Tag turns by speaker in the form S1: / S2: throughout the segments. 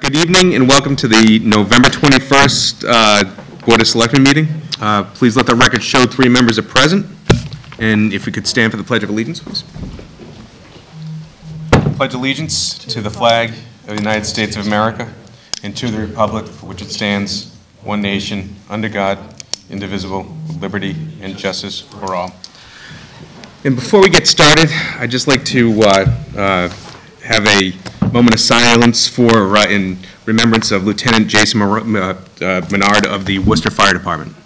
S1: Good evening and welcome to the November 21st uh, Board of Selectmen meeting. Uh, Please let the record show three members are present, and if we could stand for the Pledge of Allegiance, please. Pledge allegiance to the flag of the United States of America and to the republic for which it stands, one nation, under God, indivisible, with liberty and justice for all. And before we get started, I'd just like to uh, uh, have a moment of silence for, uh, in remembrance of Lieutenant Jason Mar- uh, uh, Menard of the Worcester Fire Department.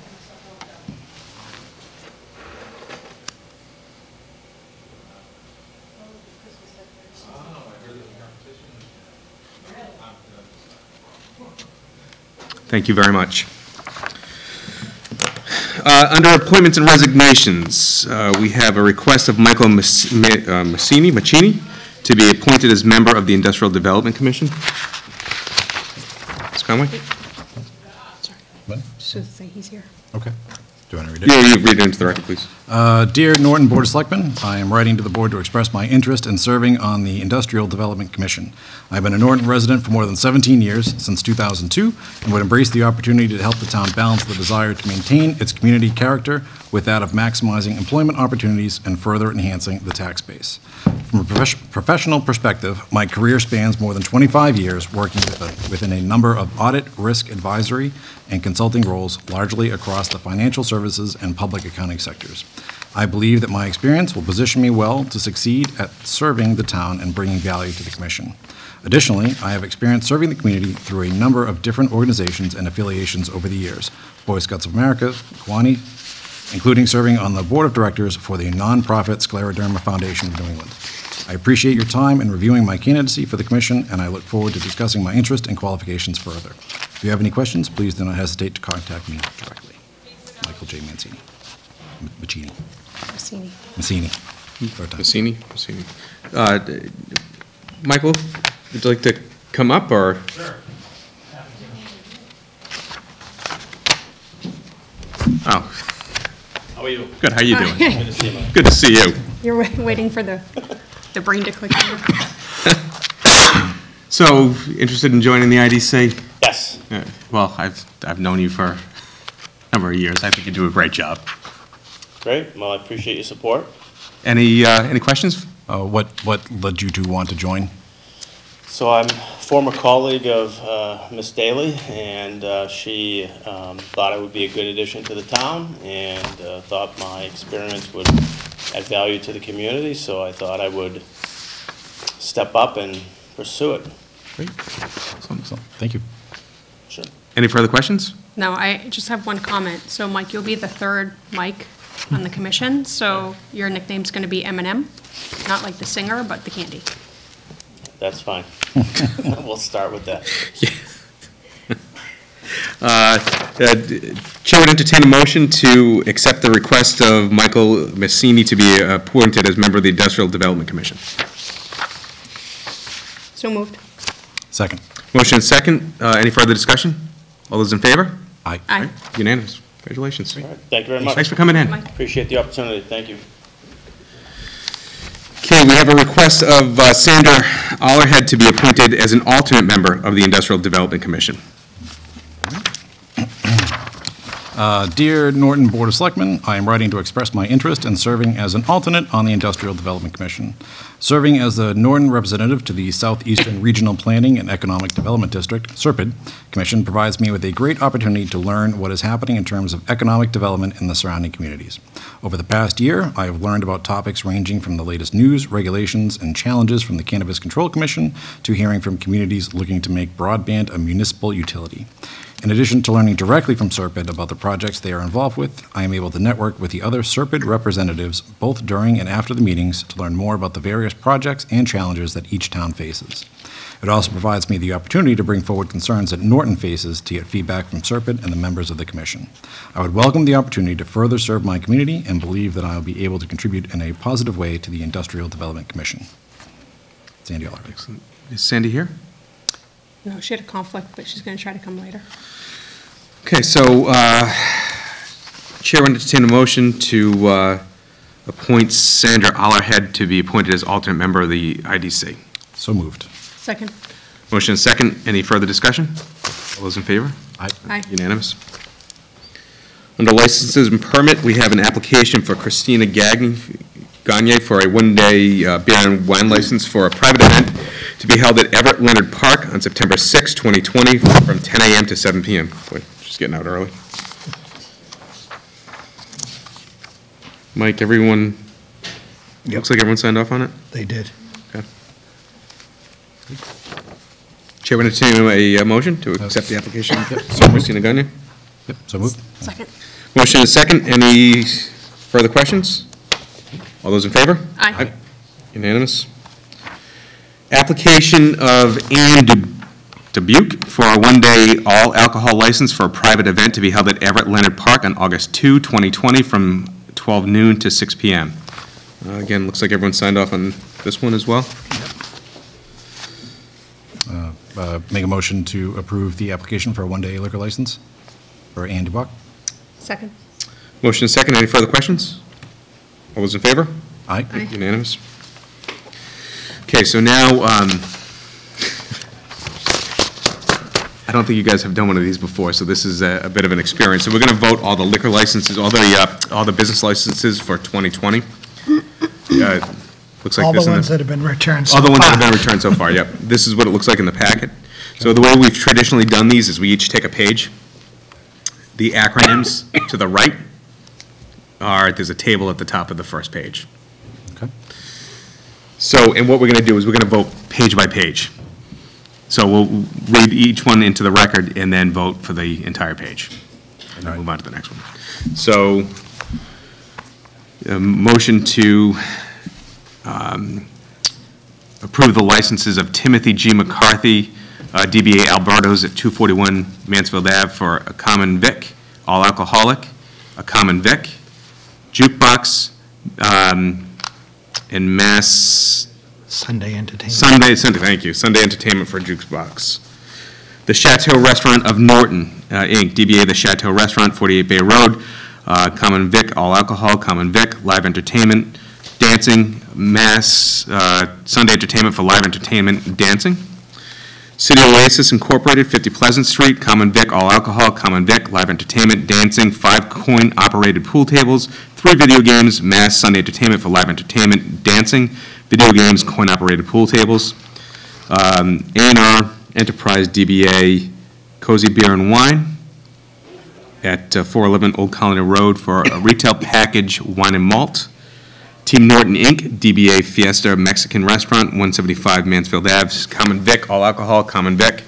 S1: Thank you very much. Uh, Under appointments and resignations, uh, we have a request of Michael uh, Massini, Machini, to be appointed as member of the Industrial Development Commission. Ms. Conway?
S2: What?
S3: Should say he's here.
S2: Okay. Do you want to read it?
S1: Yeah, you read it into the record, please.
S2: Uh, Dear Norton Board of Selectmen, I am writing to the board to express my interest in serving on the Industrial Development Commission. I've been a Norton resident for more than 17 years, since 2002, and would embrace the opportunity to help the town balance the desire to maintain its community character with that of maximizing employment opportunities and further enhancing the tax base. From a profes- professional perspective, my career spans more than 25 years working with a- within a number of audit, risk advisory, and consulting roles, largely across the financial services and public accounting sectors. I believe that my experience will position me well to succeed at serving the town and bringing value to the commission. Additionally, I have experience serving the community through a number of different organizations and affiliations over the years, Boy Scouts of America, Kiwanis, including serving on the board of directors for the nonprofit Scleroderma Foundation of New England. I appreciate your time in reviewing my candidacy for the commission, and I look forward to discussing my interest and qualifications further. If you have any questions, please do not hesitate to contact me directly. Michael J. Mancini. M- Mancini.
S3: Rossini.
S2: Mancini. Third time.
S1: Massini? Massini. Uh, d- Michael, would you like to come up, or? Sure. Oh,
S4: How are you?
S1: good, how you doing?
S4: Good to see you.
S1: Good to see you.
S3: You're wa- waiting for the, the brain to click on.
S1: So, interested in joining the IDC?
S4: Yes,
S1: Uh, Well, I've, I've known you for a number of years. I think you do a great job.
S4: great. Well, I appreciate your support.
S1: Any, uh, any questions?
S2: Uh, What, what led you to want to join?
S4: So I'm a former colleague of uh, Miss Daly, and uh, she um, thought I would be a good addition to the town, and uh, thought my experience would add value to the community, so I thought I would step up and pursue it.
S2: Great. Excellent, excellent. Thank you.
S4: Sure.
S1: Any further questions?
S3: No, I just have one comment. So Mike, you'll be the third Mike on the commission, so your nickname's going to be Eminem, not like the singer, but the candy.
S4: That's fine. We'll start with that.
S1: Uh, uh, Chair would entertain a motion to accept the request of Michael Messini to be appointed as member of the Industrial Development Commission.
S3: So moved.
S2: Second.
S1: Motion and second. Uh, Any further discussion? All those in favor?
S2: Aye.
S3: Aye.
S1: Unanimous. Congratulations.
S4: All right, Thank you very much.
S1: Thanks for coming in.
S3: Mike.
S4: Appreciate the opportunity. Thank you.
S1: Okay, we have a request of uh, Sandra Allerhead to be appointed as an alternate member of the Industrial Development Commission.
S2: Uh, Dear Norton Board of Selectmen, I am writing to express my interest in serving as an alternate on the Industrial Development Commission. Serving as the Norton representative to the Southeastern Regional Planning and Economic Development District, SRPEDD, Commission provides me with a great opportunity to learn what is happening in terms of economic development in the surrounding communities. Over the past year, I have learned about topics ranging from the latest news, regulations, and challenges from the Cannabis Control Commission to hearing from communities looking to make broadband a municipal utility. In addition to learning directly from SRPEDD about the projects they are involved with, I am able to network with the other SRPEDD representatives both during and after the meetings to learn more about the various projects and challenges that each town faces. It also provides me the opportunity to bring forward concerns that Norton faces to get feedback from SRPEDD and the members of the commission. I would welcome the opportunity to further serve my community and believe that I will be able to contribute in a positive way to the Industrial Development Commission. Sandy Allerdick.
S1: Is Sandy here?
S3: No, she had a conflict, but she's going to try to come later.
S1: Okay, so uh, Chair would entertain a motion to uh, appoint Sandra Allerhead to be appointed as alternate member of the IDC.
S2: So moved.
S3: Second.
S1: Motion is second. Any further discussion? All those in favor?
S2: Aye.
S3: Aye.
S1: Unanimous. Under licenses and permit, we have an application for Christina Gagnon, Gagne for a one-day uh, beer and wine license for a private event to be held at Everett Leonard Park on September 6, 2020, from 10 a.m. to 7 p.m. Boy, just getting out early. Mike, everyone, looks like everyone signed off on it?
S5: They did.
S1: Chair will entertain a uh, motion to accept the application for Christina Gagne.
S2: Yep, so moved.
S3: Second.
S1: Motion is second. Any further questions? All those in favor?
S3: Aye.
S1: Unanimous. Application of Ann Du- Dubuque for a one-day all-alcohol license for a private event to be held at Everett Leonard Park on August 2, 2020, from 12 noon to 6 p.m. Uh, Again, looks like everyone signed off on this one as well.
S2: Uh, Make a motion to approve the application for a one-day liquor license for Andy Buck.
S3: Second.
S1: Motion is second. Any further questions? All those in favor?
S2: Aye.
S3: Aye.
S1: Unanimous. Okay, so now, um, I don't think you guys have done one of these before, so this is a a bit of an experience. So we're going to vote all the liquor licenses, all the, uh, all the business licenses for 2020. Uh, Looks like
S5: All
S1: this
S5: the
S1: in
S5: ones that have been returned so
S1: all the ones that have
S5: far.
S1: been returned so far, yep. This is what it looks like in the packet. So the way we've traditionally done these is we each take a page. The acronyms to the right are, there's a table at the top of the first page. So, and what we're going to do is we're going to vote page by page. So we'll read each one into the record and then vote for the entire page. And then move on to the next one. So, motion to um, approve the licenses of Timothy G. McCarthy, uh, DBA Alberto's at 241 Mansfield Ave for a common vic, all alcoholic, a common vic, jukebox, um, and mass
S5: Sunday entertainment.
S1: Sunday, Sunday, thank you, Sunday entertainment for Jukebox. The Chateau Restaurant of Norton, uh, Inc., DBA The Chateau Restaurant, 48 Bay Road, uh, common vic, all alcohol, common vic, live entertainment, dancing, mass, uh, Sunday entertainment for live entertainment, dancing. City Oasis Incorporated, 50 Pleasant Street, common vic, all alcohol, common vic, live entertainment, dancing, five coin-operated pool tables, three video games, mass Sunday entertainment for live entertainment, dancing, video games, coin-operated pool tables. Um, A and R Enterprise DBA Cozy Beer and Wine at uh, 411 Old Colony Road for a retail package wine and malt. Team Norton Inc., DBA Fiesta Mexican Restaurant, 175 Mansfield Ave, common vic, all alcohol, common vic.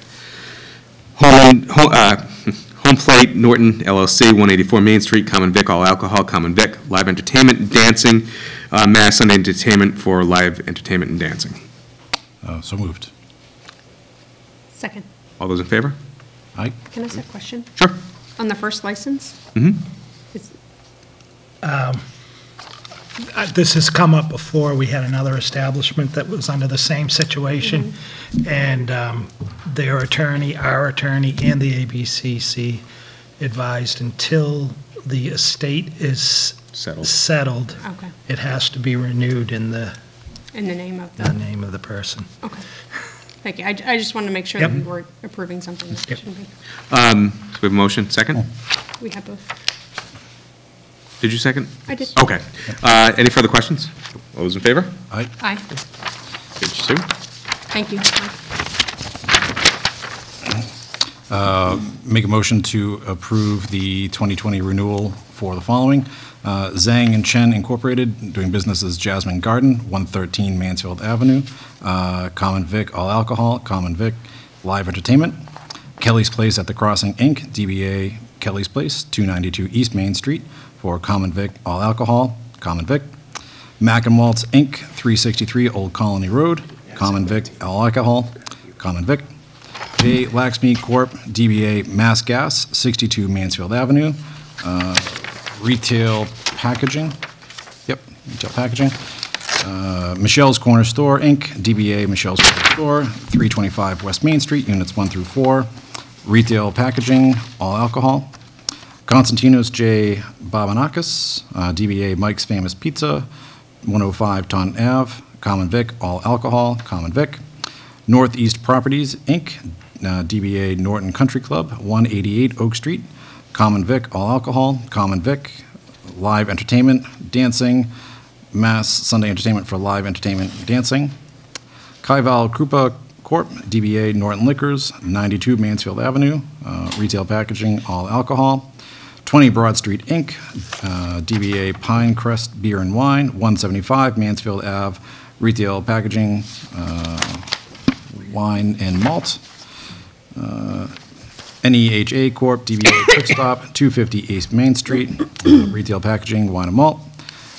S1: Home, Ho- uh, Home Plate Norton LLC, 184 Main Street, common vic, all alcohol, common vic, live entertainment, dancing, uh, mass Sunday entertainment for live entertainment and dancing.
S2: Uh, So moved.
S3: Second.
S1: All those in favor?
S2: Aye.
S3: Can I ask a question?
S1: Sure.
S3: On the first license?
S1: Mhm.
S3: Is-
S5: Uh, This has come up before. We had another establishment that was under the same situation. And um, their attorney, our attorney, and the ABCC advised until the estate is
S1: Settled.
S5: settled,
S3: Okay,
S5: it has to be renewed in the,
S3: in the name of
S5: the
S3: the,
S5: name of the person.
S3: okay. Thank you. I, I just wanted to make sure that we weren't approving something that
S5: Yep.
S3: shouldn't be.
S1: Um, so we have a motion, second?
S3: We have both.
S1: Did you second?
S3: I did.
S1: Okay. Uh, any further questions? All those in favor?
S2: Aye.
S3: Aye.
S1: Page two.
S3: Thank you.
S2: Make a motion to approve the 2020 renewal for the following. Uh, Zhang and Chen Incorporated, doing business as Jasmine Garden, 113 Mansfield Avenue. Uh, Common Vic, all alcohol, Common Vic, live entertainment. Kelly's Place at the Crossing, Inc., DBA Kelly's Place, 292 East Main Street, for Common Vic, all alcohol, Common Vic. Mac and Waltz, Inc., 363 Old Colony Road, Common Vic, all alcohol, Common Vic. J. Laxmi Corp., DBA Mass Gas, 62 Mansfield Avenue, uh, retail packaging, yep, retail packaging. Uh, Michelle's Corner Store, Inc., DBA Michelle's Corner Store, 325 West Main Street, Units 1 through 4, retail packaging, all alcohol. Constantinos J. Babanakis, uh, DBA Mike's Famous Pizza, 105 Taunton Ave, Common Vic, all alcohol, Common Vic. Northeast Properties, Inc., uh, DBA Norton Country Club, 188 Oak Street, Common Vic All Alcohol, Common Vic Live Entertainment, Dancing, Mass Sunday Entertainment for Live Entertainment, Dancing, Kaival Krupa Corp., DBA Norton Liquors, 92 Mansfield Avenue, uh, retail packaging, all alcohol. 20 Broad Street, Inc., uh, DBA Pinecrest Beer and Wine, 175 Mansfield Ave, retail packaging, uh, wine and malt. Uh, NEHA Corp., DBA Quick Stop, 250 East Main Street, uh, retail packaging, wine and malt.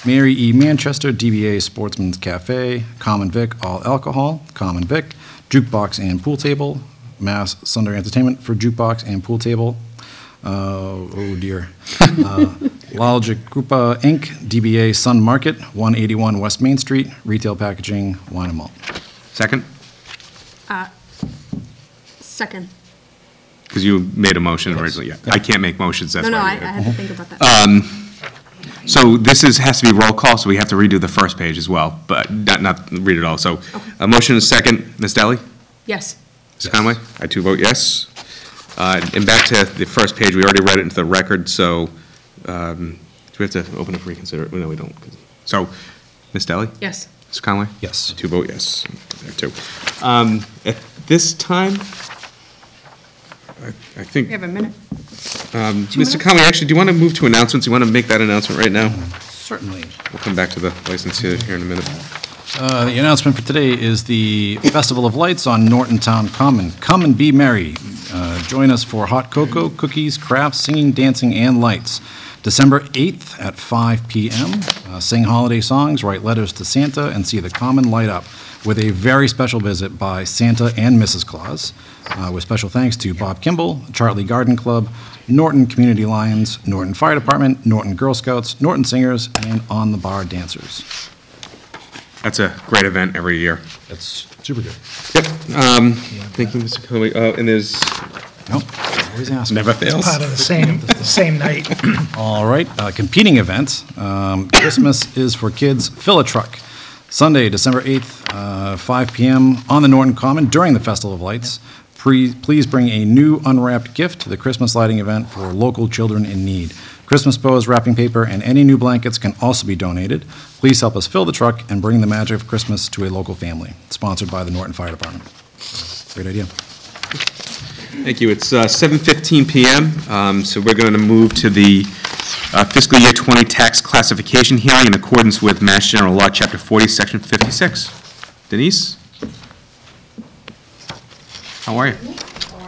S2: Mary E. Manchester, DBA Sportsman's Cafe, Common Vic, all alcohol, Common Vic, jukebox and pool table, Mass Sunday Entertainment for jukebox and pool table. Uh, Oh dear. Uh, Laljic Krupa Inc., DBA Sun Market, 181 West Main Street, retail packaging, wine and malt.
S1: Second?
S3: Second.
S1: Because you made a motion originally, yeah. I can't make motions, that's
S3: No,
S1: why.
S3: no, I, I had to think about that.
S1: Uh, So this is, has to be roll call, so we have to redo the first page as well, but not, not read it all. So a motion is second. Ms. Deli?
S3: Yes.
S1: Ms. Conway? I too vote yes. Uh, And back to the first page, we already read it into the record, so um, do we have to open it for reconsider? No, we don't. So, Ms. Deli?
S3: Yes.
S1: Ms. Conway?
S2: Yes.
S1: Two vote yes, there too. Um, At this time, I I think,
S3: We have a minute.
S1: Mr. Conway, actually, do you want to move to announcements? You want to make that announcement right now?
S2: Certainly.
S1: We'll come back to the license here here in a minute.
S2: Uh, The announcement for today is the Festival of Lights on Norton Town Common. Come and be merry. Uh, Join us for hot cocoa, cookies, crafts, singing, dancing, and lights. December 8th at 5 PM. Uh, Sing holiday songs, write letters to Santa, and see the Common light up with a very special visit by Santa and Mrs. Claus, uh, with special thanks to Bob Kimball, Chartley Garden Club, Norton Community Lions, Norton Fire Department, Norton Girl Scouts, Norton Singers, and On the Bar Dancers.
S1: That's a great event every year.
S2: That's super good.
S1: Yep. um, Thank you, Mr. Conway. Uh, And there's,
S2: Nope, always asking.
S1: never fails.
S5: Part of the same, the same night.
S2: All right, uh, competing events. Um, Christmas is for Kids Fill a Truck. Sunday, December 8th, uh, 5 PM on the Norton Common during the Festival of Lights. Pre- Please bring a new unwrapped gift to the Christmas lighting event for local children in need. Christmas bows, wrapping paper, and any new blankets can also be donated. Please help us fill the truck and bring the magic of Christmas to a local family. Sponsored by the Norton Fire Department. Great idea.
S1: Thank you. It's uh, 7:15 PM, um, so we're going to move to the uh, fiscal year 20 tax classification hearing in accordance with Mass General Law, Chapter 40, Section 56. Denise? How are you?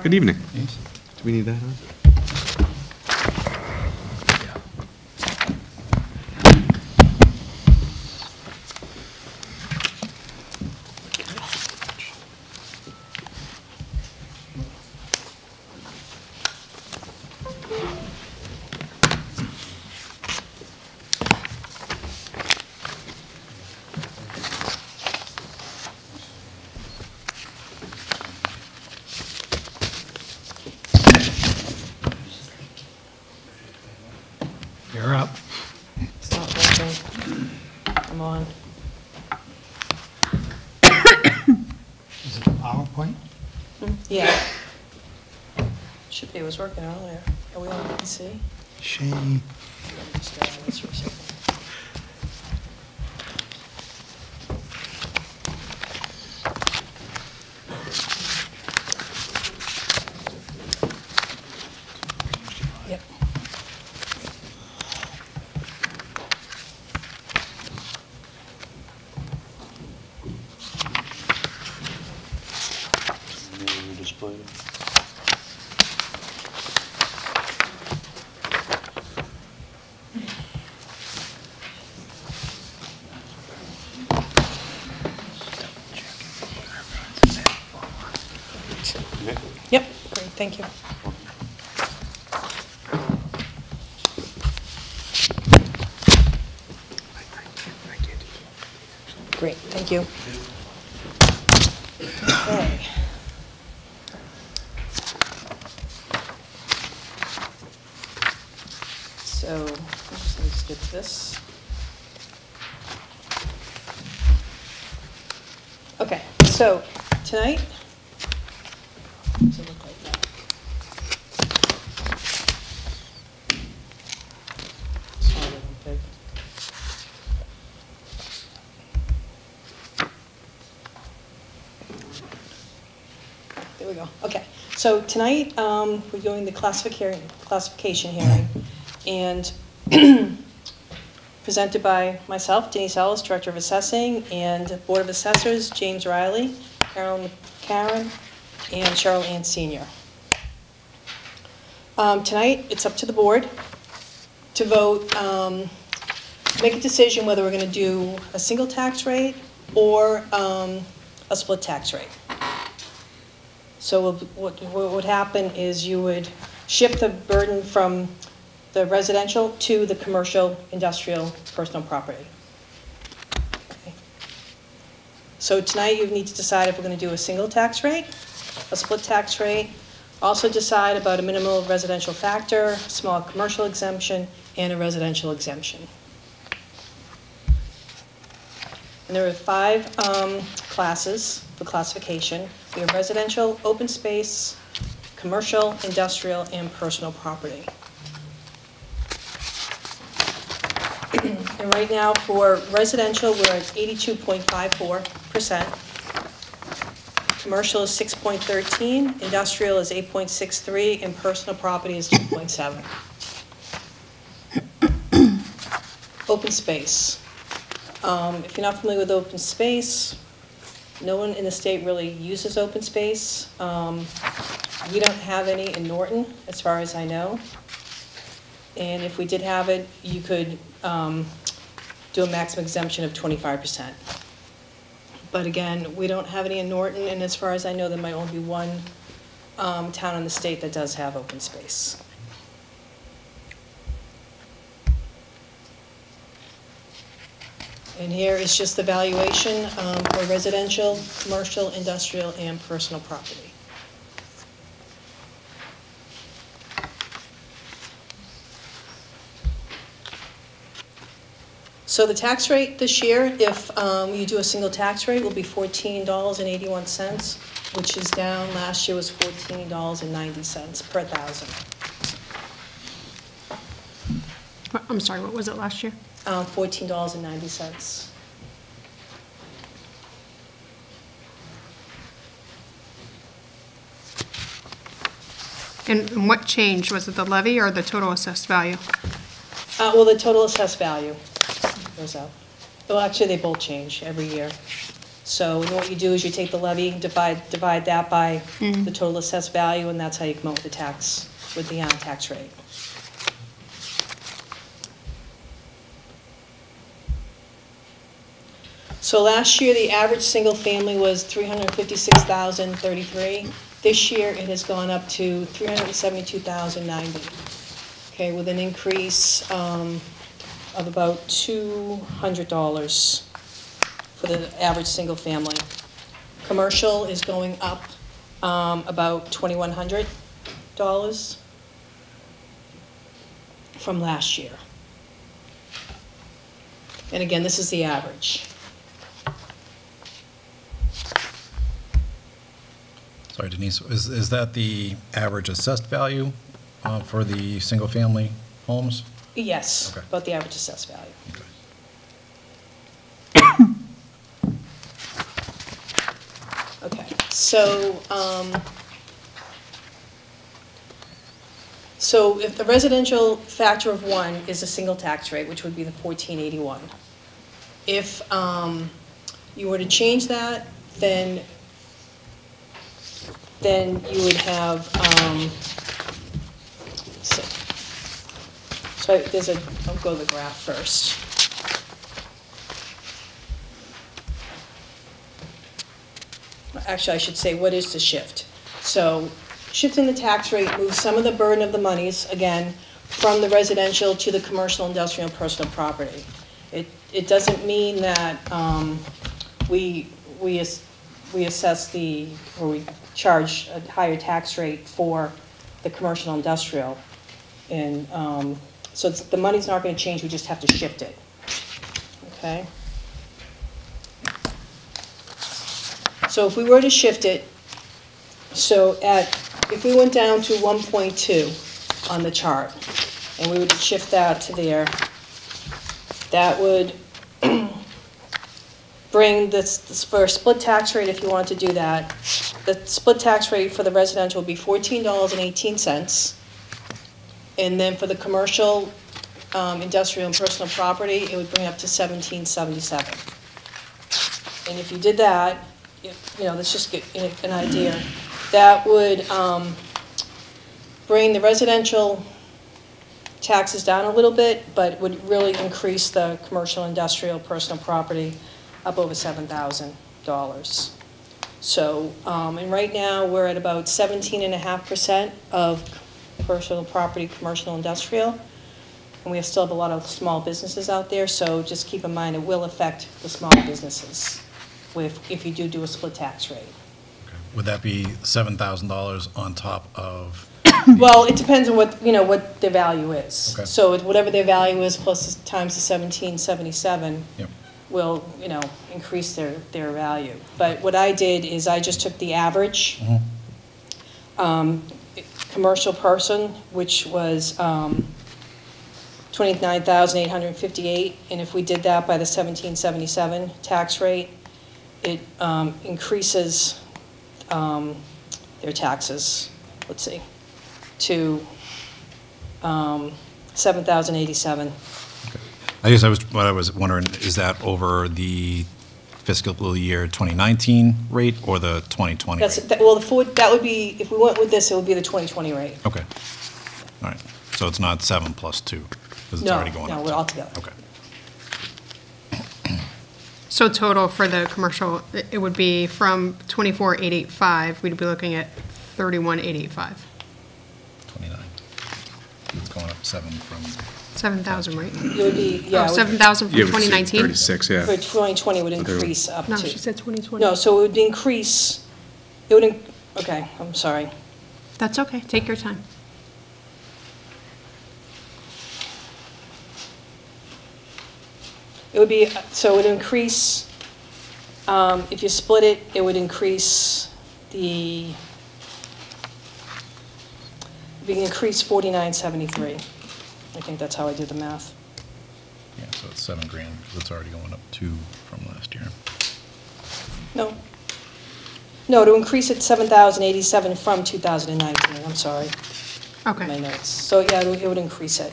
S1: Good evening. Do we need that on?
S5: You're up.
S6: It's not working. Come on.
S5: Is it the PowerPoint?
S6: Yeah. Should be, it was working earlier. Are we on PC?
S5: She,
S6: Just, uh, let's for a second. Yep. Yep, great, thank you. Great, thank you. Okay. So, I'm just gonna skip this. Okay, so tonight, go. Okay, so tonight, um, we're doing the classification, classification hearing, and presented by myself, Denise Ellis, Director of Assessing, and Board of Assessors, James Riley, Karen, and Cheryl Ann Senior. Um, Tonight, it's up to the board to vote, um, make a decision whether we're going to do a single tax rate or um, a split tax rate. So what what would happen is you would shift the burden from the residential to the commercial, industrial, personal property. Okay. So tonight you need to decide if we're going to do a single tax rate, a split tax rate, also decide about a minimal residential factor, small commercial exemption, and a residential exemption. And there are five um, classes for classification. We have residential, open space, commercial, industrial, and personal property. And right now, for residential, we're at 82.54%. Commercial is 6.13, industrial is 8.63, and personal property is 2.7. Open space. Um, If you're not familiar with open space, no one in the state really uses open space. Um, We don't have any in Norton, as far as I know. And if we did have it, you could um, do a maximum exemption of 25%. But again, we don't have any in Norton, and as far as I know, there might only be one um, town in the state that does have open space. And here is just the valuation um, for residential, commercial, industrial, and personal property. So the tax rate this year, if um, you do a single tax rate, will be $14.81, which is down, last year was $14.90 per thousand.
S3: I'm sorry, what was it last year?
S6: Um, $14.90.
S3: And and what changed? Was it the levy or the total assessed value?
S6: Uh, Well, the total assessed value goes up. Well, actually, they both change every year. So what you do is you take the levy, divide, divide that by the total assessed value, and that's how you come up with the tax, with the uh, tax rate. So last year, the average single family was 356,033. This year, it has gone up to 372,090. Okay, with an increase um, of about $200 for the average single family. Commercial is going up um, about $2,100 from last year. And again, this is the average.
S2: Sorry, Denise, is, is that the average assessed value uh, for the single-family homes?
S6: Yes,
S2: Okay.
S6: about the average assessed value. Okay, so, um, so if the residential factor of one is a single tax rate, which would be the fourteen eighty-one. If, um, you were to change that, then, then you would have, um, so, so there's a, I'll go the graph first. Actually, I should say, what is the shift? So shifting the tax rate moves some of the burden of the monies, again, from the residential to the commercial, industrial, and personal property. It, it doesn't mean that um, we, we we assess the, or we charge a higher tax rate for the commercial, industrial. And um, so the money's not gonna change, we just have to shift it. Okay? So if we were to shift it, so at, if we went down to one point two on the chart, and we would shift that to there, that would bring this, this for a split tax rate, if you wanted to do that, the split tax rate for the residential would be fourteen dollars and eighteen cents. And then for the commercial, um, industrial and personal property, it would bring up to seventeen seventy-seven. And if you did that, if- you know, let's just get an an idea, that would um, bring the residential taxes down a little bit, but would really increase the commercial, industrial, personal property up over seven thousand dollars. So, um, and right now, we're at about seventeen and a half percent of personal property, commercial, industrial. And we still have a lot of small businesses out there, so just keep in mind, it will affect the small businesses with, if you do do a split tax rate.
S2: Would that be $7,000 on top of,
S6: Well, it depends on what, you know, what their value is.
S2: Okay.
S6: So it's whatever their value is plus times the seventeen seventy-seven
S2: Yep.
S6: Will, you know, increase their, their value. But what I did is I just took the average, um, commercial person, which was, um, twenty-nine thousand eight hundred and fifty-eight, and if we did that by the seventeen seventy-seven tax rate, it, um, increases, um, their taxes, let's see, to, um, seven thousand eighty-seven.
S2: I guess I was, what I was wondering, is that over the fiscal year 2019 rate or the 2020
S6: That's,
S2: rate?
S6: that- well, the four, that would be, if we went with this, it would be the 2020 rate.
S2: Okay. All right. So it's not seven plus two, because it's
S6: No,
S2: already going up.
S6: no, we're all together.
S2: Okay.
S3: So total for the commercial, it it would be from 24,885, we'd be looking at 31,885.
S2: 29. It's going up seven from,
S3: 7,000, right?
S6: It would be, yeah,
S3: Oh,
S6: it would-
S3: 7,000 from
S1: Yeah, but it's
S3: 2019?
S1: 36, yeah.
S6: for 2020 would increase up
S3: No, she
S6: to.
S3: said 2020.
S6: No, so it would increase, it would, in- okay, I'm sorry.
S3: That's okay, take your time.
S6: It would be, so it would increase, um, if you split it, it would increase the, it would increase 4973. I think that's how I did the math.
S2: yeah, so it's seven grand, because it's already going up two from last year.
S6: No. No, to increase it 7,087 from 2019, I'm sorry. Okay. my
S3: Okay,
S6: notes. So, yeah, it would- it would increase it.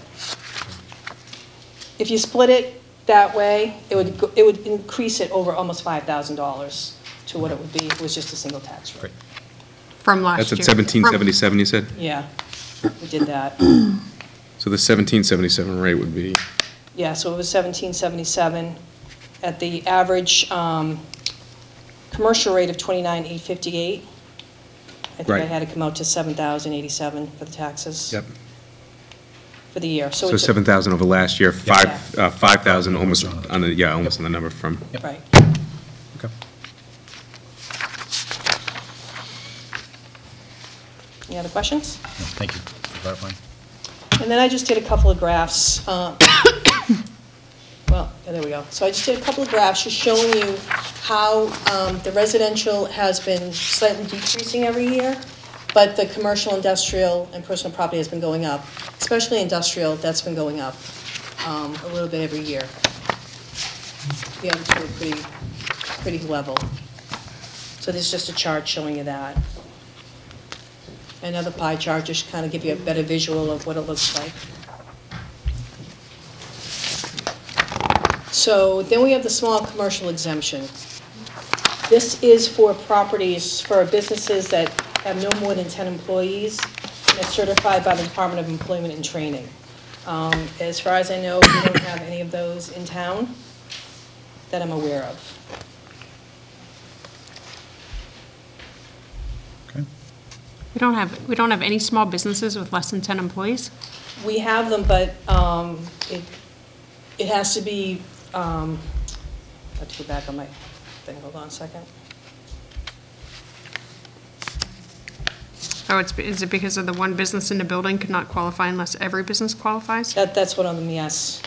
S6: If you split it that way, it would, go- it would increase it over almost $5,000 to what it would be if it was just a single tax rate.
S2: Great.
S3: from last year.
S1: That's at 1777, you said?
S6: Yeah, we did that.
S1: So the 1777 rate would be,
S6: Yeah, so it was 1777 at the average um, commercial rate of 29,858. I think I
S1: Right.
S6: had to come out to 7,087 for the taxes.
S1: yep.
S6: For the year.
S1: So
S6: it's-
S1: 7,000 over last year,
S6: Yeah.
S1: five, uh, 5,000 almost on the, yeah, almost on the number from,
S6: Right.
S2: Okay.
S6: Any other questions?
S2: No, Thank you for clarifying.
S6: And then I just did a couple of graphs. uh, Well, yeah, there we go. So I just did a couple of graphs just showing you how um, the residential has been slightly decreasing every year, but the commercial, industrial, and personal property has been going up. Especially industrial, that's been going up um, a little bit every year. The other two are pretty, pretty level. So this is just a chart showing you that. Another pie chart, just kind of give you a better visual of what it looks like. So then we have the small commercial exemption. This is for properties, for businesses that have no more than 10 employees, and it's certified by the Department of Employment and Training. Um, As far as I know, we don't have any of those in town that I'm aware of.
S2: Okay.
S3: We don't have, we don't have any small businesses with less than 10 employees?
S6: We have them, but um, it, it has to be, um, I have to go back on my thing, hold on a second.
S3: Oh, it's, is it because of the one business in the building could not qualify unless every business qualifies?
S6: That, that's what on them, yes.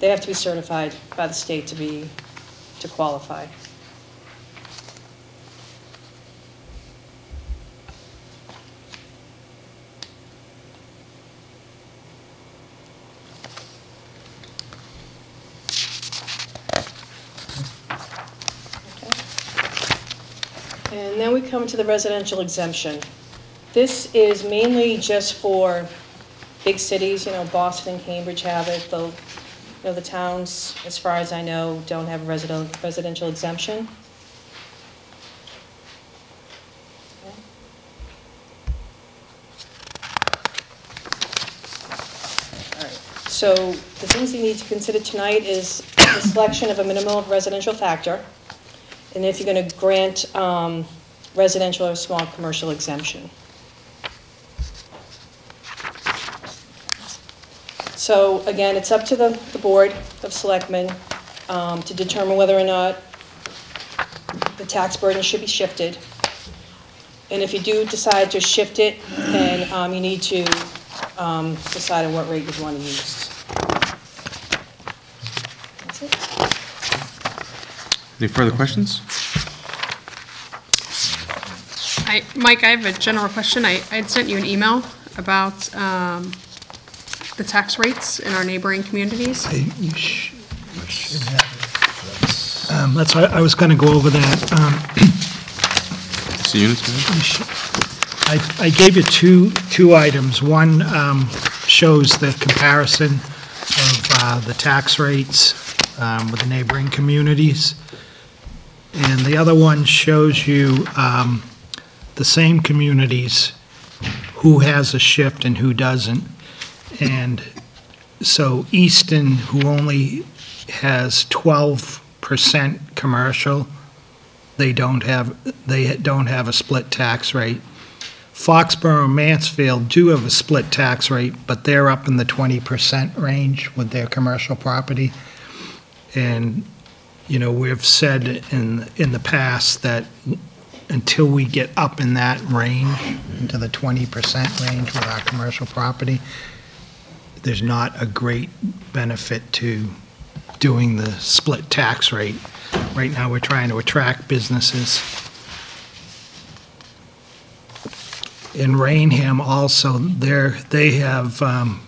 S6: They have to be certified by the state to be, to qualify. Come to the residential exemption. This is mainly just for big cities, you know, Boston and Cambridge have it, the, you know, the towns, as far as I know, don't have a resident, residential exemption. So the things you need to consider tonight is the selection of a minimum residential factor, and if you're going to grant um, residential or small commercial exemption. So again, it's up to the, the Board of Selectmen um, to determine whether or not the tax burden should be shifted. And if you do decide to shift it, then um, you need to um, decide on what rate you want to use. That's it.
S1: Any further questions?
S3: I, Mike, I have a general question. I, I'd sent you an email about, um, the tax rates in our neighboring communities.
S5: I- you sh- you should have it. Um, That's why I was going to go over that. Um,
S1: See units, maybe?
S5: you sh- I I gave you two, two items. One um, shows the comparison of uh, the tax rates um, with the neighboring communities. And the other one shows you um, the same communities, who has a shift and who doesn't. And so Easton, who only has 12% commercial, they don't have, they don't have a split tax rate. Foxborough and Mansfield do have a split tax rate, but they're up in the 20% range with their commercial property. And, you know, we've said in, in the past that until we get up in that range, into the 20% range with our commercial property, there's not a great benefit to doing the split tax rate. Right now, we're trying to attract businesses. In Raynham also, they're, they have um,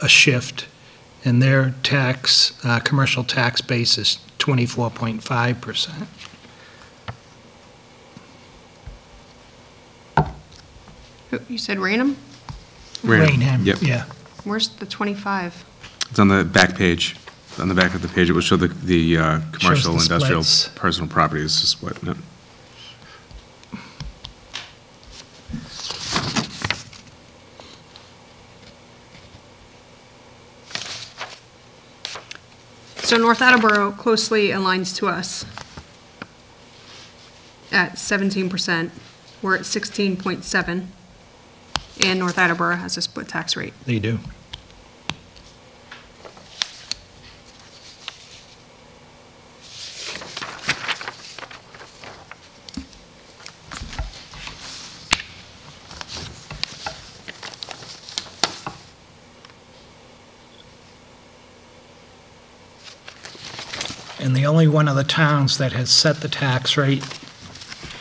S5: a shift, in their tax, uh, commercial tax base is 24.5%.
S3: You said Raynham?
S5: Raynham,
S1: Yep.
S5: yeah.
S3: Where's the 25?
S1: It's on the back page. On the back of the page, it will show the, the uh, commercial,
S5: the
S1: industrial,
S5: splits.
S1: personal properties split. Yep.
S3: So North Attleboro closely aligns to us at 17%. We're at 16.7. And North Attleboro has a split tax rate.
S5: They do. And the only one of the towns that has set the tax rate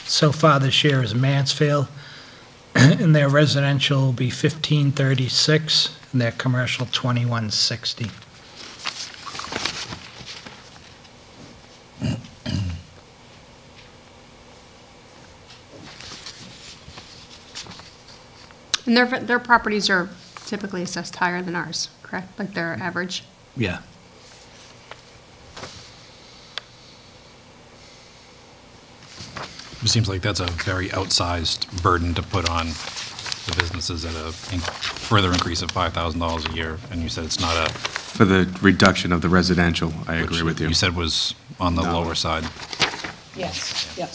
S5: so far this year is Mansfield. And their residential will be fifteen thirty-six, and their commercial twenty-one sixty.
S3: And their, their properties are typically assessed higher than ours, correct? Like their average?
S5: Yeah.
S2: It seems like that's a very outsized burden to put on the businesses at a in- further increase of $5,000 a year, and you said it's not a,
S1: For the reduction of the residential, I agree with you.
S2: you said was on the
S1: No.
S2: lower side.
S6: Yes, yep.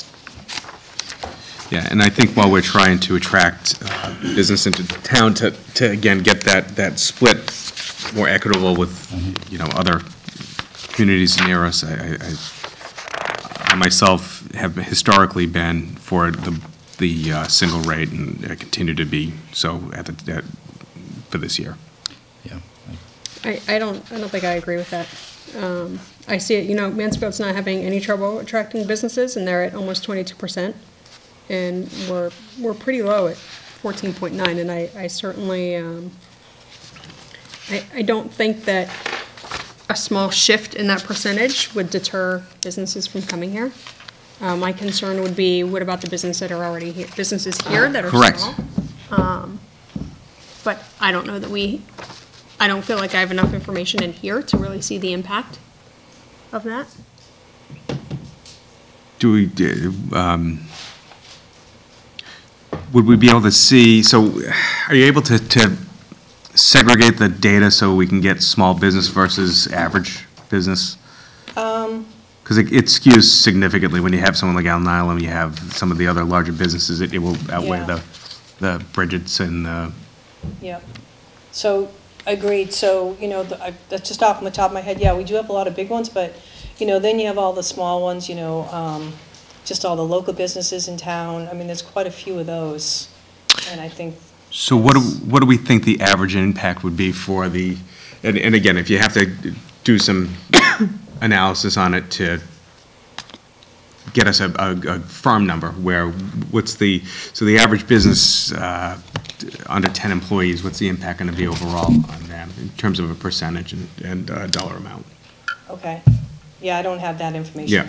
S1: Yeah, and I think while we're trying to attract uh, business into town to, to again, get that, that split more equitable with, you know, other communities near us, I, I- I, I myself have historically been for the, the uh, single rate and I continue to be so at the, at- for this year.
S2: Yeah.
S3: I, I don't, I don't think I agree with that. Um, I see it, you know, Mansfield's not having any trouble attracting businesses, and they're at almost twenty-two percent. And we're, we're pretty low at fourteen point nine, and I, I certainly, um, I, I don't think that a small shift in that percentage would deter businesses from coming here. Uh, my concern would be, what about the businesses that are already here, businesses here that are
S1: Correct.
S3: small? Um, But I don't know that we, I don't feel like I have enough information in here to really see the impact of that.
S1: Do we, do, um, would we be able to see, so are you able to, to segregate the data so we can get small business versus average business? Because it it skews significantly when you have someone like Alnylam, you have some of the other larger businesses, it it will outweigh
S6: Yeah.
S1: the, the Bridgets and the,
S6: Yep. So, agreed, so, you know, the- I- that's just off on the top of my head, yeah, we do have a lot of big ones, but, you know, then you have all the small ones, you know, um, just all the local businesses in town, I mean, there's quite a few of those, and I think,
S1: so what do, what do we think the average impact would be for the, and, and again, if you have to do some analysis on it to get us a, a, a firm number, where, what's the, so the average business, uh, under ten employees, what's the impact gonna be overall on them, in terms of a percentage and, and uh dollar amount?
S6: okay, yeah, I don't have that information
S1: Yeah.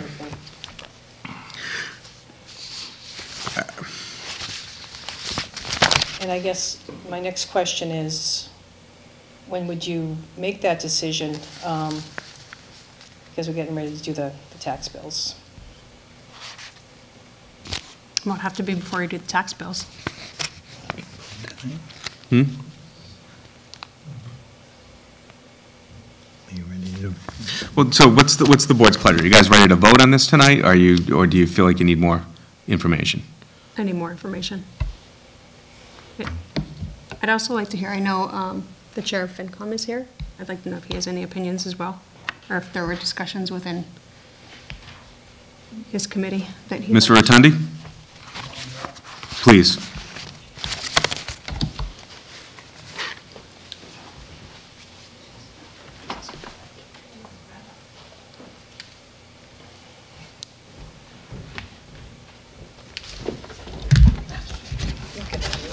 S6: And I guess my next question is, when would you make that decision? Um, Because we're getting ready to do the, the tax bills.
S3: Won't have to be before you do the tax bills. Are you ready to?
S1: Well, so what's the, what's the board's pleasure? You guys ready to vote on this tonight, are you, or do you feel like you need more information?
S3: I need more information. I'd also like to hear, I know um, the chair of FinCom is here. I'd like to know if he has any opinions as well, or if there were discussions within his committee that he.
S1: Mr. Rotundi? Please.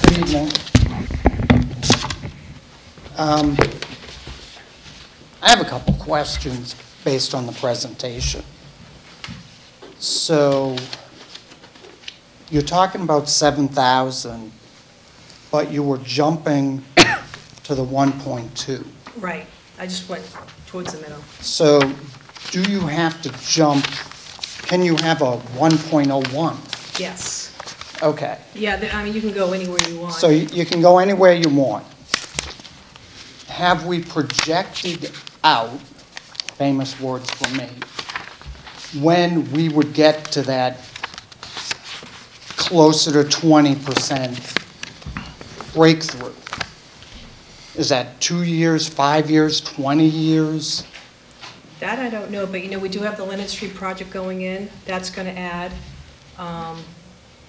S7: Good evening. Um, I have a couple questions based on the presentation. So you're talking about 7,000, but you were jumping to the 1.2.
S6: Right, I just went towards the middle.
S7: So do you have to jump, can you have a 1.01?
S6: Yes.
S7: Okay.
S6: Yeah, I mean, you can go anywhere you want.
S7: So you you can go anywhere you want. Have we projected out, famous words for me, when we would get to that closer to 20% breakthrough? Is that two years, five years, 20 years?
S6: That I don't know, but you know, we do have the Leonard Street project going in, that's gonna add, um,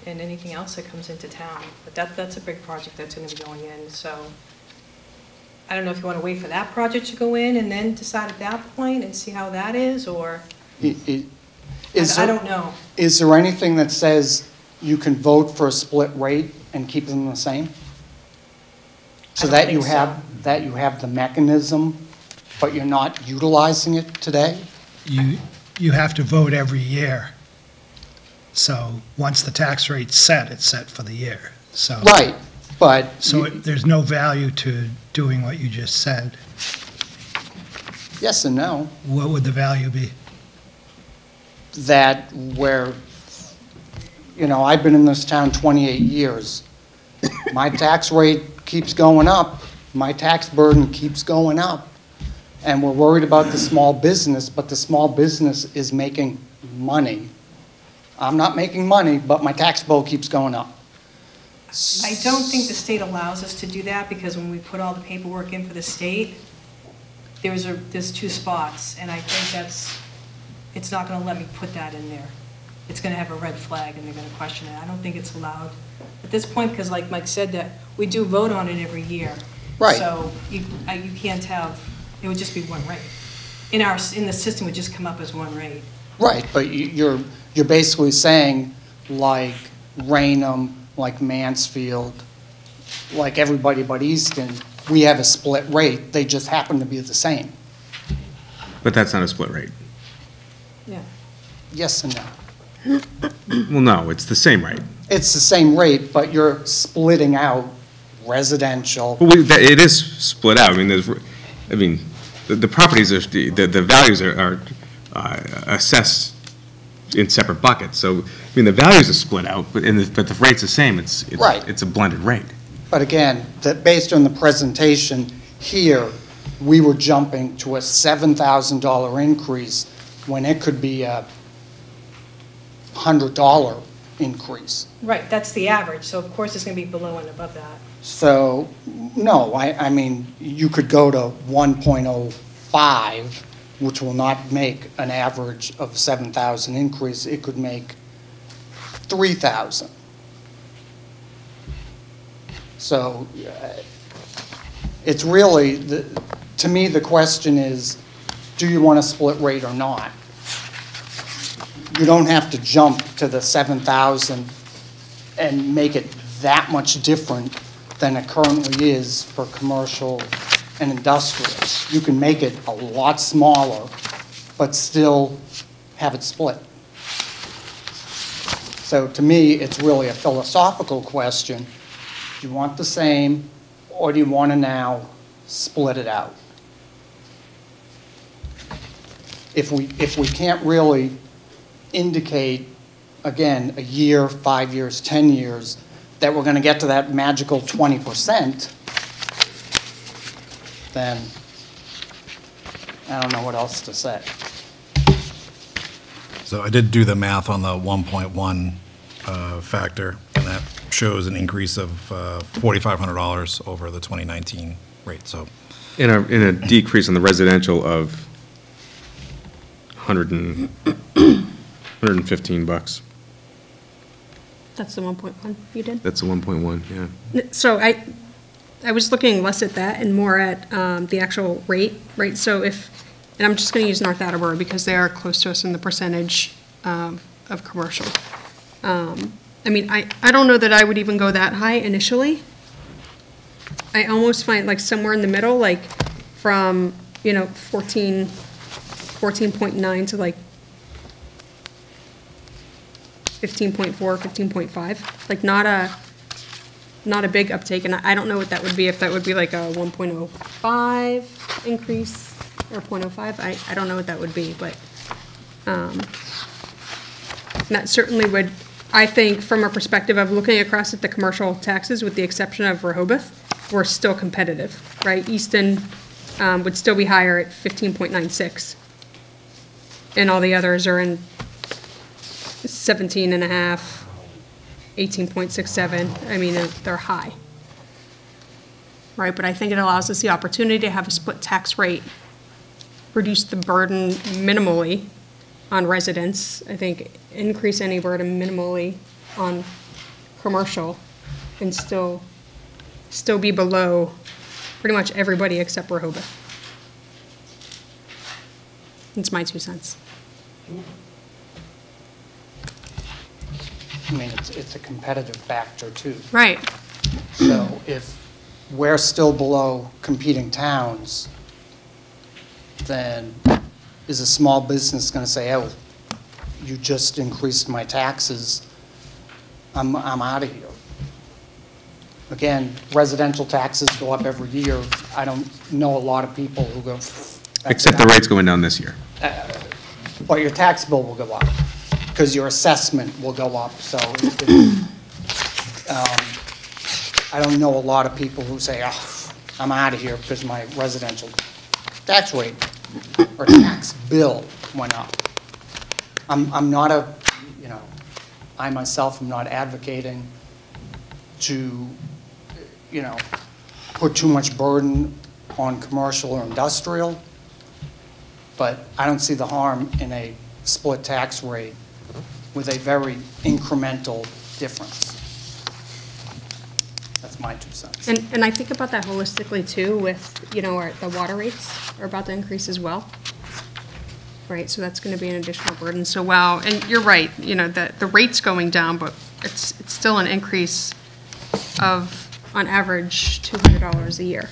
S6: and anything else that comes into town. But that, that's a big project that's gonna be going in, so. I don't know if you wanna wait for that project to go in and then decide at that point and see how that is, or,
S7: I- i-
S6: I
S7: Is
S6: I
S7: there-
S6: don't know.
S7: Is there anything that says you can vote for a split rate and keep them the same? So
S6: don't
S7: that you
S6: think so.
S7: have, that you have the mechanism, but you're not utilizing it today?
S5: You, you have to vote every year. So, once the tax rate's set, it's set for the year, so.
S7: Right, but,
S5: So it- there's no value to doing what you just said.
S7: yes and no,
S5: What would the value be?
S7: that where, you know, I've been in this town 28 years. My tax rate keeps going up, my tax burden keeps going up, and we're worried about the small business, but the small business is making money. I'm not making money, but my tax bill keeps going up.
S6: I don't think the state allows us to do that, because when we put all the paperwork in for the state, there's a, there's two spots, and I think that's, it's not gonna let me put that in there. It's gonna have a red flag, and they're gonna question it. I don't think it's allowed at this point, because like Mike said, that we do vote on it every year.
S7: Right.
S6: So you, I- you can't have, it would just be one rate. In our, in the system, it would just come up as one rate.
S7: Right, but you- you're, you're basically saying, like Raynham, like Mansfield, like everybody but Easton, we have a split rate, they just happen to be the same.
S1: But that's not a split rate.
S6: Yeah.
S7: Yes and no.
S1: Well, no, it's the same rate.
S7: It's the same rate, but you're splitting out residential.
S1: Well, we, that- it is split out. I mean, there's, I mean, the, the properties are, the, the values are, are uh, assessed in separate buckets. So, I mean, the values are split out, but in the, but the rate's the same. It's, it's,
S7: Right.
S1: it's a blended rate.
S7: But again, that, based on the presentation here, we were jumping to a $7,000 increase when it could be a $100 increase.
S6: Right, that's the average, so of course it's gonna be below and above that.
S7: So, no, I, I mean, you could go to 1.05, which will not make an average of 7,000 increase. It could make 3,000. So, uh, it's really, the- to me, the question is, do you want a split rate or not? You don't have to jump to the 7,000 and make it that much different than it currently is for commercial and industrial. You can make it a lot smaller, but still have it split. So to me, it's really a philosophical question. Do you want the same, or do you want to now split it out? If we, if we can't really indicate, again, a year, five years, 10 years, that we're going to get to that magical 20%, then I don't know what else to say.
S2: So I did do the math on the 1.1 uh, factor, and that shows an increase of uh, $4,500 over the 2019 rate, so
S1: In a, in a decrease in the residential of 100 and, 115 bucks.
S3: That's the one point one you did?
S1: That's the 1.1, yeah.
S3: So I, I was looking less at that and more at um, the actual rate, right? So if, and I'm just going to use North Attleboro because they are close to us in the percentage um, of commercial. Um, I mean, I, I don't know that I would even go that high initially. I almost find like somewhere in the middle, like from, you know, 14, 14.9 to like 15.4, 15.5, like not a, not a big uptake, and I don't know what that would be, if that would be like a 1.05 increase or 0.05, I, I don't know what that would be, but, um, that certainly would, I think, from a perspective of looking across at the commercial taxes, with the exception of Rehoboth, we're still competitive, right? Easton, um, would still be higher at 15.96. And all the others are in 17 and a half, 18.67, I mean, they're- high. Right, but I think it allows us the opportunity to have a split tax rate, reduce the burden minimally on residents, I think increase any burden minimally on commercial, and still, still be below pretty much everybody except Rehoboth. It's my two cents.
S7: I mean, it's, it's a competitive factor too.
S3: Right,
S7: So if we're still below competing towns, then is a small business going to say, oh, you just increased my taxes, I'm, I'm out of here? Again, residential taxes go up every year. I don't know a lot of people who go. "That's
S1: Except the
S7: enough."
S1: rate's going down this year.
S7: Uh, but your tax bill will go up, because your assessment will go up, so. um, I don't know a lot of people who say, oh, I'm out of here because my residential tax rate or tax bill went up. I'm, I'm not a, you know, I myself am not advocating to, you know, put too much burden on commercial or industrial, but I don't see the harm in a split tax rate with a very incremental difference. That's my two cents.
S3: and, and I think about that holistically too, with, you know, our, the water rates are about to increase as well. Right, so that's gonna be an additional burden, so wow, and you're right, you know, the, the rate's going down, but it's, it's still an increase of, on average, two hundred dollars a year.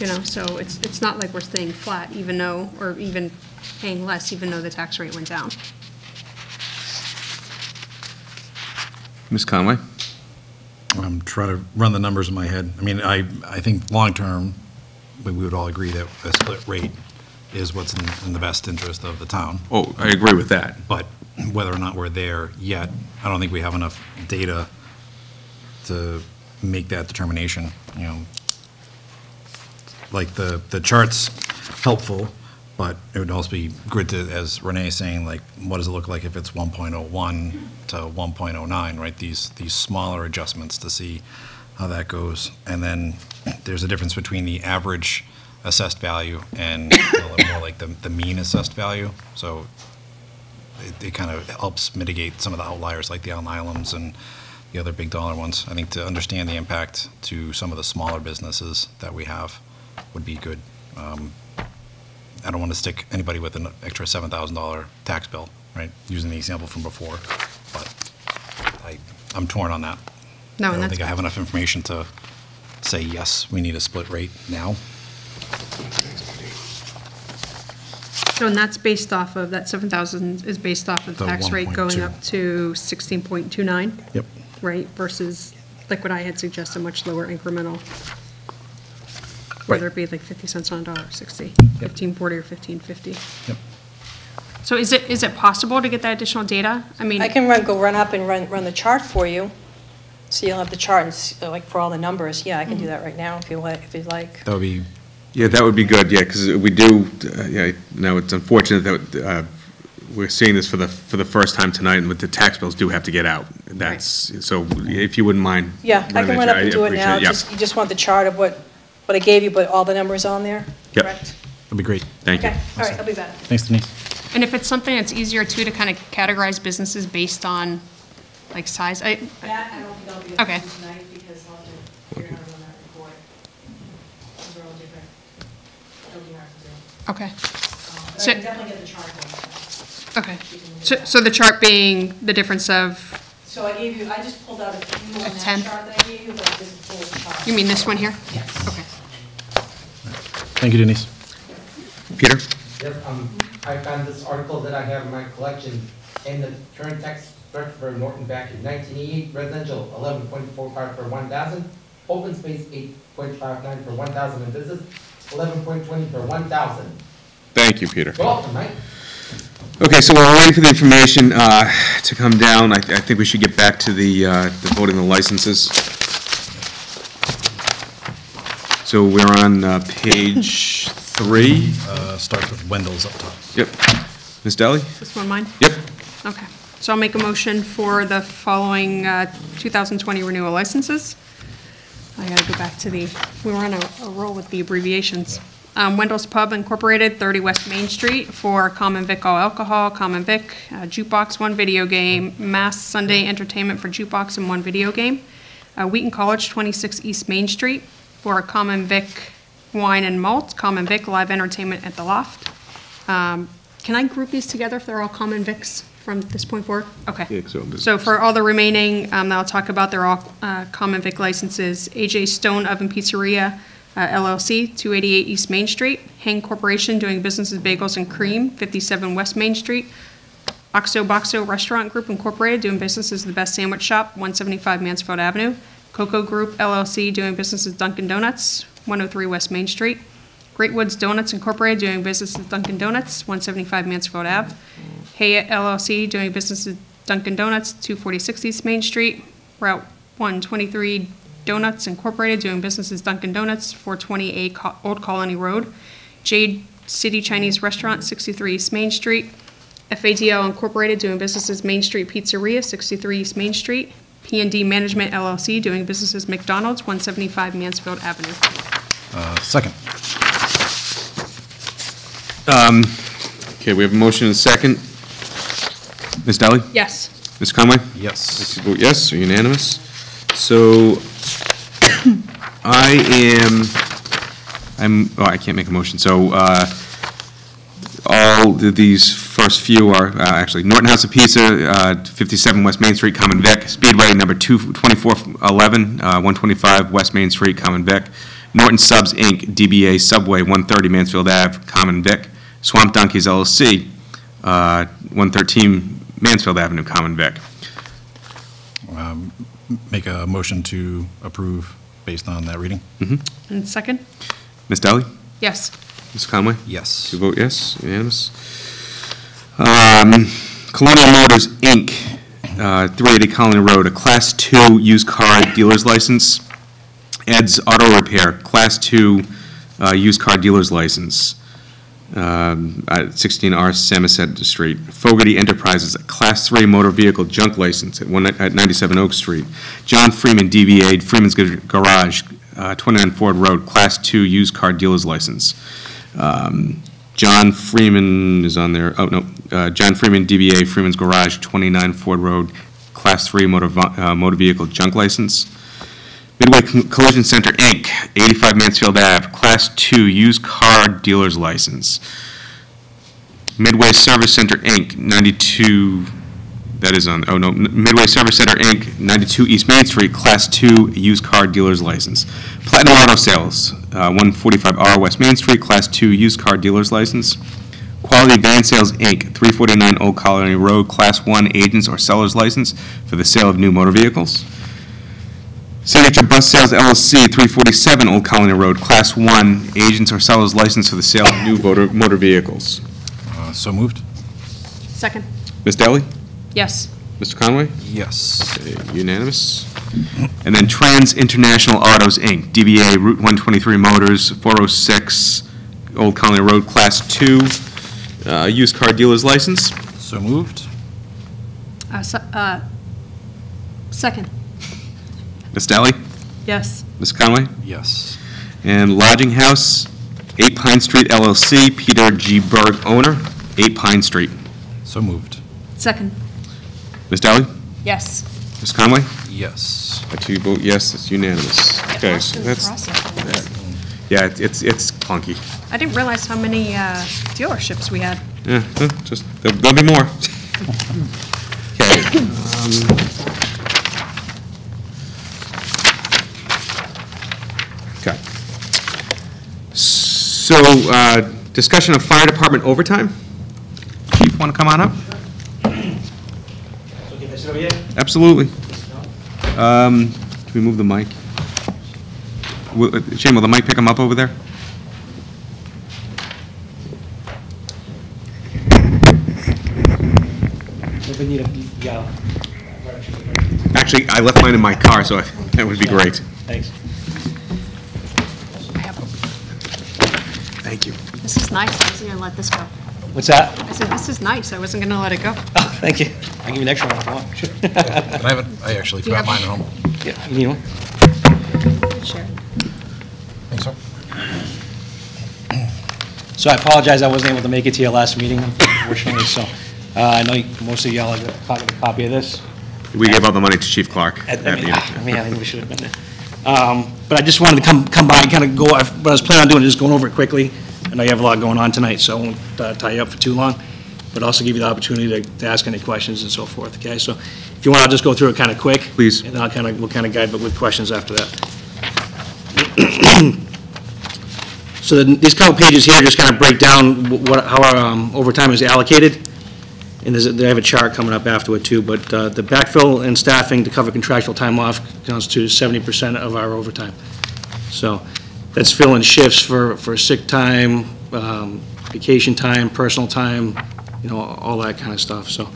S3: You know, so it's, it's not like we're staying flat, even though, or even paying less even though the tax rate went down.
S1: Ms. Conway?
S2: I'm trying to run the numbers in my head. I mean, I, I think long-term, we we would all agree that a split rate is what's in, in the best interest of the town.
S1: Oh, I agree with that.
S2: But whether or not we're there yet, I don't think we have enough data to make that determination, you know. Like, the, the chart's helpful, but it would also be good to, as Renee is saying, like, what does it look like if it's 1.01 to 1.09, right? These, these smaller adjustments to see how that goes. And then there's a difference between the average assessed value and more like the, the mean assessed value. So it, it kind of helps mitigate some of the outliers like the Alnylam's and the other big dollar ones. I think to understand the impact to some of the smaller businesses that we have would be good. Um, I don't want to stick anybody with an extra seven thousand dollar tax bill, right? Using the example from before, but I, I'm torn on that.
S3: No,
S2: I
S3: and
S2: don't
S3: that's,
S2: think I have enough information to say, yes, we need a split rate now.
S3: So, and that's based off of, that 7,000 is based off of the
S2: The
S3: tax rate going
S2: 1.2.
S3: up to 16.29,
S2: Yep.
S3: right? Versus, like what I had suggested, a much lower incremental. Whether it be like 50 cents on a dollar, 60, 1540 or 1550.
S2: Yep.
S3: So is it, is it possible to get that additional data? I mean.
S6: I can run, go run up and run, run the chart for you, so you'll have the chart, and s- like, for all the numbers. Yeah, I can do that right now if you like, if you'd like.
S2: That would be,
S1: Yeah, that would be good, yeah, because we do, uh, yeah, no, it's unfortunate that uh, we're seeing this for the, for the first time tonight, and with the tax bills do have to get out. That's, so if you wouldn't mind.
S6: Yeah, I can
S1: running
S6: run
S1: that,
S6: up and do it
S1: appreciate
S6: now.
S1: yeah.
S6: Just, you just want the chart of what, what I gave you, but all the numbers on there?
S1: Yep.
S6: Correct?
S2: that'd be great.
S1: Thank you.
S6: Okay, all right, I'll be back.
S2: Thanks, Denise.
S3: And if it's something that's easier too, to kind of categorize businesses based on like size, I,
S6: That, I don't think I'll be
S3: able to Okay. do
S6: tonight, because I'll have to figure out on that report. Those are all different. It'll be hard to do.
S3: okay, um,
S6: But
S3: So-
S6: I can definitely get the chart.
S3: okay. So, so the chart being the difference of,
S6: So I gave you, I just pulled out a few on
S3: A
S6: that
S3: tenth?
S6: chart that I gave you, but this is full chart.
S3: you mean this one here?
S6: Yes.
S3: Okay.
S2: Thank you, Denise.
S1: Peter?
S8: Yes, um, I found this article that I have in my collection, in the current tax structure for Norton back in nineteen eighty-eight, residential, eleven point four five per one thousand, open space, eight point five nine per one thousand, and business, eleven point twenty per one thousand.
S1: Thank you, Peter.
S8: You're welcome, Mike.
S1: Okay, so while we're waiting for the information uh, to come down, I I think we should get back to the uh, the voting the licenses. So we're on uh, page three.
S2: Uh, starts with Wendell's up top.
S1: Yep. Ms. Deli?
S3: This one mine?
S1: Yep.
S3: Okay. So I'll make a motion for the following uh, 2020 renewal licenses. I gotta go back to the, we were on a a roll with the abbreviations. Um, Wendell's Pub Incorporated, 30 West Main Street, for Common Vic All Alcohol, Common Vic, uh, Jukebox, one video game, Mass Sunday Entertainment for Jukebox and one video game. Uh, Wheaton College, 26 East Main Street, for Common Vic Wine and Malt, Common Vic Live Entertainment at the Loft. Um, Can I group these together if they're all common Vics from this point forward? Okay.
S1: Yeah, so-
S3: So for all the remaining, um, that I'll talk about, they're all uh, common Vic licenses. AJ Stone Oven Pizzeria uh, LLC, 288 East Main Street. Hang Corporation doing business as Bagels and Cream, 57 West Main Street. Oxo Boxo Restaurant Group Incorporated, doing business as The Best Sandwich Shop, 175 Mansfield Avenue. Coco Group LLC, doing business as Dunkin' Donuts, 103 West Main Street. Great Woods Donuts Incorporated, doing business as Dunkin' Donuts, 175 Mansfield Ave. Hayat LLC, doing business as Dunkin' Donuts, 246 East Main Street. Route 123 Donuts Incorporated, doing business as Dunkin' Donuts, 428 Co- Old Colony Road. Jade City Chinese Restaurant, 63 East Main Street. FADL Incorporated, doing business as Main Street Pizzeria, 63 East Main Street. P and D Management LLC, doing business as McDonald's, 175 Mansfield Avenue.
S2: Uh, Second.
S1: Okay, we have a motion and a second. Ms. Deli?
S3: Yes.
S1: Ms. Conway?
S2: Yes.
S1: Vote yes, so unanimous. So I am, I'm, oh, I can't make a motion, so uh, all of these first few are, uh, actually, Norton House of Pizza, uh, 57 West Main Street, Common Vic, Speedway, number 2 2411, uh, 125 West Main Street, Common Vic, Norton Subs, Inc., DBA Subway, 130 Mansfield Ave, Common Vic, Swamp Donkeys LLC, uh, 113 Mansfield Avenue, Common Vic.
S2: Make a motion to approve based on that reading?
S3: And second?
S1: Ms. Daly?
S3: Yes.
S1: Ms. Conway?
S2: Yes.
S1: Two vote yes, unanimous. Um, Colonial Motors, Inc., uh, 380 Colony Road, a Class 2 used car dealer's license. Ed's Auto Repair, Class 2 uh, used car dealer's license, um, at 16R Samoset Street. Fogarty Enterprises, a Class 3 motor vehicle junk license at one- at 97 Oak Street. John Freeman, DBA Freeman's Garage, uh, 29 Ford Road, Class 2 used car dealer's license. Um, John Freeman is on there, oh, no, uh, John Freeman, DBA Freeman's Garage, 29 Ford Road, Class 3 motor vo- uh, motor vehicle junk license. Midway Collision Center, Inc., 85 Mansfield Ave, Class 2 used car dealer's license. Midway Service Center, Inc., 92, that is on, oh, no, Midway Service Center, Inc., 92 East Main Street, Class 2 used car dealer's license. Platinum Auto Sales, uh, 145R West Main Street, Class 2 used car dealer's license. Quality Van Sales, Inc., 349 Old Colony Road, Class 1 agents or seller's license for the sale of new motor vehicles. Signature Bus Sales LLC, 347 Old Colony Road, Class 1 agents or seller's license for the sale of new motor motor vehicles.
S2: Uh, So moved?
S3: Second?
S1: Ms. Deli?
S3: Yes.
S1: Mr. Conway?
S2: Yes.
S1: Okay, Unanimous. And then Trans International Autos, Inc., DBA Route 123 Motors, 406 Old Colony Road, Class 2, uh, used car dealer's license.
S2: So moved?
S3: Uh, se- uh, second?
S1: Ms. Deli?
S3: Yes.
S1: Ms. Conway?
S2: Yes.
S1: And Lodging House, 8 Pine Street LLC, Peter G. Berg, owner, 8 Pine Street.
S2: So moved?
S3: Second?
S1: Ms. Deli?
S3: Yes.
S1: Ms. Conway?
S2: Yes.
S1: I two vote yes, it's unanimous. Okay, so that's, yeah, it's, it's clunky.
S3: I didn't realize how many uh, dealerships we had.
S1: Yeah, huh, just, there'll there'll be more. Okay. um, Okay. So, uh, discussion of fire department overtime? Chief, want to come on up? Absolutely. Um, Can we move the mic? Will- uh, Shane, will the mic pick him up over there? Actually, I left mine in my car, so I- that would be great.
S9: Thanks.
S1: Thank you.
S3: This is nice. I wasn't gonna let this go.
S9: What's that?
S3: I said, this is nice. I wasn't gonna let it go.
S9: Oh, thank you. I'll give you an extra one if you want. Sure.
S2: And I haven't, I actually
S3: Do
S2: forgot mine at home.
S9: Yeah, you need one?
S3: Sure.
S2: Thanks, sir.
S9: So I apologize, I wasn't able to make it to your last meeting, unfortunately, so uh, I know you- most of y'all have a copy- a copy of this.
S1: We gave all the money to Chief Clark.
S9: I
S1: at the
S9: I mean,
S1: end.
S9: I mean, I think we should have been there. Um, But I just wanted to come, come by and kind of go, I- what I was planning on doing is just going over it quickly. I know you have a lot going on tonight, so I won't uh, tie you up for too long, but also give you the opportunity to, to ask any questions and so forth, okay? So if you want, I'll just go through it kind of quick.
S1: Please.
S9: And then I'll kind of, we'll kind of guide, but with questions after that. So then, these couple pages here just kind of break down what, how our um, overtime is allocated. And there's, a- they have a chart coming up afterward too, but uh, the backfill and staffing to cover contractual time off constitutes seventy percent of our overtime. So that's filling shifts for, for sick time, um, vacation time, personal time, you know, all that kind of stuff. So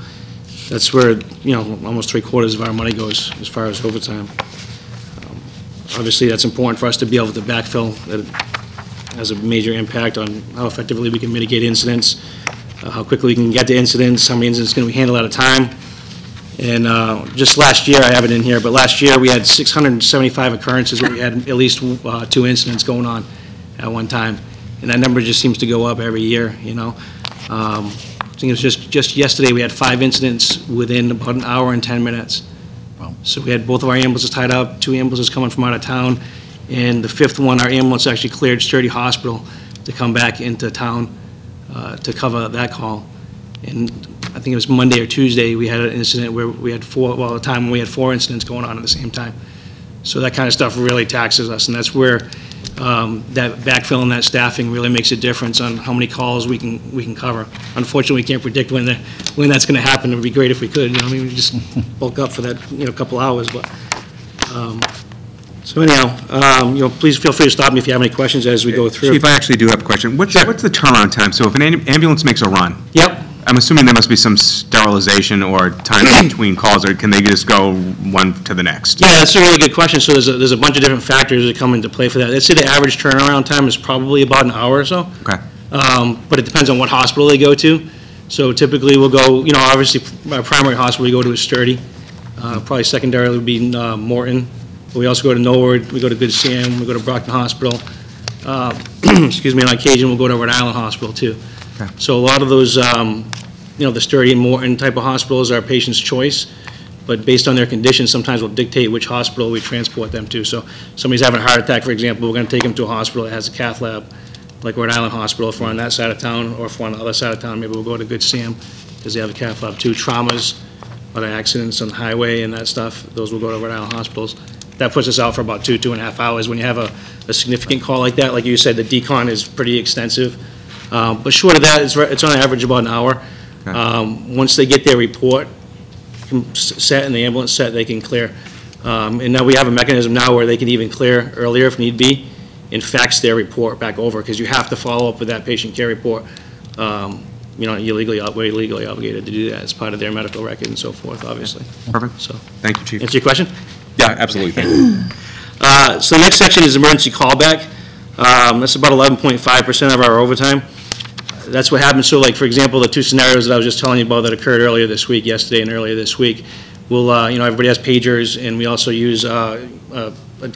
S9: that's where, you know, almost three quarters of our money goes as far as overtime. Um, Obviously, that's important for us to be able to backfill. That has a major impact on how effectively we can mitigate incidents, uh, how quickly we can get to incidents, how many incidents can we handle at a time. And uh, just last year, I have it in here, but last year, we had 675 occurrences where we had at least uh, two incidents going on at one time. And that number just seems to go up every year, you know? Um, I think it was just, just yesterday, we had five incidents within about an hour and 10 minutes.
S2: Wow.
S9: So we had both of our ambulances tied up, two ambulances coming from out of town, and the fifth one, our ambulance actually cleared Sturdy Hospital to come back into town uh, to cover that call. And I think it was Monday or Tuesday, we had an incident where we had four, well, a time when we had four incidents going on at the same time. So that kind of stuff really taxes us, and that's where um, that backfill and that staffing really makes a difference on how many calls we can, we can cover. Unfortunately, we can't predict when the, when that's gonna happen. It would be great if we could, you know, I mean, we just bulk up for that, you know, couple hours, but, um, so anyhow, um, you know, please feel free to stop me if you have any questions as we go through.
S1: Chief, I actually do have a question. What's,
S9: Sure.
S1: what's the turnaround time? So if an ambulance makes a run,
S9: Yep,
S1: I'm assuming there must be some sterilization or time between calls, or can they just go one to the next?
S9: Yeah, that's a really good question. So there's a, there's a bunch of different factors that come into play for that. Let's say the average turnaround time is probably about an hour or so.
S1: Okay.
S9: Um, but it depends on what hospital they go to. So typically we'll go, you know, obviously, our primary hospital, we go to is Sturdy. Uh, probably secondarily would be, uh, Morton. We also go to Norwood, we go to Good Sam, we go to Brockton Hospital. Uh, excuse me, on occasion, we'll go to Rhode Island Hospital too.
S1: Okay.
S9: So a lot of those, um, you know, the Sturdy and Morton type of hospitals are patient's choice, but based on their condition, sometimes we'll dictate which hospital we transport them to. So somebody's having a heart attack, for example, we're gonna take them to a hospital that has a cath lab, like Rhode Island Hospital if we're on that side of town, or if we're on the other side of town, maybe we'll go to Good Sam, because they have a cath lab too. Traumas, of accidents on the highway and that stuff, those will go to Rhode Island hospitals. That puts us out for about two, two and a half hours. When you have a, a significant call like that, like you said, the decon is pretty extensive. Um, But short of that, it's, re- it's on average about an hour.
S1: Okay.
S9: Um, Once they get their report com- s- set and the ambulance set, they can clear. Um, And now we have a mechanism now where they can even clear earlier if need be and fax their report back over, because you have to follow up with that patient care report. Um, You know, you're legally, ob- we're legally obligated to do that as part of their medical record and so forth, obviously.
S1: Perfect.
S9: So,
S1: Thank you, Chief.
S9: answer your question?
S1: Yeah, absolutely. Thank you.
S9: Uh, So the next section is emergency callback. Um, That's about 11.5% of our overtime. That's what happens, so like, for example, the two scenarios that I was just telling you about that occurred earlier this week, yesterday and earlier this week, we'll, uh, you know, everybody has pagers, and we also use uh, a a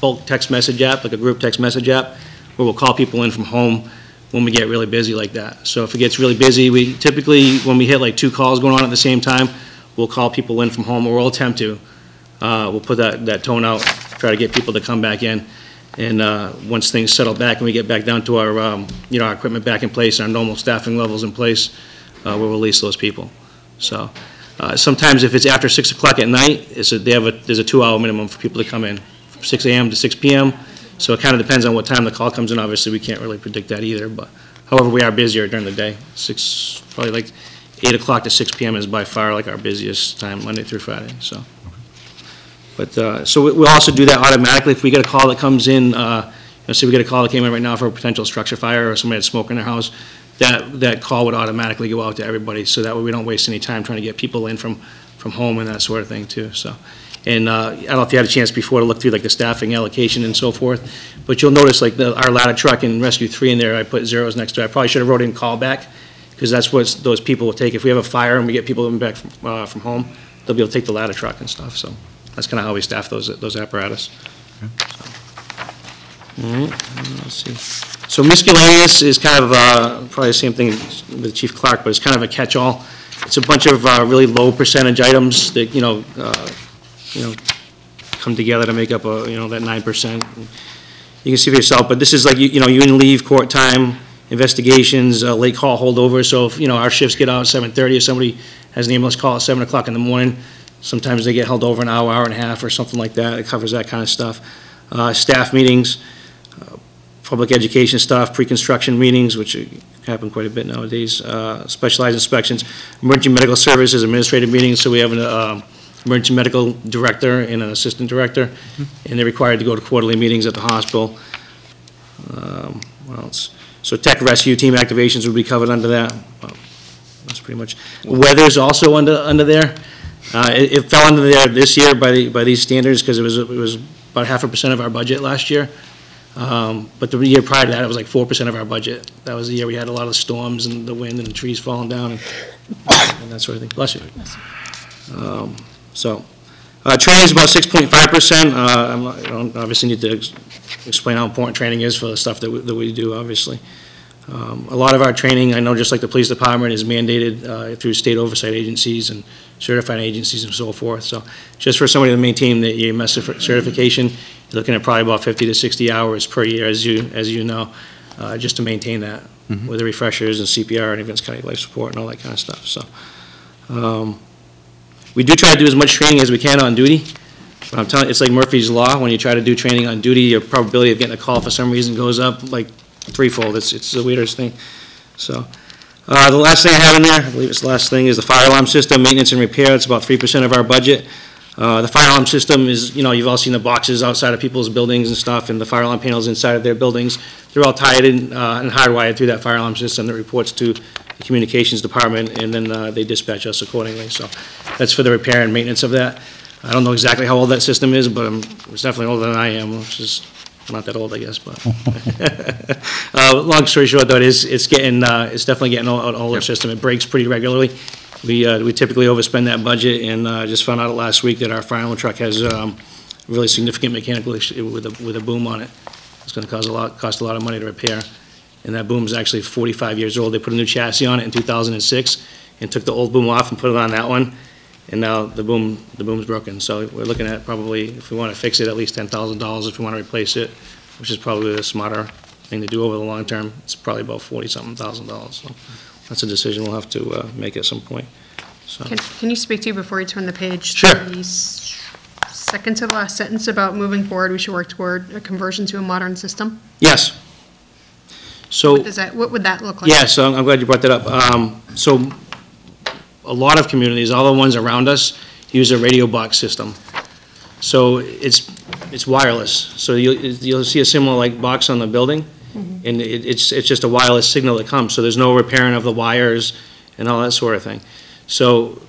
S9: bulk text message app, like a group text message app, where we'll call people in from home when we get really busy like that. So if it gets really busy, we typically, when we hit like two calls going on at the same time, we'll call people in from home, or we'll attempt to. Uh, We'll put that, that tone out, try to get people to come back in. And uh, once things settle back and we get back down to our, um, you know, our equipment back in place, and our normal staffing levels in place, uh, we'll release those people. So uh, sometimes if it's after 6 o'clock at night, it's a, they have a, there's a two-hour minimum for people to come in, from 6 AM to 6 PM. So it kind of depends on what time the call comes in. Obviously, we can't really predict that either, but however, we are busier during the day. 6, probably like 8 o'clock to 6 PM is by far like our busiest time, Monday through Friday, so. But, uh, so we- we'll also do that automatically if we get a call that comes in, uh, let's say we get a call that came in right now for a potential structure fire or somebody had smoke in their house, that, that call would automatically go out to everybody, so that way we don't waste any time trying to get people in from, from home and that sort of thing too, so. And, uh, I don't know if you had a chance before to look through like the staffing allocation and so forth, but you'll notice like the, our ladder truck and rescue three in there, I put zeros next to it. I probably should have wrote in callback, because that's what those people will take. If we have a fire and we get people back from, uh, from home, they'll be able to take the ladder truck and stuff, so. That's kind of how we staff those, those apparatus. All right, let's see. So miscellaneous is kind of, uh, probably the same thing with Chief Clark, but it's kind of a catch-all. It's a bunch of uh, really low percentage items that, you know, uh, you know, come together to make up a, you know, that nine percent. You can see for yourself, but this is like, you you know, you and leave, court time, investigations, uh, late call holdover. So if, you know, our shifts get out at seven thirty, if somebody has an ambulance call at seven o'clock in the morning, sometimes they get held over an hour, hour and a half or something like that. It covers that kind of stuff. Uh, Staff meetings, uh, public education stuff, pre-construction meetings, which happen quite a bit nowadays, uh, specialized inspections, emergency medical services, administrative meetings, so we have an um, emergency medical director and an assistant director, and they're required to go to quarterly meetings at the hospital. Um, What else? So tech rescue team activations would be covered under that. Well, That's pretty much. Weather's also under, under there. Uh, It it fell under there this year by, the- by these standards, because it was, it was about half a percent of our budget last year. Um, But the year prior to that, it was like four percent of our budget. That was the year we had a lot of storms and the wind and the trees falling down and and that sort of thing. Bless you. Um, So, uh, is about six point five percent. Uh, I'm not- I don't obviously need to ex- explain how important training is for the stuff that we, that we do, obviously. Um, A lot of our training, I know just like the police department, is mandated uh, through state oversight agencies and certified agencies and so forth. So just for somebody to maintain the EMS certification, you're looking at probably about 50 to 60 hours per year, as you, as you know, uh, just to maintain that with the refreshers and CPR and advanced cardiac life support and all that kind of stuff, so. um, We do try to do as much training as we can on duty. But I'm telling, it's like Murphy's Law, when you try to do training on duty, your probability of getting a call for some reason goes up like threefold. It's, it's the weirdest thing. So, uh, the last thing I have in there, I believe it's the last thing, is the fire alarm system, maintenance and repair. It's about three percent of our budget. Uh, the fire alarm system is, you know, you've all seen the boxes outside of people's buildings and stuff, and the fire alarm panels inside of their buildings. They're all tied in, uh, and hardwired through that fire alarm system that reports to the communications department, and then, uh, they dispatch us accordingly. So, that's for the repair and maintenance of that. I don't know exactly how old that system is, but um, it's definitely older than I am, which is not that old, I guess, but. Uh, Long story short, though, it is, it's getting, uh, it's definitely getting ol- an older system. It breaks pretty regularly. We, uh, we typically overspend that budget, and uh, just found out last week that our fire alarm truck has um, really significant mechanical issue with a, with a boom on it. It's gonna cause a lot, cost a lot of money to repair. And that boom is actually 45 years old. They put a new chassis on it in 2006, and took the old boom off and put it on that one. And now the boom, the boom's broken, so we're looking at probably, if we want to fix it, at least ten thousand dollars if we want to replace it, which is probably the smarter thing to do over the long term. It's probably about forty-something thousand dollars, so that's a decision we'll have to, uh, make at some point, so.
S3: Can, can you speak to, before you turn the page?
S9: Sure.
S3: the Second to the last sentence about moving forward, we should work toward a conversion to a modern system?
S9: Yes. So.
S3: What does that, what would that look like?
S9: Yeah, so I'm glad you brought that up. Um, So a lot of communities, all the ones around us, use a radio box system. So it's, it's wireless. So you'll, you'll see a similar like box on the building, and it, it's, it's just a wireless signal that comes, so there's no repairing of the wires and all that sort of thing. So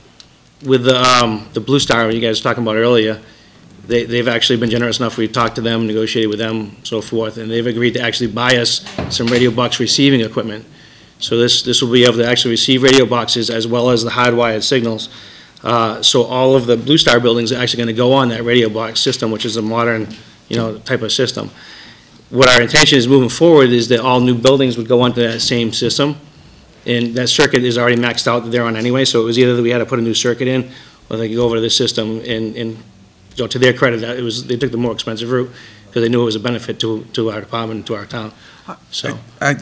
S9: with the, um, the Blue Star you guys were talking about earlier, they, they've actually been generous enough, We've talked to them, negotiated with them, so forth, and they've agreed to actually buy us some radio box receiving equipment. So this, this will be able to actually receive radio boxes as well as the hardwired signals. Uh, So all of the Blue Star buildings are actually going to go on that radio box system, which is a modern, you know, type of system. What our intention is moving forward is that all new buildings would go onto that same system. And that circuit is already maxed out that they're on anyway, so it was either that we had to put a new circuit in, or they could go over to this system and, and, you know, to their credit, that it was, they took the more expensive route, because they knew it was a benefit to, to our department, and to our town, so.
S1: I-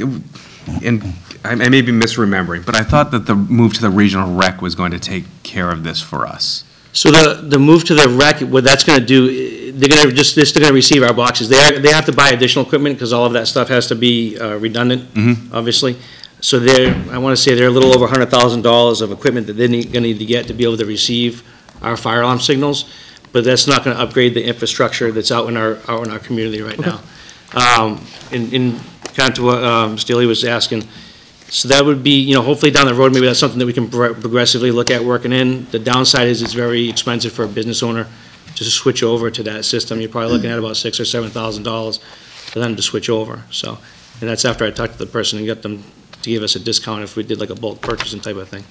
S1: And I I may be misremembering, but I thought that the move to the regional rec was going to take care of this for us.
S9: So the, the move to the rec, what that's gonna do, eh, they're gonna just, they're still gonna receive our boxes. They are, they have to buy additional equipment, because all of that stuff has to be uh, redundant, obviously. So they're, I wanna say they're a little over hundred thousand dollars of equipment that they're gonna need to get to be able to receive our fire alarm signals, but that's not gonna upgrade the infrastructure that's out in our, out in our community right now. Um, in, in, kind of what, um, Steely was asking, so that would be, you know, hopefully down the road, maybe that's something that we can pro- progressively look at working in. The downside is it's very expensive for a business owner to switch over to that system. You're probably looking at about six or seven thousand dollars for them to switch over, so. And that's after I talked to the person and got them to give us a discount if we did like a bulk purchasing type of thing.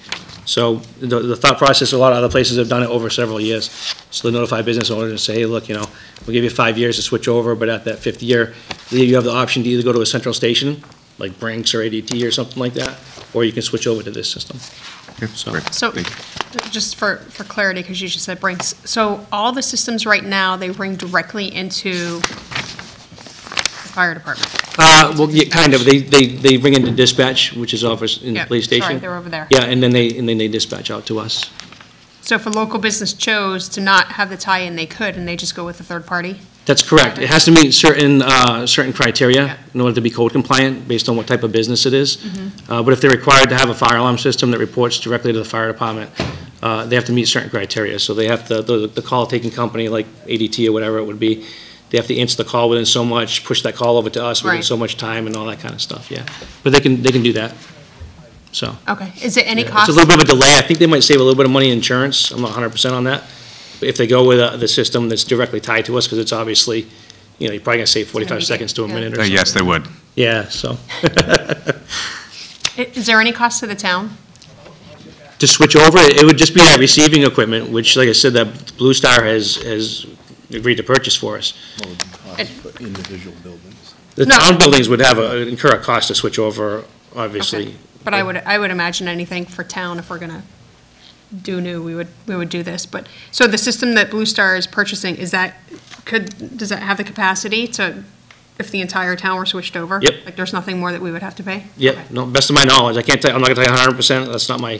S9: So the, the thought process, a lot of other places have done it over several years. So they notify business owners and say, hey, look, you know, we'll give you five years to switch over, but at that fifth year, you have the option to either go to a central station, like Brinks or ADT or something like that, or you can switch over to this system. So-
S1: Great.
S3: So,
S1: Thank you.
S3: just for, for clarity, because you just said Brinks, so all the systems right now, they ring directly into the fire department?
S9: Uh, well, yeah, kind of, they, they, they bring in the dispatch, which is office in the
S3: Yeah,
S9: police
S3: sorry,
S9: station.
S3: they're over there.
S9: Yeah, and then they, and then they dispatch out to us.
S3: So if a local business chose to not have the tie-in, they could, and they just go with a third party?
S9: That's correct. It has to meet certain, uh, certain criteria in order to be code compliant, based on what type of business it is.
S3: Mm-hmm.
S9: Uh, But if they're required to have a fire alarm system that reports directly to the fire department, uh, they have to meet certain criteria. So they have to, the, the call-taking company, like ADT or whatever it would be, they have to answer the call within so much, push that call over to us within
S3: Right.
S9: so much time and all that kind of stuff, yeah. But they can, they can do that, so.
S3: Okay, is it any cost?
S9: It's
S3: cost?
S9: a little bit of a delay. I think they might save a little bit of money in insurance. I'm not hundred percent on that. If they go with uh, the system that's directly tied to us, because it's obviously, you know, you're probably gonna save forty-five
S3: be-
S9: seconds to a
S3: yeah.
S9: minute or
S1: Uh,
S9: something.
S1: Yes, they would.
S9: Yeah, so,
S3: I- Is there any cost to the town?
S9: to switch over, it would just be that receiving equipment, which, like I said, that Blue Star has, has agreed to purchase for us.
S10: individual buildings.
S9: The
S3: No.
S9: town buildings would have a, incur a cost to switch over, obviously.
S3: Okay. But I would, I would imagine anything for town, if we're gonna do new, we would, we would do this, but, so the system that Blue Star is purchasing, is that, could, does that have the capacity to, if the entire town were switched over?
S9: Yep.
S3: Like, there's nothing more that we would have to pay?
S9: Yeah,
S3: Okay.
S9: no, best of my knowledge, I can't tell, I'm not gonna tell you hundred percent, that's not my,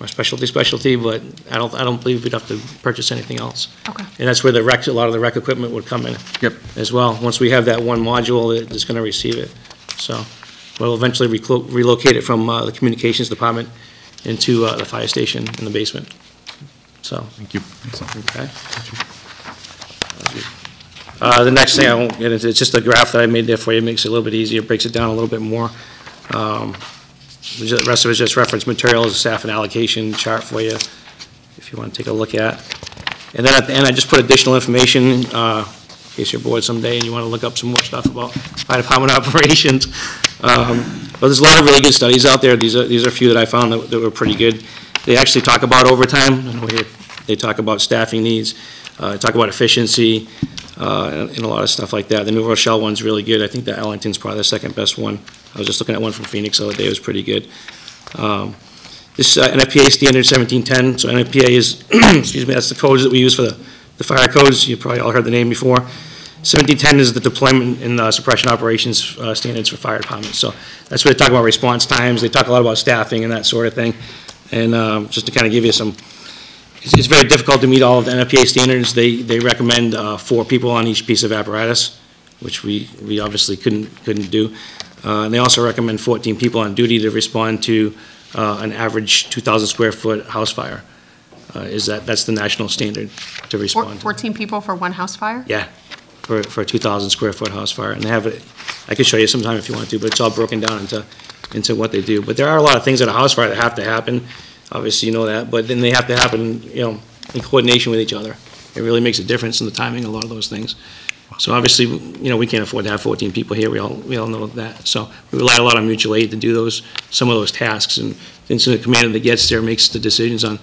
S9: or specialty specialty, but I don't, I don't believe we'd have to purchase anything else.
S3: Okay.
S9: And that's where the rec, a lot of the rec equipment would come in.
S1: Yep.
S9: As well. Once we have that one module, it- it's going to receive it. So we'll eventually reclo- relocate it from uh, the communications department into uh, the fire station in the basement. So,
S1: Thank you.
S9: okay. Uh, The next thing I won't get into, it's just a graph that I made there for you, makes it a little bit easier, breaks it down a little bit more. Um, The rest of it is just reference materials, staff and allocation chart for you, if you want to take a look at. And then at the end, I just put additional information, uh, in case you're bored someday and you want to look up some more stuff about fire department operations. Um, But there's a lot of really good studies out there. These are, these are a few that I found that that were pretty good. They actually talk about overtime, we- they talk about staffing needs, uh, talk about efficiency, uh, and and a lot of stuff like that. The New Rochelle one's really good. I think the Ellington's probably the second best one. I was just looking at one from Phoenix the other day, it was pretty good. Um, This uh, NFPA standard 1710, so NFPA is, excuse me, that's the codes that we use for the the fire codes. You probably all heard the name before. 1710 is the deployment and uh, suppression operations uh, standards for fire departments. So that's where they talk about response times, they talk a lot about staffing and that sort of thing. And um, just to kind of give you some, it's it's very difficult to meet all of the NFPA standards. They, they recommend uh, four people on each piece of apparatus, which we, we obviously couldn't, couldn't do. Uh, And they also recommend 14 people on duty to respond to uh, an average 2,000 square foot house fire. Uh, Is that, that's the national standard to respond to.
S3: 14 people for one house fire?
S9: Yeah, for, for a 2,000 square foot house fire. And they have it, I could show you sometime if you want to, but it's all broken down into, into what they do. But there are a lot of things at a house fire that have to happen. Obviously, you know that, but then they have to happen, you know, in coordination with each other. It really makes a difference in the timing, of a lot of those things. So obviously, you know, we can't afford to have 14 people here, we all, we all know that. So we rely a lot on mutual aid to do those, some of those tasks. And the incident commander that gets there makes the decisions on,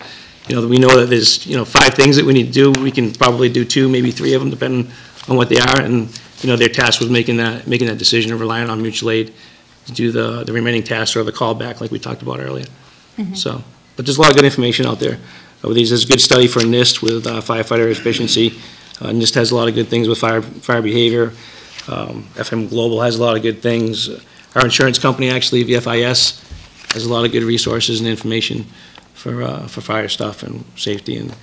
S9: you know, we know that there's, you know, five things that we need to do. We can probably do two, maybe three of them, depending on what they are. And, you know, their task was making that, making that decision and relying on mutual aid to do the, the remaining tasks or the callback like we talked about earlier. So, but there's a lot of good information out there. Over these, there's a good study for NIST with uh, firefighter efficiency. Uh, NIST has a lot of good things with fire, fire behavior. Um, FM Global has a lot of good things. Our insurance company, actually, VFIS, has a lot of good resources and information for, uh, for fire stuff and safety and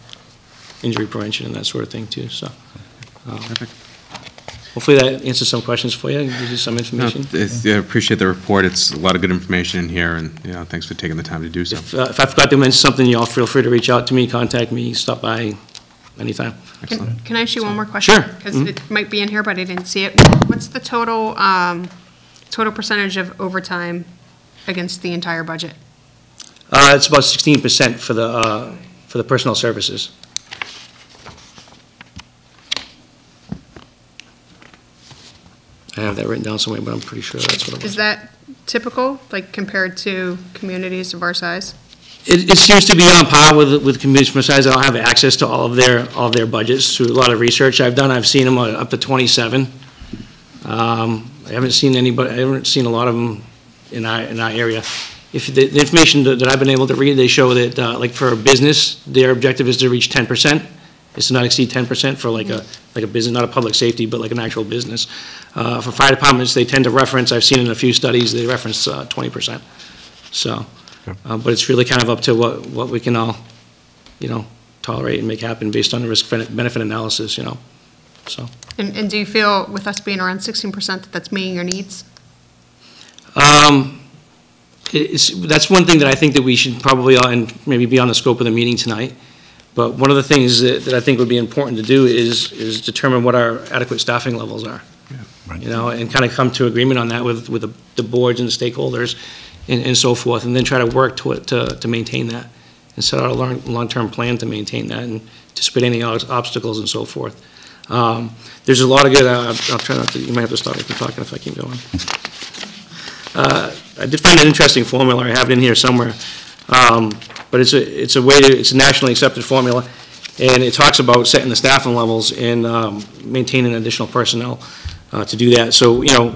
S9: injury prevention and that sort of thing, too, so. Um, Hopefully that answers some questions for you, gives you some
S1: No,
S9: information.
S1: it's- yeah, I appreciate the report. It's a lot of good information in here, and, you know, thanks for taking the time to do so.
S9: If, uh, if I forgot to mention something, y'all feel free to reach out to me, contact me, stop by anytime.
S1: Excellent.
S3: Can can I ask you one more question?
S9: Sure.
S3: Because
S9: Mhm.
S3: it might be in here, but I didn't see it. What's the total, um, total percentage of overtime against the entire budget?
S9: Uh, it's about sixteen percent for the, uh, for the personnel services. I have that written down somewhere, but I'm pretty sure that's what it was.
S3: Is that typical, like compared to communities of our size?
S9: It, it seems to be on par with, with communities from size. I don't have access to all of their, all of their budgets through a lot of research I've done. I've seen them uh, up to twenty-seven. Um, I haven't seen anybody, I haven't seen a lot of them in our, in our area. If, the, the information that, that I've been able to read, they show that, uh, like for a business, their objective is to reach ten percent. Is to not exceed ten percent for like a, like a business, not a public safety, but like an actual business. Uh, for fire departments, they tend to reference, I've seen in a few studies, they reference, uh, twenty percent. So, uh, but it's really kind of up to what, what we can all, you know, tolerate and make happen based on the risk-benefit analysis, you know, so.
S3: And, and do you feel with us being around sixteen percent that that's meeting your needs?
S9: Um, it's, that's one thing that I think that we should probably, uh, and maybe be on the scope of the meeting tonight. But one of the things that, that I think would be important to do is, is determine what our adequate staffing levels are.
S2: Right.
S9: You know, and kind of come to agreement on that with, with the, the boards and the stakeholders and, and so forth, and then try to work to, to, to maintain that. And set out a long, long-term plan to maintain that and anticipate any obstacles and so forth. Um, there's a lot of good, uh, I'll try not to, you might have to stop me from talking if I keep going. Uh, I did find an interesting formula, I have it in here somewhere. Um, But it's a, it's a way to, it's a nationally accepted formula, and it talks about setting the staffing levels and um, maintaining additional personnel uh, to do that. So, you know,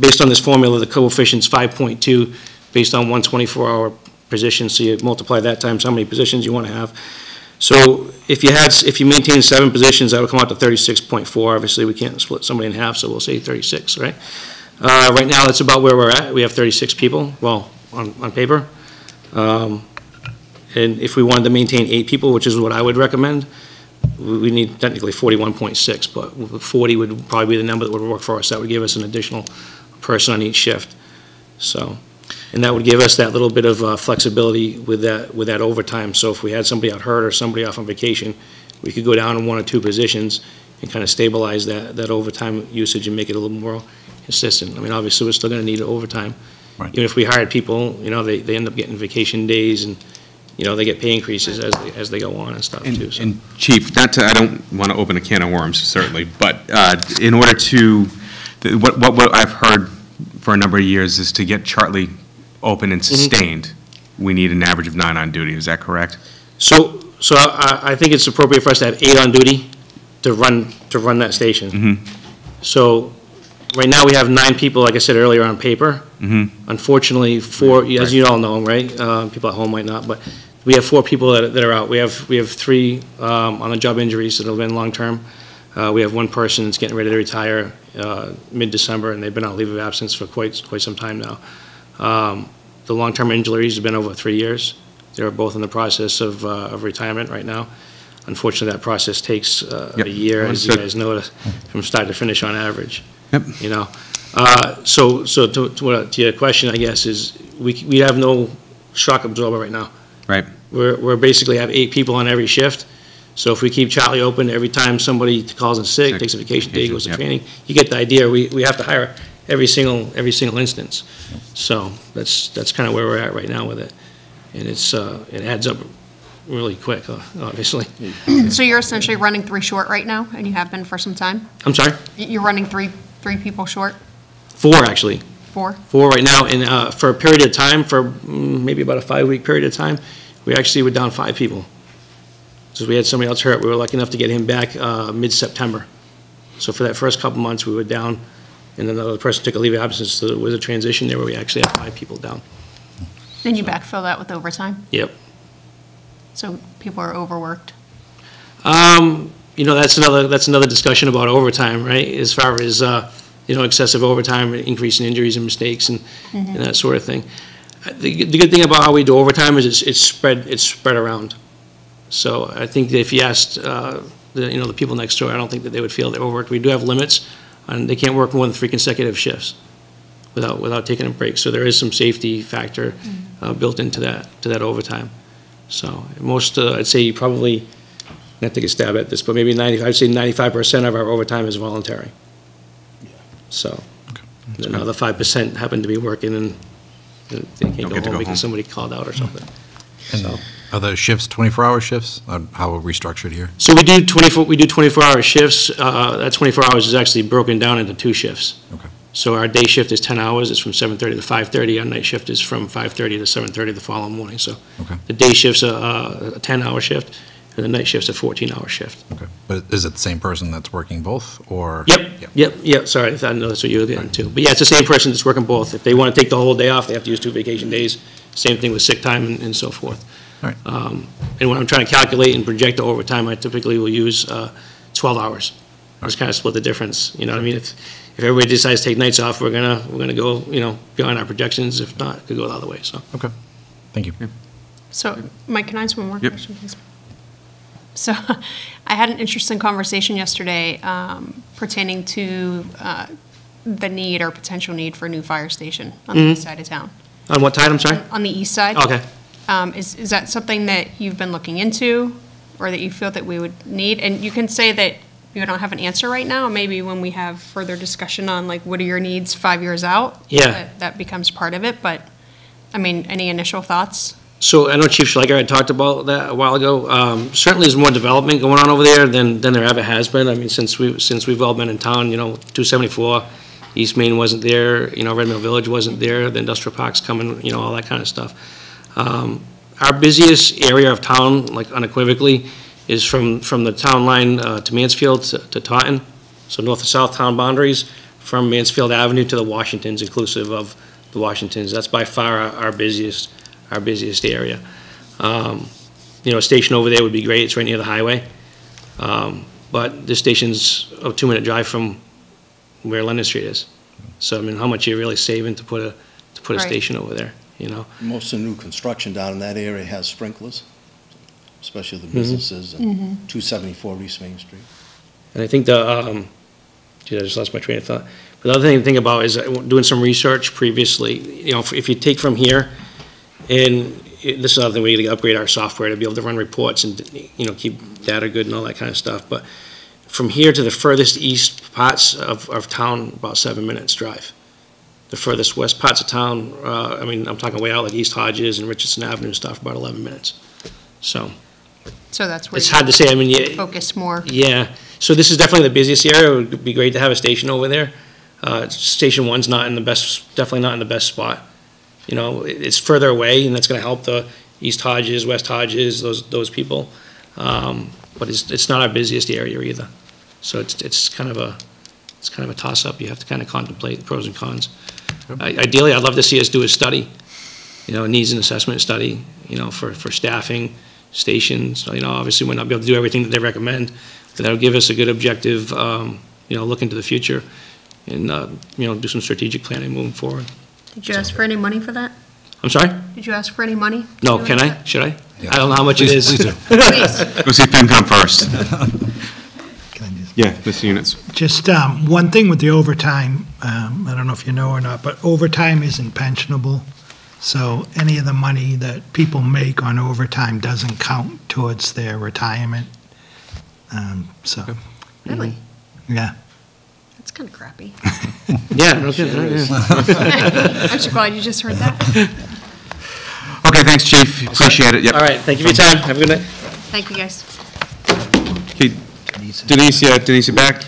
S9: based on this formula, the coefficient's 5.2, based on one 24-hour position, so you multiply that times how many positions you want to have. So if you had, if you maintain seven positions, that would come out to 36.4. Obviously, we can't split somebody in half, so we'll say 36, right? Uh, Right now, that's about where we're at. We have 36 people, well, on, on paper. Um, And if we wanted to maintain eight people, which is what I would recommend, we need technically 41.6, but 40 would probably be the number that would work for us. That would give us an additional person on each shift. So, and that would give us that little bit of uh, flexibility with that, with that overtime. So if we had somebody out hurt or somebody off on vacation, we could go down in one or two positions and kind of stabilize that, that overtime usage and make it a little more consistent. I mean, obviously, we're still going to need overtime.
S2: Right.
S9: Even if we hired people, you know, they, they end up getting vacation days and, you know, they get pay increases as, they as they go on and stuff
S1: And
S9: too. so.
S1: and Chief, not to, I don't want to open a can of worms, certainly, but uh, in order to, the- what, what what I've heard for a number of years is to get Charlie open and sustained, we need an average of nine on duty, is that correct?
S9: So, so I, I think it's appropriate for us to have eight on duty to run, to run that station. So, right now, we have nine people, like I said earlier, on paper. Unfortunately, four, as you all know, right, uh, people at home might not, but we have four people that, that are out. We have, we have three, um, on-the-job injuries that have been long-term. Uh, we have one person that's getting ready to retire, uh, mid-December, and they've been on leave of absence for quite, quite some time now. Um, the long-term injuries have been over three years. They're both in the process of, uh, of retirement right now. Unfortunately, that process takes, uh,
S1: Yep,
S9: a year, as you
S1: understood.
S9: guys know, from start to finish on average.
S1: Yep.
S9: You know, uh, so, so to, to what- to your question, I guess, is we, we have no shock absorber right now.
S1: Right.
S9: We're, we're basically have eight people on every shift. So if we keep Charlie open, every time somebody calls in sick,
S1: Sick,
S9: takes a vacation day, goes to
S1: yep.
S9: training, you get the idea. We, we have to hire every single, every single instance. So that's, that's kind of where we're at right now with it. And it's, uh, it adds up really quick, uh, obviously.
S11: So you're essentially running three short right now, and you have been for some time?
S9: I'm sorry,
S11: You're running three, three people short?
S9: Four, actually.
S11: Four?
S9: Four right now, and uh, for a period of time, for mm, maybe about a five-week period of time, we actually were down five people. So we had somebody else hurt, we were lucky enough to get him back uh, mid-September. So for that first couple months, we were down, and then another person took a leave of absence, so there was a transition there where we actually had five people down.
S11: Then you backfill that with overtime?
S9: Yep.
S11: So people are overworked?
S9: Um, you know, that's another, that's another discussion about overtime, right? As far as, uh, you know, excessive overtime, increase in injuries and mistakes and, and that sort of thing. The, the good thing about how we do overtime is it's, it's spread, it's spread around. So I think that if you asked, uh, the, you know, the people next door, I don't think that they would feel they're overworked. We do have limits, and they can't work more than three consecutive shifts without, without taking a break. So there is some safety factor, uh, built into that, to that overtime. So most, uh, I'd say probably, not take a stab at this, but maybe 90, I'd say 95% of our overtime is voluntary. So, and another 5% happened to be working and and they
S1: Don't
S9: can't go
S1: get to
S9: home
S1: go
S9: because
S1: home.
S9: somebody called out or something. So,
S2: Are those shifts 24-hour shifts? Uh, How are we structured here?
S9: so we do 24, we do 24-hour shifts. Uh, That 24 hours is actually broken down into two shifts.
S2: Okay.
S9: So our day shift is 10 hours, it's from 7:30 to 5:30. Our night shift is from 5:30 to 7:30 the following morning. So
S2: Okay.
S9: the day shift's a a 10-hour shift, and the night shift's a 14-hour shift.
S2: Okay. But is it the same person that's working both, or?
S9: Yep, yep, yep, sorry, I thought- I know that's what you were getting to. But yeah, it's the same person that's working both. If they want to take the whole day off, they have to use two vacation days. Same thing with sick time and and so forth.
S2: All right.
S9: Um, And when I'm trying to calculate and project the overtime, I typically will use uh, 12 hours. I just kind of split the difference, you know what I mean? If, if everybody decides to take nights off, we're gonna, we're gonna go, you know, beyond our projections. If not, it could go the other way, so.
S2: Okay. Thank you.
S3: So, Mike, can I ask one more
S1: Yep.
S3: question, please? So, I had an interesting conversation yesterday um, pertaining to uh, the need or potential need for a new fire station on the east side of town.
S9: On what side, I'm sorry?
S3: On the east side?
S9: Okay.
S3: Um, Is, is that something that you've been looking into, or that you feel that we would need? And you can say that you don't have an answer right now, maybe when we have further discussion on, like, what are your needs five years out?
S9: Yeah.
S3: that- That becomes part of it, but, I mean, any initial thoughts?
S9: So I know Chief Schleicher had talked about that a while ago. Um, Certainly there's more development going on over there than, than there ever has been. I mean, since we, since we've all been in town, you know, 274, East Main wasn't there, you know, Red Mill Village wasn't there, the industrial park's coming, you know, all that kind of stuff. Um, Our busiest area of town, like unequivocally, is from, from the town line uh, to Mansfield to to Taunton, so north to south town boundaries, from Mansfield Avenue to the Washingtons, inclusive of the Washingtons. That's by far our our busiest, our busiest area. Um, You know, a station over there would be great, it's right near the highway. Um, But this station's a two-minute drive from where London Street is. So, I mean, how much are you really saving to put a, to put a
S3: Right.
S9: station over there, you know?
S10: Most of the new construction down in that area has sprinklers, especially the
S9: Mhm.
S10: businesses and 274 East Main Street.
S9: And I think the, um, gee, I just lost my train of thought. But the other thing to think about is uh, doing some research previously, you know, if- if you take from here, and it- this is another thing, we need to upgrade our software to be able to run reports and, you know, keep data good and all that kind of stuff. But from here to the furthest east parts of, of town, about seven minutes drive. The furthest west parts of town, uh, I mean, I'm talking way out like East Hodges and Richardson Avenue and stuff, about 11 minutes. So,
S11: So that's where
S9: it's hard to say, I mean,
S11: you
S9: yeah,
S11: focus more.
S9: yeah, so this is definitely the busiest area, it would be great to have a station over there. Uh, Station One's not in the best, definitely not in the best spot. You know, it's further away, and that's gonna help the East Hodges, West Hodges, those, those people. Um, But it's, it's not our busiest area either. So it's, it's kind of a, it's kind of a toss-up, you have to kind of contemplate the pros and cons. I- Ideally, I'd love to see us do a study, you know, a needs and assessment study, you know, for, for staffing, stations, you know, obviously we're not be able to do everything that they recommend, but that'll give us a good objective, um, you know, look into the future and, uh, you know, do some strategic planning moving forward.
S11: Did you ask for any money for that?
S9: I'm sorry?
S11: Did you ask for any money?
S9: No, can I?
S11: that?
S9: Should I? I don't know how much it
S2: Please-
S9: is.
S2: please do.
S11: Please.
S1: Go see FinCom first. Yeah, Mr. Units.
S5: Just um, one thing with the overtime, um, I don't know if you know or not, but overtime isn't pensionable. So any of the money that people make on overtime doesn't count towards their retirement. Um, So,
S11: Really?
S5: yeah.
S11: That's kind of crappy.
S9: Yeah, no kidding, yeah.
S11: Aren't you glad you just heard that?
S1: Okay, thanks, chief. Appreciate it. Yep.
S9: All right, thank you for your time. Have a good night.
S11: Thank you, guys.
S1: Okay, Denise, yeah, Denise, you back?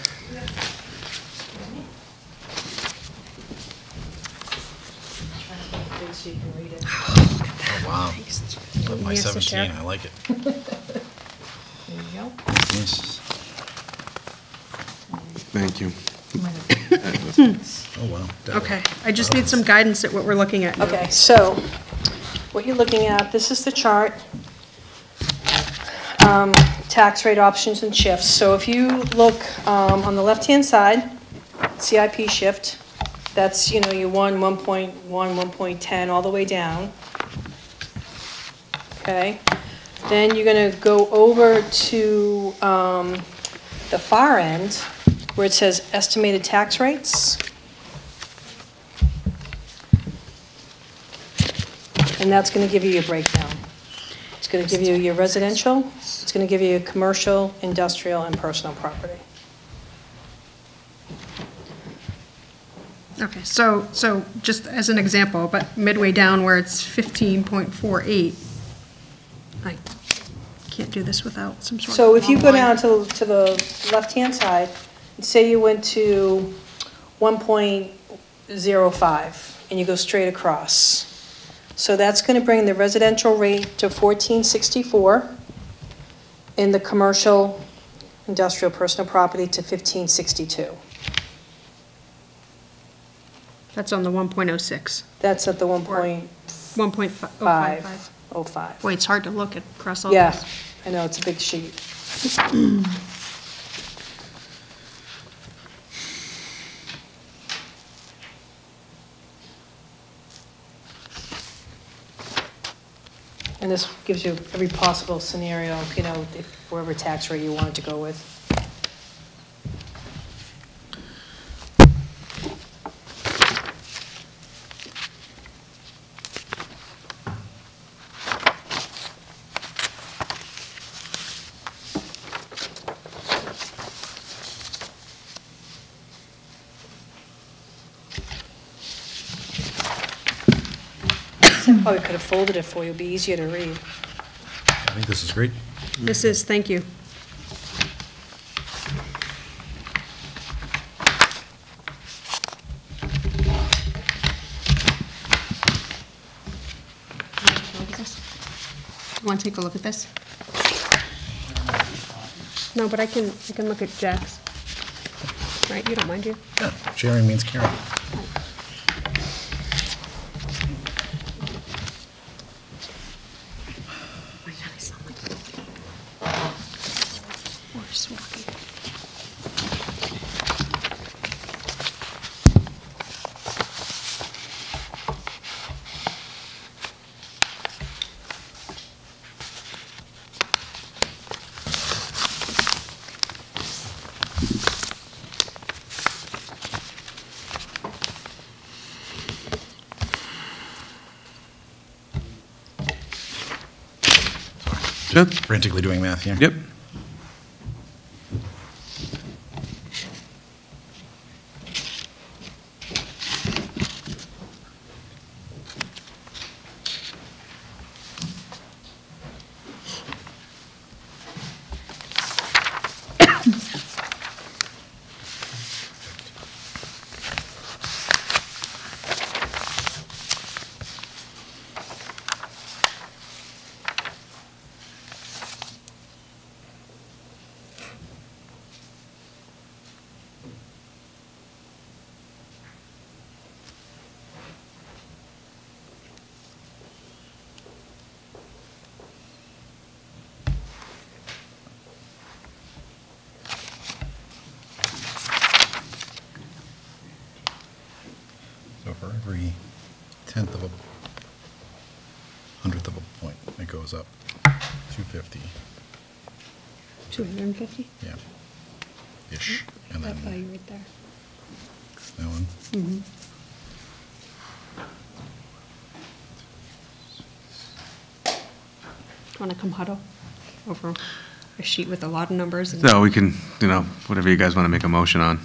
S2: Oh, wow. Love my
S11: Yes, to
S2: 17,
S11: share.
S2: I like it.
S11: There you go.
S2: Yes.
S1: Thank you.
S2: Oh, wow.
S3: Okay, I just need some guidance at what we're looking at now.
S6: Okay, so what you're looking at, this is the chart. Um, Tax rate options and shifts. So if you look um, on the left-hand side, CIP shift, that's, you know, your 1, 1.1, 1.10, all the way down. Okay? Then you're going to go over to um, the far end, where it says estimated tax rates. And that's gonna give you your breakdown. It's gonna give you your residential, it's gonna give you commercial, industrial, and personal property.
S3: Okay, so, so just as an example, but midway down where it's 15.48, I can't do this without some sort of.
S6: So if you go down to, to the left-hand side, say you went to one point zero five, and you go straight across. So that's gonna bring the residential rate to fourteen sixty-four, and the commercial, industrial, personal property to fifteen sixty-two.
S3: That's on the 1.06,
S6: That's at the one point
S3: 1.55.
S6: five oh five.
S3: Boy, it's hard to look at across all
S6: Yeah,
S3: this.
S6: I know, it's a big sheet. And this gives you every possible scenario, you know, if whatever tax rate you wanted to go with. Probably could have folded it for you, it'd be easier to read.
S2: I think this is great.
S3: This is, thank you. You want to take a look at this? No, but I can, I can look at Jack's. Right, you don't mind, do you?
S2: Yeah, sharing means caring. Frantically doing math here.
S1: Yep.
S2: So for every tenth of a, hundredth of a point, it goes up 250,
S3: 250?
S2: yeah. Ish, and
S3: That value right there.
S2: that one. Mm-hmm.
S3: Want to come huddle over a sheet with a lot of numbers? and-
S1: So we can, you know, whatever you guys want to make a motion on.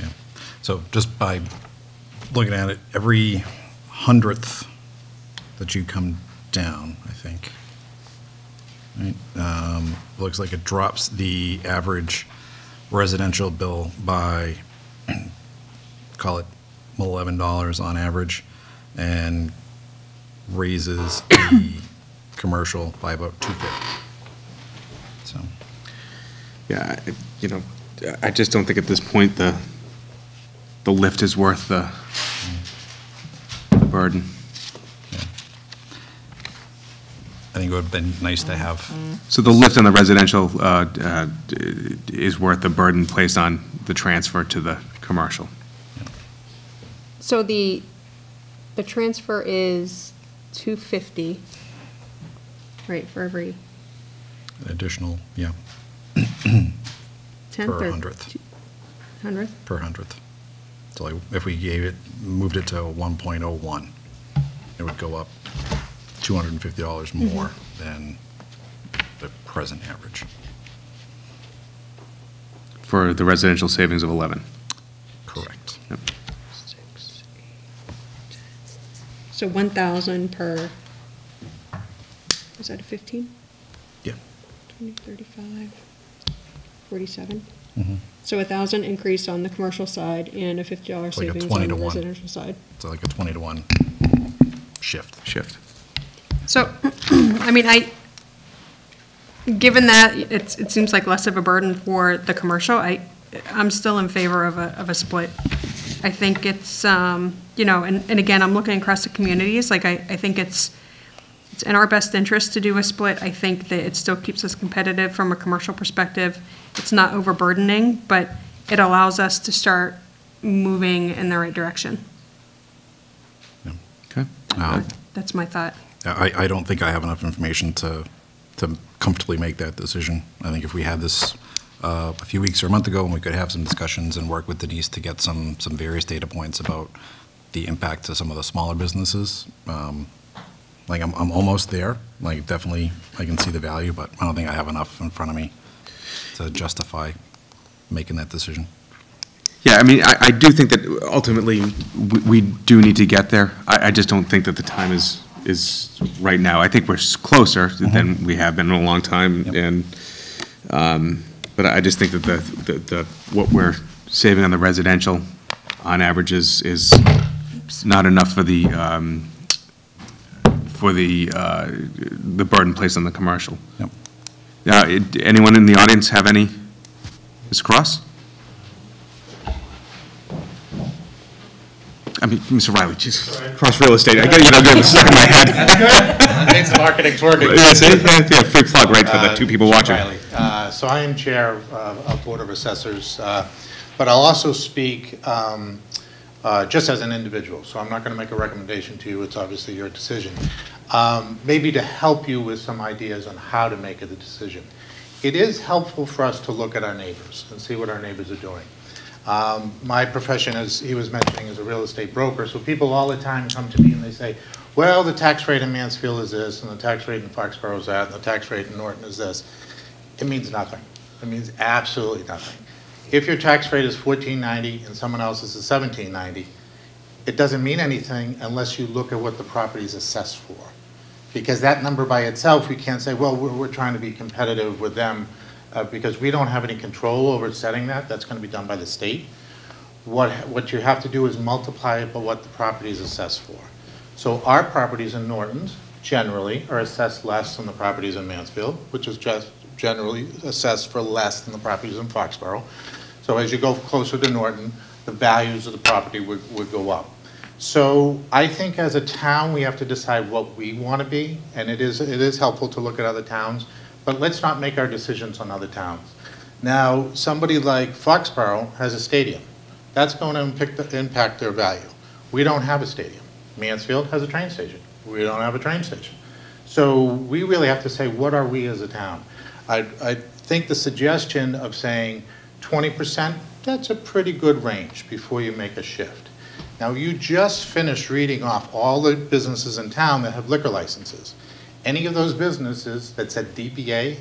S2: Yeah. So just by looking at it, every hundredth that you come down, I think, right, um, looks like it drops the average residential bill by, call it eleven dollars on average, and raises the commercial by about two fifty. So,
S1: Yeah, I- you know, I just don't think at this point the, the lift is worth the the burden.
S2: I think it would have been nice to have
S1: So the lift on the residential uh, uh, is worth the burden placed on the transfer to the commercial.
S3: So the, the transfer is 250, right, for every
S2: additional, yeah,
S3: tenth
S2: per hundredth.
S3: Hundredth?
S2: per hundredth. So like, if we gave it, moved it to 1.01, it would go up $250 more than the present average.
S1: For the residential savings of 11.
S2: Correct.
S1: Yep.
S3: So 1,000 per, is that a 15?
S2: Yeah.
S3: 20, 35, 47?
S2: Mhm.
S3: So a 1,000 increase on the commercial side and a $50
S2: Like a
S3: savings
S2: 20
S3: on
S2: to
S3: the
S2: 1.
S3: residential side.
S2: So like a 20 to 1 shift.
S1: Shift.
S3: So, I mean, I, given that it's, it seems like less of a burden for the commercial, I, I'm still in favor of a, of a split. I think it's, um, you know, and, and again, I'm looking across the communities, like, I, I think it's, it's in our best interest to do a split. I think that it still keeps us competitive from a commercial perspective. It's not overburdening, but it allows us to start moving in the right direction.
S1: Okay.
S2: Um,
S3: That's my thought.
S2: I, I don't think I have enough information to, to comfortably make that decision. I think if we had this uh, a few weeks or a month ago, and we could have some discussions and work with Denise to get some, some various data points about the impact to some of the smaller businesses, um, like, I'm, I'm almost there, like, definitely, I can see the value, but I don't think I have enough in front of me to justify making that decision.
S1: Yeah, I mean, I, I do think that ultimately, we, we do need to get there. I, I just don't think that the time is, is right now. I think we're closer than we have been in a long time,
S2: Yep.
S1: and, um, but I just think that the, the, the, what we're saving on the residential on average is, is not enough for the, um, for the, uh, the burden placed on the commercial.
S2: Yep.
S1: Uh, it- anyone in the audience have any? Mr. Cross? I mean, Mr. Riley, Jesus, Cross Real Estate, I got, you know, getting stuck in my head.
S12: The marketing's working.
S1: Yeah, see? Yeah, free plug, right, for the two people watching.
S12: Riley. Uh, So I am Chair uh, of Board of Assessors, uh, but I'll also speak um, uh, just as an individual, so I'm not going to make a recommendation to you, it's obviously your decision. Um, maybe to help you with some ideas on how to make a decision. It is helpful for us to look at our neighbors and see what our neighbors are doing. Um, My profession, as he was mentioning, is a real estate broker, so people all the time come to me and they say, well, the tax rate in Mansfield is this, and the tax rate in Foxborough is that, and the tax rate in Norton is this. It means nothing. It means absolutely nothing. If your tax rate is fourteen ninety and someone else's is seventeen ninety, it doesn't mean anything unless you look at what the property is assessed for. Because that number by itself, we can't say, well, we're, we're trying to be competitive with them, uh, because we don't have any control over setting that, that's gonna be done by the state. What, what you have to do is multiply it by what the property is assessed for. So our properties in Norton generally are assessed less than the properties in Mansfield, which is just generally assessed for less than the properties in Foxborough. So as you go closer to Norton, the values of the property would, would go up. So I think as a town, we have to decide what we want to be, and it is, it is helpful to look at other towns, but let's not make our decisions on other towns. Now, somebody like Foxborough has a stadium. That's going to impact, their value. We don't have a stadium. Mansfield has a train station. We don't have a train station. So we really have to say, what are we as a town? I, I think the suggestion of saying twenty percent, that's a pretty good range before you make a shift. Now, you just finished reading off all the businesses in town that have liquor licenses. Any of those businesses that said DBA,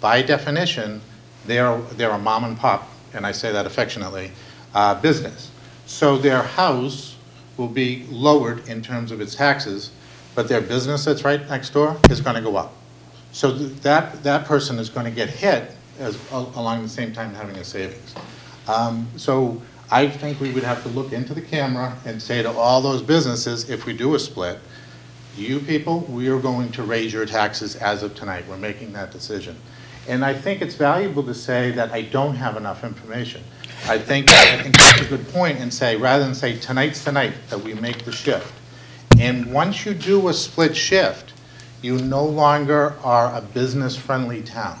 S12: by definition, they're, they're a mom and pop, and I say that affectionately, uh, business. So their house will be lowered in terms of its taxes, but their business that's right next door is gonna go up. So th- that, that person is gonna get hit as, al- along the same time having a savings. Um, So I think we would have to look into the camera and say to all those businesses, if we do a split, you people, we are going to raise your taxes as of tonight. We're making that decision. And I think it's valuable to say that I don't have enough information. I think, I think that's a good point and say, rather than say tonight's tonight, that we make the shift. And once you do a split shift, you no longer are a business-friendly town.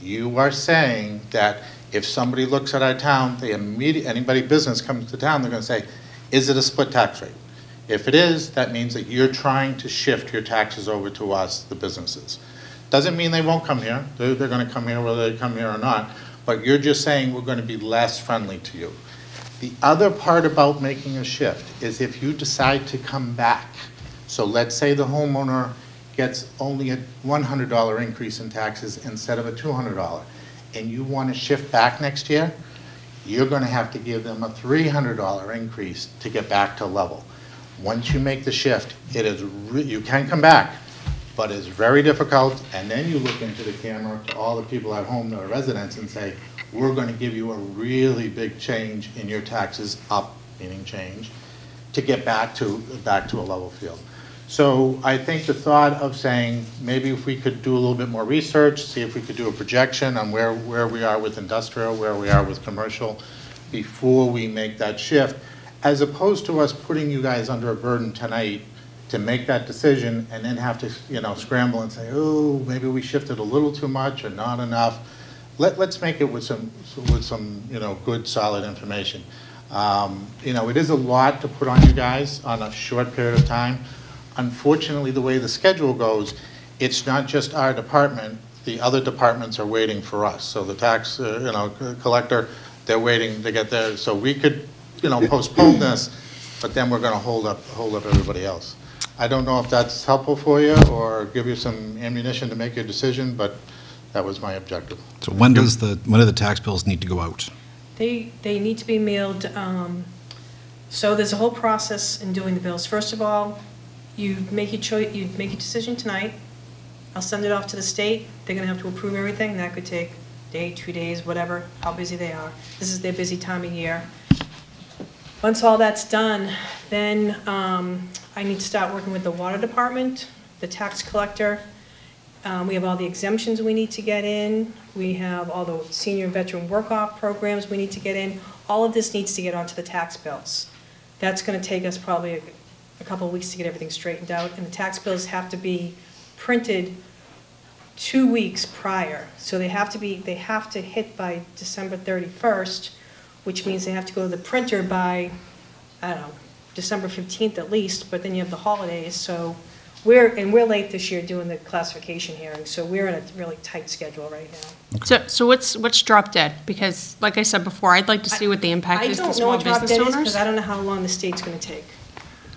S12: You are saying that if somebody looks at our town, they anybody business comes to town, they're gonna say, is it a split tax rate? If it is, that means that you're trying to shift your taxes over to us, the businesses. Doesn't mean they won't come here, they're, they're gonna come here whether they come here or not, but you're just saying we're gonna be less friendly to you. The other part about making a shift is if you decide to come back, so let's say the homeowner gets only a one hundred dollar increase in taxes instead of a two hundred dollar, and you wanna shift back next year, you're gonna have to give them a three hundred dollar increase to get back to level. Once you make the shift, it is, you can come back, but it's very difficult, and then you look into the camera to all the people at home that are residents and say, we're gonna give you a really big change in your taxes, up, meaning change, to get back to, back to a level field. So I think the thought of saying, maybe if we could do a little bit more research, see if we could do a projection on where, where we are with industrial, where we are with commercial, before we make that shift, as opposed to us putting you guys under a burden tonight to make that decision and then have to, you know, scramble and say, oh, maybe we shifted a little too much or not enough. Let, let's make it with some, with some, you know, good, solid information. Um, You know, it is a lot to put on you guys on a short period of time. Unfortunately, the way the schedule goes, it's not just our department, the other departments are waiting for us. So the tax, uh, you know, collector, they're waiting to get there. So we could, you know, postpone this, but then we're gonna hold up, hold up everybody else. I don't know if that's helpful for you or give you some ammunition to make your decision, but that was my objective.
S2: So when does the, when do the tax bills need to go out?
S6: They, they need to be mailed, um, so there's a whole process in doing the bills. First of all, you make your choice, you make your decision tonight. I'll send it off to the state. They're gonna have to approve everything. That could take a day, two days, whatever, how busy they are. This is their busy time of year. Once all that's done, then um, I need to start working with the water department, the tax collector. Um, We have all the exemptions we need to get in. We have all the senior and veteran work-off programs we need to get in. All of this needs to get onto the tax bills. That's going to take us probably a- a couple of weeks to get everything straightened out. And the tax bills have to be printed two weeks prior. So they have to be, they have to hit by December 31st, which means they have to go to the printer by, I don't know, December 15th at least, but then you have the holidays, so we're, and we're late this year doing the classification hearing, so we're in a really tight schedule right now.
S3: So, so what's, what's drop dead? Because, like I said before, I'd like to see what the impact is to
S6: I don't know
S3: small
S6: what drop
S3: business
S6: dead is,
S3: owners.
S6: because I don't know how long the state's gonna take,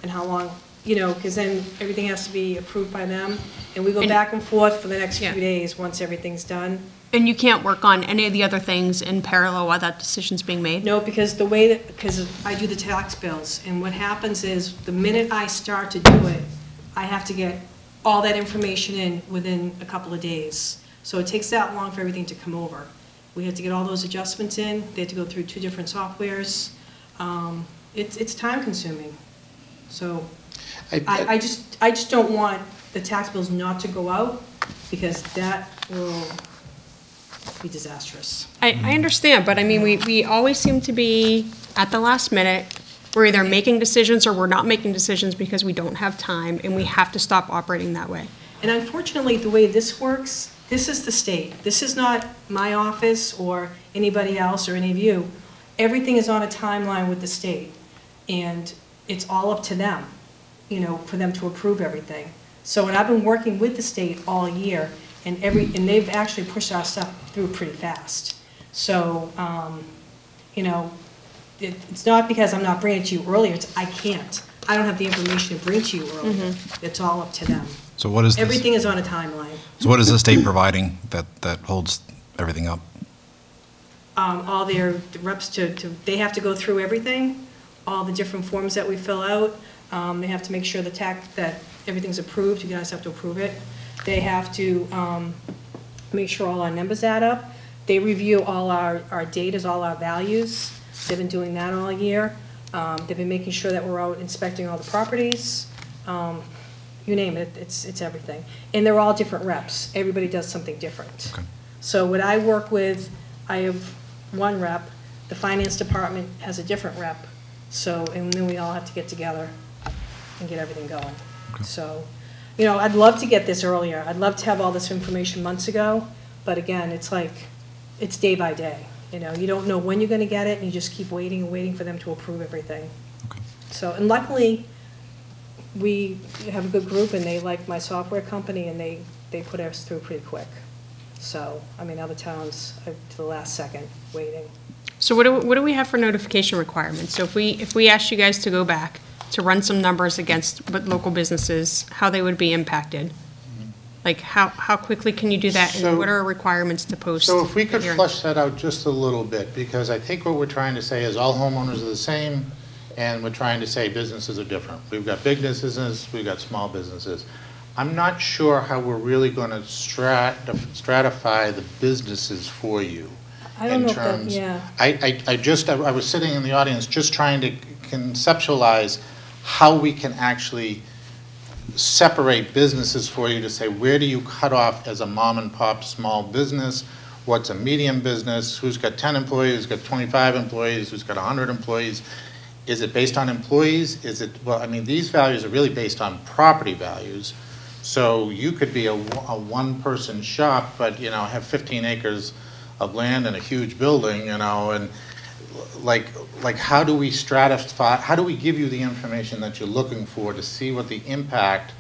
S6: and how long, you know, because then everything has to be approved by them, and we go
S3: And-
S6: back and forth for the next few
S3: Yeah.
S6: days, once everything's done.
S3: And you can't work on any of the other things in parallel while that decision's being made?
S6: No, because the way that, because I do the tax bills, and what happens is, the minute I start to do it, I have to get all that information in within a couple of days. So it takes that long for everything to come over. We have to get all those adjustments in, they have to go through two different softwares. Um, It's, it's time consuming. So I, I just, I just don't want the tax bills not to go out, because that will be disastrous.
S3: I, I understand, but I mean, we, we always seem to be at the last minute. We're either making decisions or we're not making decisions because we don't have time, and we have to stop operating that way.
S6: And unfortunately, the way this works, this is the state. This is not my office or anybody else or any of you. Everything is on a timeline with the state, and it's all up to them, you know, for them to approve everything. So, and I've been working with the state all year, and every, and they've actually pushed our stuff through pretty fast. So, um, you know, it, it's not because I'm not bringing it to you earlier, it's, I can't. I don't have the information to bring to you earlier. It's all up to them.
S2: So what is this?
S6: Everything is on a timeline.
S2: So what is the state providing that, that holds everything up?
S6: Um, all their reps to, to, they have to go through everything, all the different forms that we fill out. Um, they have to make sure the tax, that everything's approved, you guys have to approve it. They have to, um, make sure all our numbers add up. They review all our, our datas, all our values. They've been doing that all year. Um, they've been making sure that we're out inspecting all the properties. Um, you name it, it's, it's everything. And they're all different reps. Everybody does something different.
S2: Okay.
S6: So what I work with, I have one rep, the finance department has a different rep. So, and then we all have to get together and get everything going. So, you know, I'd love to get this earlier. I'd love to have all this information months ago. But again, it's like, it's day by day. You know, you don't know when you're gonna get it, and you just keep waiting and waiting for them to approve everything.
S2: Okay.
S6: So, and luckily, we have a good group, and they like my software company, and they, they put us through pretty quick. So, I mean, other towns, uh, to the last second, waiting.
S3: So what do, what do we have for notification requirements? So if we, if we asked you guys to go back to run some numbers against what local businesses, how they would be impacted? Like, how, how quickly can you do that,
S12: So-
S3: and what are requirements to post?
S12: So if we could
S3: hearing?
S12: flush that out just a little bit, because I think what we're trying to say is all homeowners are the same, and we're trying to say businesses are different. We've got big businesses, we've got small businesses. I'm not sure how we're really going to stratify the businesses for you.
S6: I don't
S12: in
S6: know if that-
S12: terms-
S6: yeah.
S12: I, I, I just, I I was sitting in the audience just trying to conceptualize how we can actually separate businesses for you to say, where do you cut off as a mom and pop small business? What's a medium business? Who's got 10 employees, who's got 25 employees, who's got 100 employees? Is it based on employees? Is it, well, I mean, these values are really based on property values. So you could be a, a one-person shop, but, you know, have 15 acres of land and a huge building, you know, and like, like, how do we stratify, how do we give you the information that you're looking for to see what the impact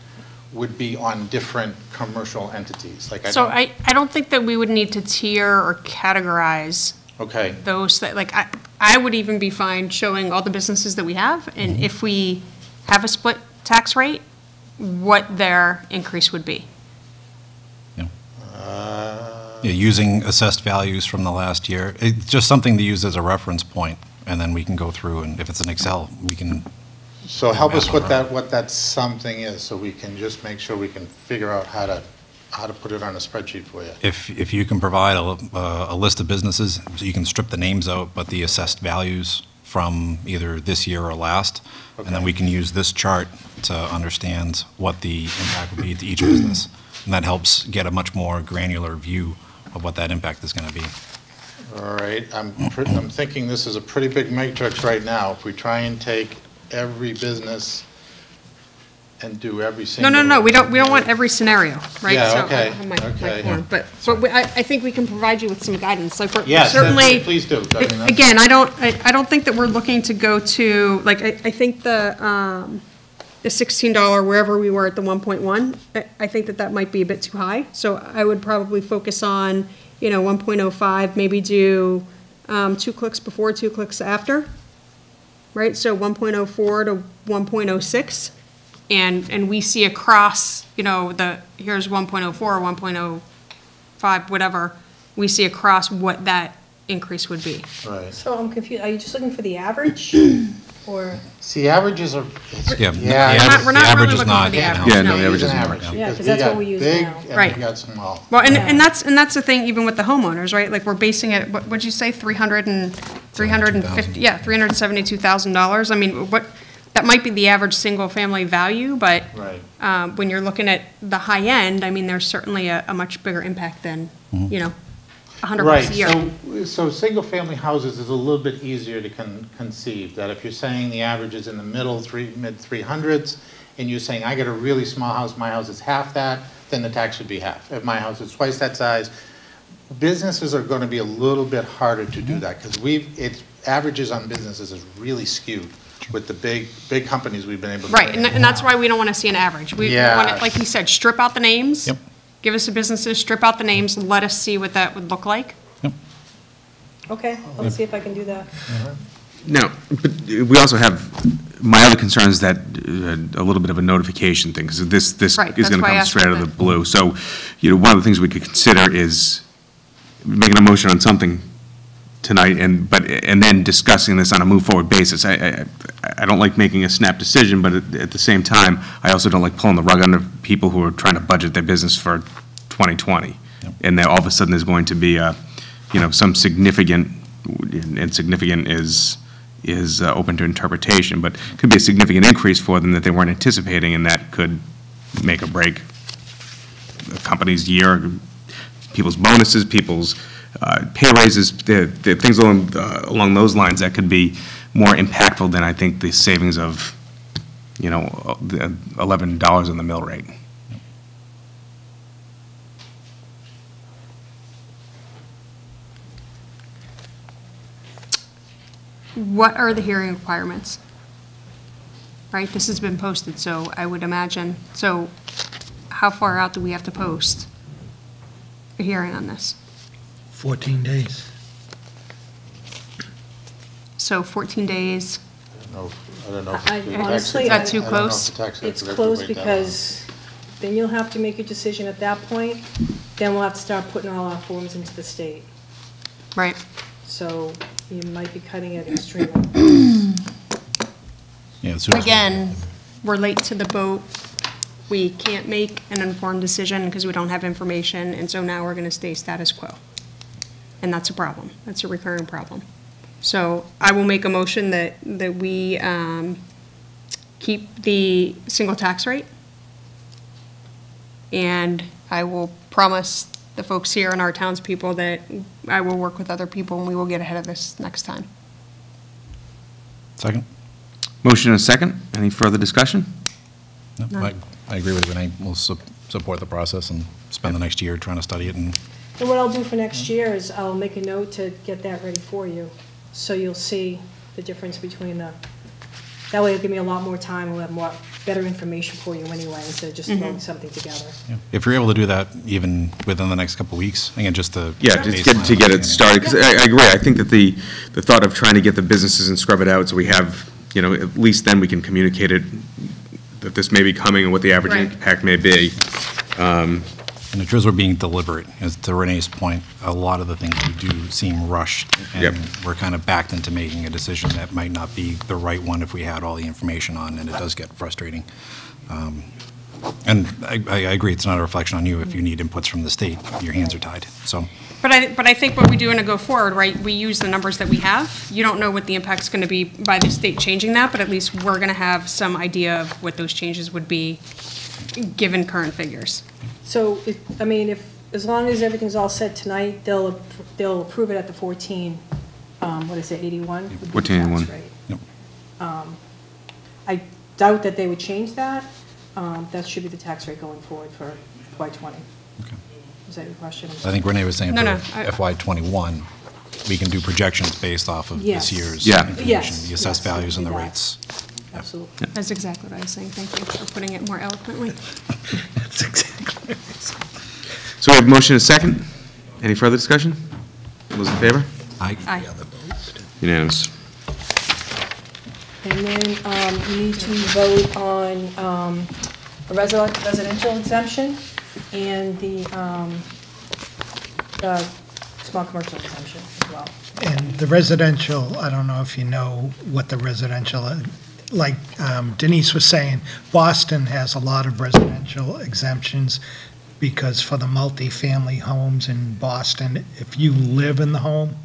S12: would be on different commercial entities? Like, I
S3: So
S12: don't,
S3: I, I don't think that we would need to tier or categorize
S12: okay,
S3: those, that like, I, I would even be fine showing all the businesses that we have, and if we have a split tax rate, what their increase would be.
S12: uh,
S2: Yeah, using assessed values from the last year. It's just something to use as a reference point, and then we can go through, and if it's an Excel, we can,
S12: so help us with that, what that something is, so we can just make sure we can figure out how to, how to put it on a spreadsheet for you.
S2: if, if you can provide a, uh, a list of businesses, so you can strip the names out, but the assessed values from either this year or last, and then we can use this chart to understand what the impact would be to each business. And that helps get a much more granular view of what that impact is going to be.
S12: All right, I'm, I'm thinking this is a pretty big matrix right now. If we try and take every business and do every
S3: No,
S12: single.
S3: no, no, we don't, we don't want every scenario, right?
S12: Yeah,
S3: So I
S12: okay,
S3: don't have my- my
S12: okay.
S3: form, But, but we- I, I think we can provide you with some guidance, like, we're- we're
S12: Yes,
S3: certainly.
S12: that- please do. I mean, that's-
S3: Again, I don't, I, I don't think that we're looking to go to, like, I, I think the, um, the $16 wherever we were at the 1.1, I- I think that that might be a bit too high. So I would probably focus on, you know, 1.05, maybe do um, two clicks before, two clicks after, right? So 1.04 to 1.06. And, and we see across, you know, the, here's 1.04, 1.05, whatever, we see across what that increase would be.
S12: Right.
S6: So I'm confused, are you just looking for the average, or?
S12: See, averages are,
S2: Yeah, the
S12: Yeah.
S2: average-
S12: We're not-
S11: we're not
S2: the average
S11: really
S2: is
S11: looking
S2: not
S11: the
S2: in-house.
S11: average.
S1: Yeah, no,
S11: No.
S1: the average
S12: Use
S1: is
S12: an
S1: more.
S12: average,
S6: Yeah,
S12: because
S6: 'cause
S12: we
S6: that's what
S12: got
S6: we use
S12: big
S6: now.
S12: and
S11: Right.
S12: we got small.
S3: Well, and,
S6: Yeah.
S3: and that's, and that's the thing, even with the homeowners, right? Like, we're basing it, what, what'd you say, three hundred and, three hundred and fifty, yeah, three hundred and seventy-two thousand dollars? I mean, what, that might be the average single-family value, but,
S12: Right.
S3: um, when you're looking at the high end, I mean, there's certainly a, a much bigger impact than, you know, a hundred bucks a year.
S12: Right, so, so single-family houses is a little bit easier to con- conceive, that if you're saying the average is in the middle, three, mid-three hundreds, and you're saying, I got a really small house, my house is half that, then the tax should be half. If my house is twice that size, businesses are gonna be a little bit harder to do mm-hmm. that, because we've, it's, averages on businesses is really skewed with the big, big companies we've been able to.
S3: Right, and, and that's why we don't want to see an average. We want it, like he said, strip out the names.
S2: Yep.
S3: Give us the businesses, strip out the names, and let us see what that would look like. Yep.
S6: Okay, let's see if I can do that.
S1: No, but we also have, my other concern is that, uh, a little bit of a notification thing, because this, this
S3: Right,
S1: is
S3: that's
S1: gonna
S3: why I
S1: come
S3: asked
S1: straight out of the
S3: that.
S1: blue. So, you know, one of the things we could consider is making a motion on something tonight and, but, and then discussing this on a move-forward basis. I, I, I don't like making a snap decision, but at, at the same time, I also don't like pulling the rug under people who are trying to budget their business for 2020. And then all of a sudden, there's going to be a, you know, some significant, and significant is, is uh, open to interpretation, but could be a significant increase for them that they weren't anticipating, and that could make or break a company's year, people's bonuses, people's uh, pay raises, the, the things along, uh, along those lines that could be more impactful than I think the savings of, you know, uh, the eleven dollars on the mill rate.
S3: What are the hearing requirements? Right, this has been posted, so I would imagine, so how far out do we have to post a hearing on this?
S5: 14 days.
S3: So 14 days,
S12: I don't know- I don't know. if
S6: I-
S12: the tax-
S6: honestly,
S3: Is that too
S12: I don't know if
S3: close?
S12: the tax
S6: It's
S12: collector
S6: closed
S12: would that down.
S6: because then you'll have to make a decision at that point. Then we'll have to start putting all our forms into the state.
S3: right?
S6: So you might be cutting it extremely.
S2: Yeah, as soon as we-
S3: Again, we're late to the boat. We can't make an informed decision because we don't have information, and so now we're going to stay status quo. And that's a problem. That's a recurring problem. So I will make a motion that, that we um, keep the single tax rate. And I will promise the folks here and our townspeople that I will work with other people and we will get ahead of this next time.
S2: Second?
S1: Motion and a second. Any further discussion?
S2: No,
S3: No.
S2: I, I agree with Renee. We'll su- support the process and spend the next year trying to study it and
S6: And what I'll do for next year is I'll make a note to get that ready for you, so you'll see the difference between the, that way it'll give me a lot more time, and we'll have more, better information for you anyway, instead of just mm-hmm. throwing something together.
S2: Yeah. If you're able to do that even within the next couple of weeks, again, just to.
S1: Yeah, just get, to get it started, because I, I agree, I think that the, the thought of trying to get the businesses and scrub it out, so we have, you know, at least then we can communicate it, that this may be coming and what the average
S3: Right.
S1: impact may be.
S2: Um, And the truth, we're being deliberate. As to Renee's point, a lot of the things we do seem rushed.
S1: Yep.
S2: And we're kind of backed into making a decision that might not be the right one if we had all the information on, and it does get frustrating. Um, And I, I I agree, it's not a reflection on you. If you need inputs from the state, your hands are tied, so.
S3: But I, but I think what we do in a go forward, right, we use the numbers that we have. You don't know what the impact's gonna be by the state changing that, but at least we're gonna have some idea of what those changes would be, given current figures.
S6: So, if, I mean, if, as long as everything's all set tonight, they'll, they'll approve it at the fourteen, um, what is it, eighty-one? would be the
S1: 1481.
S6: tax rate.
S2: Yep.
S6: Um, I doubt that they would change that, um, that should be the tax rate going forward for FY twenty.
S2: Okay.
S6: Is that your question?
S2: I think Renee was saying
S3: No, no,
S2: for
S3: I-
S2: FY '21, we can do projections based off of this year's
S1: Yeah.
S2: information,
S6: Yes,
S2: the assessed
S6: yes, we
S2: values
S6: can
S2: and the
S6: do that.
S2: rates.
S6: absolutely.
S11: That's exactly what I was saying. Thank you for putting it more eloquently.
S5: That's exactly.
S1: So we have motion and a second. Any further discussion? All those in favor?
S2: Aye.
S11: Aye.
S1: Unanimous.
S6: And then um, you need to vote on um, a resi- residential exemption and the um, the small commercial exemption as well.
S5: And the residential, I don't know if you know what the residential, uh, like um, Denise was saying, Boston has a lot of residential exemptions because for the multifamily homes in Boston, if you live in the home,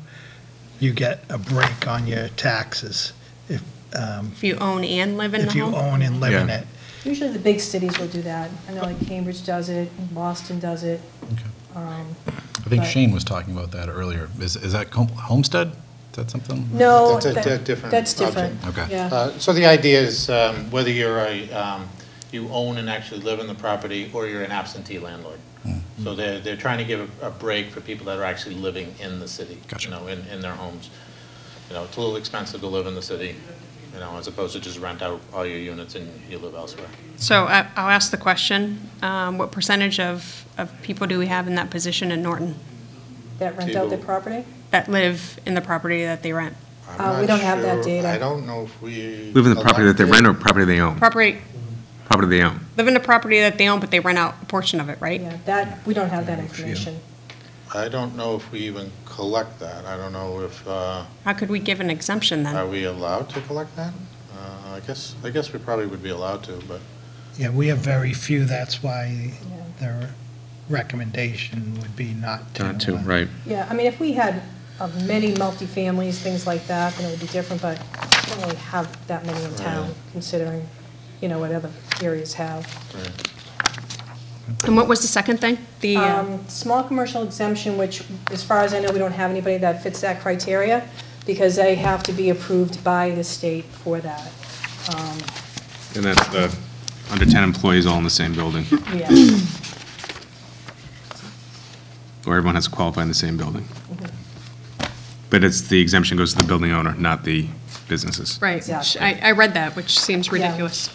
S5: you get a break on your taxes. If, um,
S11: If you own and live in the
S5: if you
S11: home?
S5: own and live in
S1: Yeah.
S5: it.
S6: Usually the big cities will do that. I know like Cambridge does it, Boston does it. Um,
S2: I think
S6: But-
S2: Shane was talking about that earlier. Is, is that hom- homestead? Is that something?
S6: No,
S12: That's a
S6: that-
S12: di- different
S6: that's different.
S12: object.
S2: Okay.
S6: Yeah.
S12: Uh, So the idea is um, whether you're a, um, you own and actually live in the property, or you're an absentee landlord. So they're, they're trying to give a a break for people that are actually living in the city.
S2: Gotcha.
S12: You know, in, in their homes. You know, it's a little expensive to live in the city, you know, as opposed to just rent out all your units and you live elsewhere.
S11: So I- I'll ask the question, um, what percentage of, of people do we have in that position in Norton
S6: That rent out their property?
S11: That live in the property that they rent?
S12: I'm
S6: Uh, we
S12: not
S6: don't have that
S12: sure-
S6: data.
S12: I don't know if we.
S1: Live in the property that they rent or property they own?
S11: Property,
S1: Property they own.
S11: live in the property that they own, but they rent out a portion of it, right?
S6: Yeah, that, we don't have that information.
S12: I don't know if we even collect that. I don't know if, uh,
S11: How could we give an exemption then?
S12: are
S11: then?
S12: we allowed to collect that? Uh, I guess, I guess we probably would be allowed to, but.
S5: Yeah, we have very few, that's why
S6: Yeah.
S5: their recommendation would be not to.
S1: Not to,
S5: uh,
S1: right.
S6: Yeah, I mean, if we had uh, many multifamilies, things like that, then it would be different, but we don't really have that many in town, considering, you know, what other areas have.
S11: And what was the second thing? The, uh,
S6: Um, Small commercial exemption, which, as far as I know, we don't have anybody that fits that criteria, because they have to be approved by the state for that. Um,
S1: And that's the, under 10 employees all in the same building,
S6: Yeah,
S1: or everyone has to qualify in the same building. But it's, the exemption goes to the building owner, not the businesses.
S11: right,
S6: Exactly.
S11: I, I read that, which seems
S6: Yeah.
S11: ridiculous.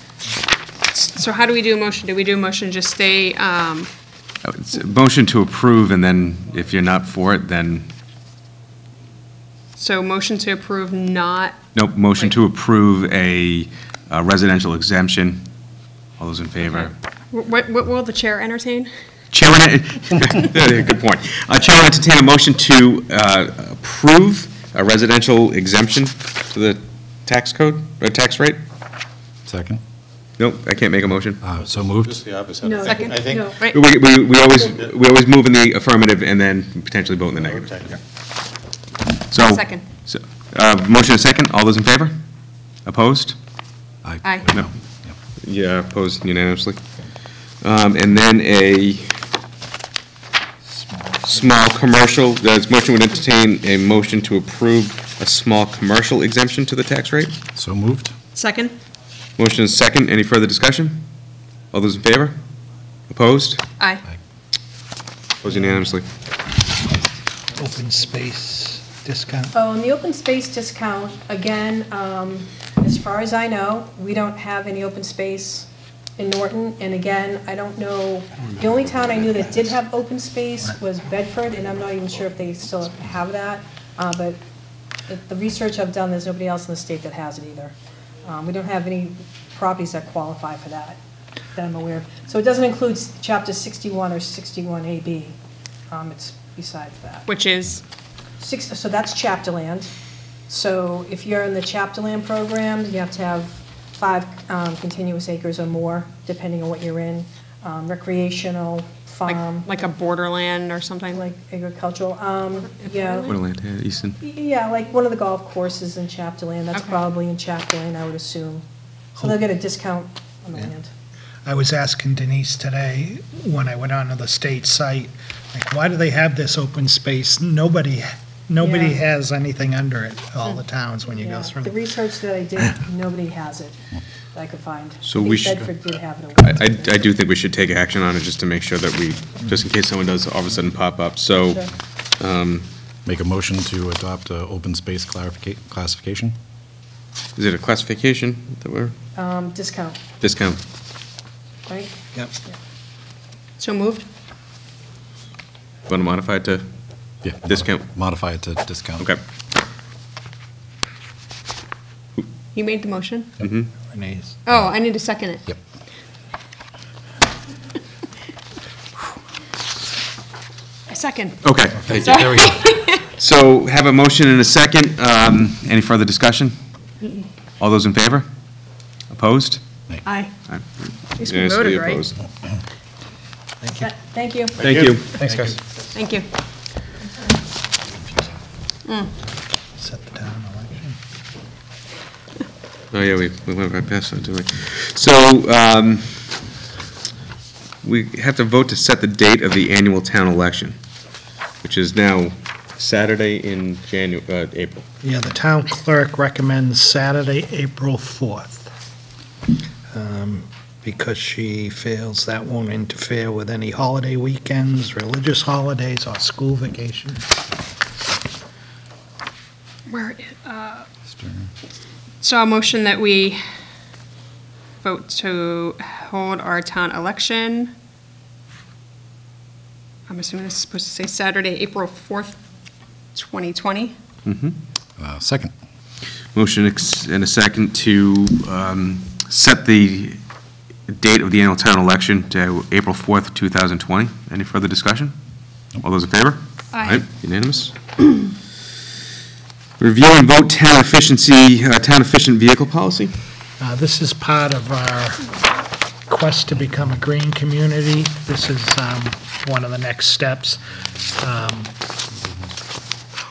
S11: So how do we do a motion? Do we do a motion to just stay, um,
S1: Uh, it's a Motion to approve, and then if you're not for it, then,
S11: so motion to approve not,
S1: nope, motion to approve a uh, residential exemption. All those in favor?
S11: what, what will the chair entertain?
S1: Chair, good point. Uh, Chair will entertain a motion to uh, approve a residential exemption to the tax code, or tax rate?
S2: Second?
S1: Nope, I can't make a motion.
S2: Uh, So moved?
S12: Just the opposite.
S6: No,
S12: I think-
S11: Second.
S12: I think,
S6: no.
S11: Right,
S1: We, we, we always, we always move in the affirmative and then potentially vote in the negative.
S12: Okay.
S1: Yeah. So.
S11: Second.
S1: so, uh, Motion is second, all those in favor? Opposed?
S11: Aye.
S1: No. Yeah, opposed unanimously. Um, And then a small commercial, the motion would entertain a motion to approve a small commercial exemption to the tax rate.
S2: So moved?
S11: second?
S1: Motion is second, any further discussion? All those in favor? Opposed?
S11: Aye.
S1: Opposed unanimously.
S5: Open space discount.
S6: Oh, and the open space discount, again, um, as far as I know, we don't have any open space in Norton. And again, I don't know, the only town I knew that did have open space was Bedford, and I'm not even sure if they still have that. Uh, But the- the research I've done, there's nobody else in the state that has it either. Um, We don't have any properties that qualify for that, that I'm aware of. So it doesn't include s- chapter 61 or 61AB. Um, It's besides that.
S11: Which is,
S6: Six, so that's chapter land. So if you're in the chapter land program, you have to have five um, continuous acres or more, depending on what you're in. Um, Recreational,
S11: like,
S6: farm,
S11: like a borderland or something?
S6: like agricultural, um, yeah.
S1: Woodland, yeah, Easton.
S6: Yeah, like one of the golf courses in chapter land, that's
S11: Okay.
S6: probably in chapter land, I would assume. So they'll get a discount on the land.
S5: I was asking Denise today, when I went onto the state site, like, why do they have this open space? Nobody, nobody
S6: Yeah.
S5: has anything under it, all the towns, when you
S6: Yeah,
S5: go through.
S6: The research that I did, nobody has it, that I could find.
S1: So
S6: I
S1: we should-
S6: Bedford did have it.
S1: I,
S6: one
S1: I
S6: time.
S1: I do think we should take action on it just to make sure that we, just in case someone does all of a sudden pop up. So,
S6: Sure.
S1: um,
S2: Make a motion to adopt a open space clarifica- classification?
S1: Is it a classification that we're,
S6: Um, discount,
S1: discount?
S6: right?
S13: Yep.
S3: So moved?
S1: Want to modify it to
S2: Yeah.
S1: discount?
S2: Modify it to discount.
S1: Okay.
S3: You made the motion?
S1: Mm-hmm.
S5: Renee's.
S3: Oh, I need to second it.
S2: Yep.
S3: I second.
S1: Okay. thank you.
S2: There we go.
S1: So have a motion and a second. Um, Any further discussion? All those in favor? Opposed?
S3: Aye.
S1: Aye.
S3: At least we
S1: Unanimously
S3: voted, right?
S1: opposed.
S6: Thank you.
S1: Thank you.
S2: Thanks, guys.
S3: Thank you.
S5: Set the town election.
S1: Oh, yeah, we, we went right past that, didn't we? So, um, we have to vote to set the date of the annual town election, which is now Saturday in Janu, uh, April.
S5: Yeah, the town clerk recommends Saturday, April 4th. Um, Because she feels that won't interfere with any holiday weekends, religious holidays, or school vacation.
S3: Where, uh, so a motion that we vote to hold our town election. I'm assuming this is supposed to say Saturday, April 4th, 2020.
S2: Uh, Second.
S1: Motion ex- and a second to um, set the date of the annual town election to April 4th, 2020. Any further discussion? All those in favor?
S3: Aye.
S1: Unanimous? Review and vote town efficiency, uh, town efficient vehicle policy?
S5: Uh, This is part of our quest to become a green community. This is um, one of the next steps. Um,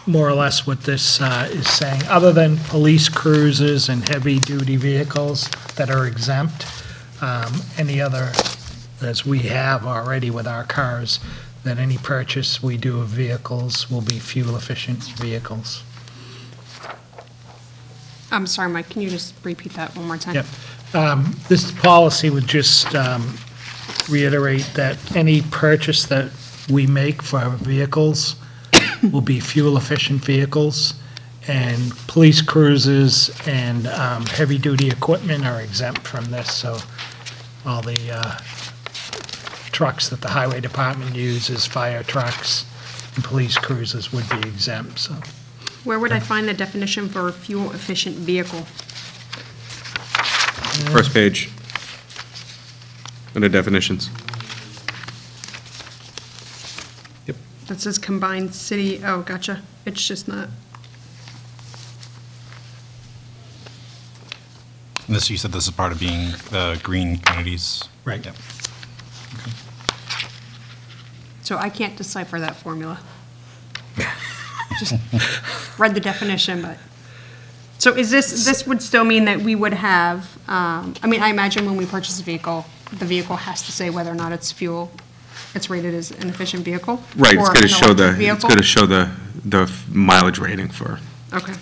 S5: More or less what this uh, is saying, other than police cruisers and heavy-duty vehicles that are exempt, um, any other, as we have already with our cars, that any purchase we do of vehicles will be fuel-efficient vehicles.
S3: I'm sorry, Mike, can you just repeat that one more time?
S5: Yep. Um, This policy would just um, reiterate that any purchase that we make for our vehicles will be fuel-efficient vehicles, and police cruisers and um, heavy-duty equipment are exempt from this, so all the uh, trucks that the highway department uses, fire trucks and police cruisers would be exempt, so.
S3: Where would I find the definition for fuel-efficient vehicle?
S1: First page. Under definitions. Yep.
S3: That says combined city, oh, gotcha. It's just not,
S2: And this, you said this is part of being the green communities?
S5: Right.
S2: Yep.
S3: so I can't decipher that formula. Just read the definition, but, so is this, this would still mean that we would have, um, I mean, I imagine when we purchase a vehicle, the vehicle has to say whether or not it's fuel, it's rated as an efficient vehicle?
S1: Right, it's
S3: or
S1: going to
S3: an
S1: show the,
S3: electric
S1: it's
S3: vehicle?
S1: going to show the, the mileage rating for,
S3: Okay.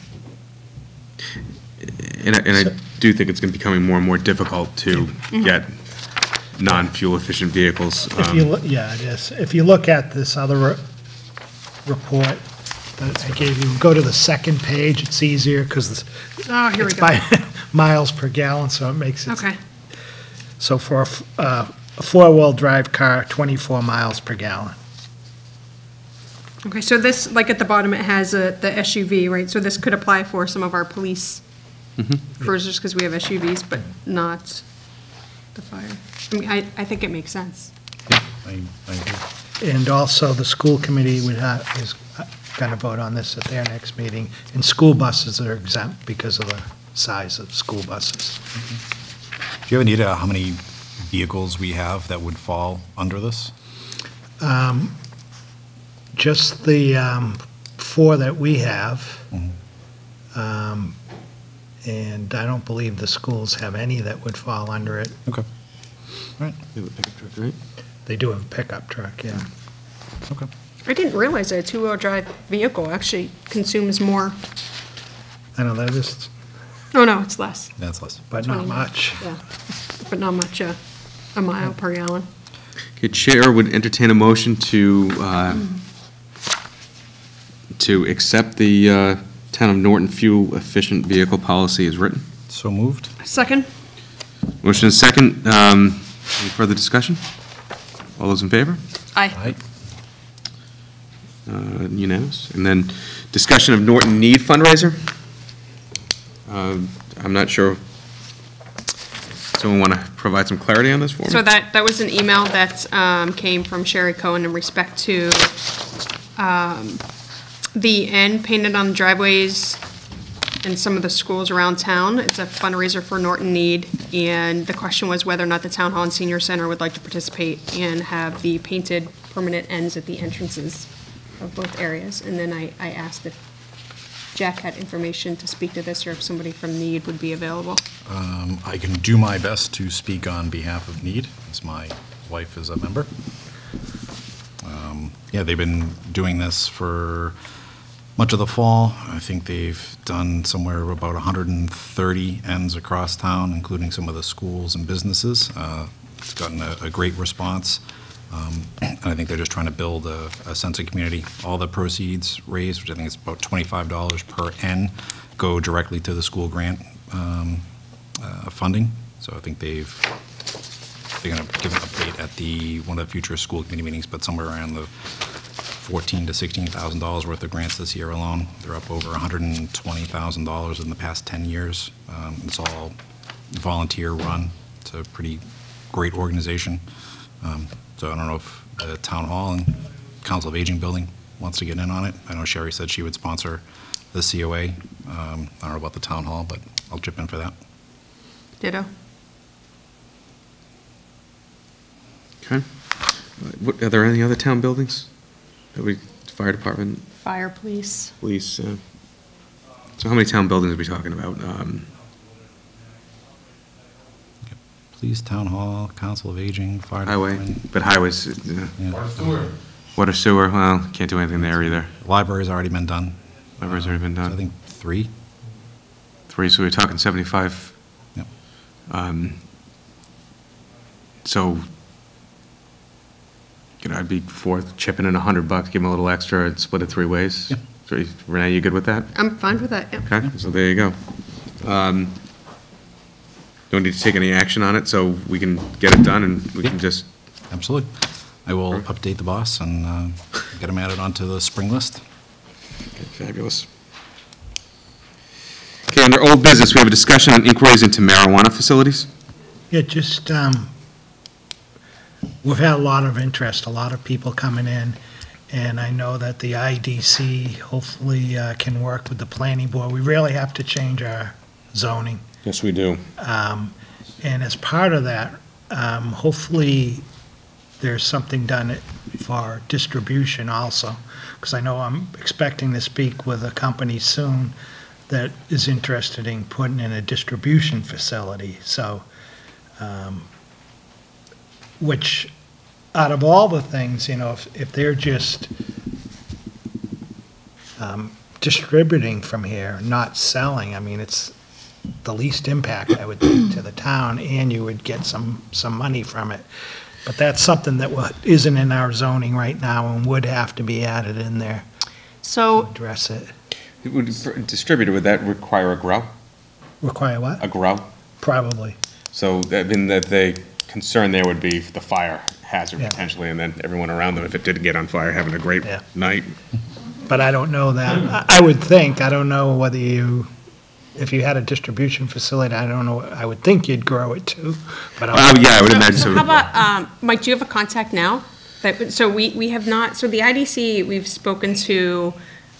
S1: and I, and I do think it's going to be becoming more and more difficult to
S3: Mm-hmm.
S1: get non-fuel efficient vehicles.
S5: If you,
S1: um,
S5: look, yeah, it is. If you look at this other re- report that I gave you, go to the second page, it's easier, because
S3: Oh, here we
S5: it's
S3: go.
S5: by miles per gallon, so it makes it.
S3: Okay,
S5: So for a f- uh, a four-wheel drive car, 24 miles per gallon.
S3: okay, so this, like at the bottom, it has uh, the SUV, right? So this could apply for some of our police
S1: Mm-hmm.
S3: cruisers, because we have SUVs, but not the fire. I mean, I, I think it makes sense.
S2: I I agree.
S5: And also, the school committee would have, is going to vote on this at their next meeting. And school buses are exempt because of the size of school buses.
S2: Do you have any idea how many vehicles we have that would fall under this?
S5: Just the um, four that we have. Um, And I don't believe the schools have any that would fall under it.
S2: Okay. All right,
S1: we have a pickup truck, right?
S5: They do have a pickup truck, yeah.
S2: okay.
S3: I didn't realize that a two-wheel drive vehicle actually consumes more,
S5: I know, that is,
S3: oh, no, it's less.
S2: That's less.
S5: but not
S3: 20
S5: much.
S3: Yeah, but not much, uh, a mile per gallon.
S1: Okay, Chair would entertain a motion to, uh, to accept the uh, Town of Norton fuel efficient vehicle policy as written.
S2: So moved.
S3: Second?
S1: Motion is second. Um, Any further discussion? All those in favor?
S3: Aye.
S2: Aye.
S1: Uh, Unanimous. And then discussion of Norton Need fundraiser. Um, I'm not sure. Someone want to provide some clarity on this for me?
S3: So that, that was an email that um, came from Sherry Cohen in respect to um, the end painted on the driveways in some of the schools around town. It's a fundraiser for Norton Need, and the question was whether or not the Town Hall and Senior Center would like to participate and have the painted permanent ends at the entrances of both areas. And then I, I asked if Jack had information to speak to this, or if somebody from Need would be available.
S2: Um, I can do my best to speak on behalf of Need, as my wife is a member. Um, Yeah, they've been doing this for much of the fall. I think they've done somewhere about 130 ends across town, including some of the schools and businesses. Uh, It's gotten a a great response, Um, and I think they're just trying to build a a sense of community. All the proceeds raised, which I think is about $25 per N, go directly to the school grant um, uh, funding. So I think they've, they're going to give an update at the, one of the future school committee meetings, but somewhere around the fourteen to $16,000 worth of grants this year alone. They're up over $120,000 in the past 10 years. Um, It's all volunteer-run. It's a pretty great organization. Um, So I don't know if the Town Hall and Council of Aging Building wants to get in on it. I know Sherry said she would sponsor the COA. Um, I don't know about the Town Hall, but I'll chip in for that.
S3: Ditto.
S1: Okay. Uh, what- Are there any other town buildings? That we, fire department,
S3: Fire, police.
S1: police? uh, So how many town buildings are we talking about? Um,
S2: Police, Town Hall, Council of Aging, Fire
S1: Highway,
S2: Department.
S1: but highways, uh,
S2: yeah.
S1: water sewer, well, can't do anything there either.
S2: Library's already been done.
S1: Library's already been
S2: So I
S1: done.
S2: think three.
S1: Three, so we're talking 75.
S2: Yep.
S1: Um, So, you know, I'd be for chipping in a 100 bucks, give them a little extra and split it three ways.
S2: Yep.
S1: Three- Renee, you good with that?
S3: I'm fine with that, yeah.
S1: Okay, so there you go. Um, Don't need to take any action on it, so we can get it done and we can just,
S2: Absolutely. I will update the boss and uh, get him added onto the spring list.
S1: fabulous. Okay, under old business, we have a discussion on inquiries into marijuana facilities.
S5: Yeah, just, um, we've had a lot of interest, a lot of people coming in, and I know that the IDC hopefully uh, can work with the planning board. We really have to change our zoning.
S1: Yes, we do.
S5: Um, And as part of that, um, hopefully, there's something done for distribution also, because I know I'm expecting to speak with a company soon that is interested in putting in a distribution facility, so, um, which, out of all the things, you know, if, if they're just um, distributing from here, not selling, I mean, it's the least impact, I would think, to the town, and you would get some, some money from it. But that's something that wa- isn't in our zoning right now and would have to be added in there to
S3: So
S5: address it.
S1: It would- for a Distributor, would that require a grow?
S5: Require what?
S1: A grow?
S5: Probably.
S1: So, I mean, that the concern there would be the fire hazard
S5: Yeah.
S1: potentially, and then everyone around them, if it did get on fire, having a great
S5: Yeah.
S1: night.
S5: But I don't know that. I I would think, I don't know whether you, if you had a distribution facility, I don't know, I would think you'd grow it too, but
S1: Oh,
S5: I'll-
S1: yeah, I would
S3: So-
S1: imagine
S3: So
S1: so.
S3: how about, um, Mike, do you have a contact now? That, so we, we have not, so the IDC, we've spoken to,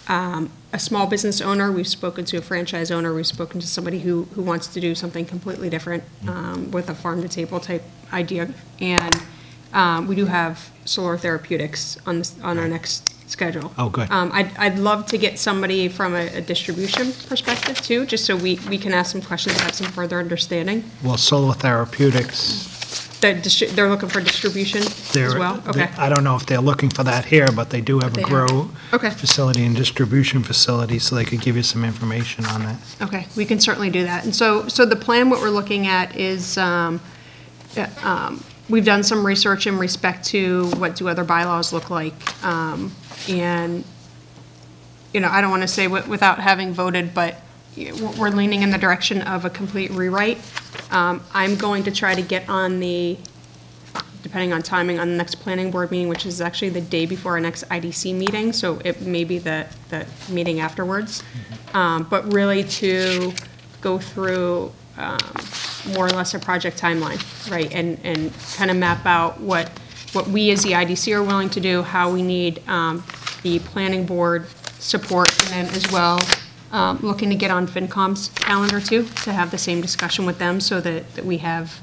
S3: um, a small business owner, we've spoken to a franchise owner, we've spoken to somebody who, who wants to do something completely different, um, with a farm-to-table type idea. And, um, we do have Solar Therapeutics on this, on our next schedule.
S5: Oh, good.
S3: Um, I'd, I'd love to get somebody from a, a distribution perspective too, just so we, we can ask some questions, have some further understanding.
S5: well, Solar Therapeutics,
S3: The distri- They're looking for distribution as
S5: they're,
S3: well? Okay.
S5: I don't know if they're looking for that here, but they do have
S3: They
S5: a
S3: have.
S5: grow
S3: Okay.
S5: facility and distribution facility, so they could give you some information on that.
S3: Okay, we can certainly do that. And so, so the plan, what we're looking at is, um, yeah, um, we've done some research in respect to what do other bylaws look like. Um, And, you know, I don't want to say wi- without having voted, but, we're leaning in the direction of a complete rewrite. Um, I'm going to try to get on the, depending on timing, on the next planning board meeting, which is actually the day before our next IDC meeting, so it may be the, the meeting afterwards. Um, But really to go through um, more or less a project timeline, right? And, and kind of map out what, what we as the IDC are willing to do, how we need um, the planning board support, and then as well, um, looking to get on FinCom's calendar too, to have the same discussion with them so that, that we have,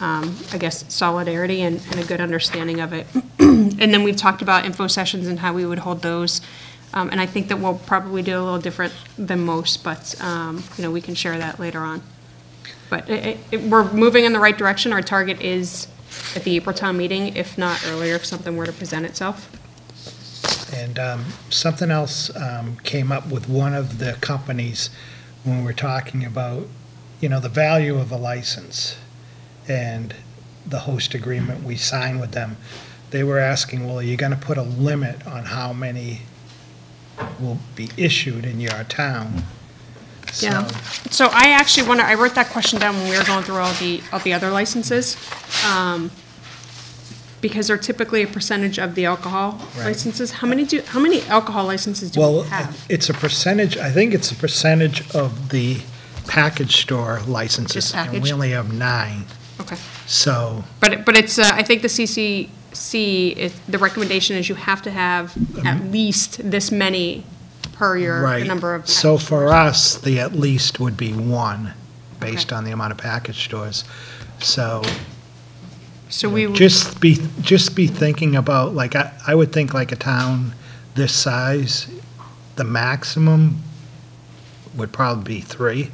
S3: um, I guess, solidarity and, and a good understanding of it. And then we've talked about info sessions and how we would hold those. Um, And I think that we'll probably do a little different than most, but, um, you know, we can share that later on. But it, it- it, we're moving in the right direction. Our target is at the April town meeting, if not earlier, if something were to present itself.
S5: And um, something else um, came up with one of the companies when we were talking about, you know, the value of a license and the host agreement we sign with them. They were asking, well, are you going to put a limit on how many will be issued in your town?
S3: Yeah.
S5: So-
S3: I actually wonder, I wrote that question down when we were going through all the, all the other licenses. um, Because they're typically a percentage of the alcohol
S5: Right.
S3: licenses. How many do, how many alcohol licenses do
S5: Well,
S3: we have?
S5: Well, it's a percentage, I think it's a percentage of the package store licenses.
S3: Just
S5: And
S3: package?
S5: we only have nine,
S3: Okay.
S5: so,
S3: But, it- but it's, uh, I think the CCC, it- the recommendation is you have to have at least this many per your the
S5: right.
S3: number of.
S5: So for us, the at least would be one, based
S3: Okay.
S5: on the amount of package stores. So
S3: So we, would-
S5: just be, just be thinking about, like, I, I would think like a town this size, the maximum would probably be three,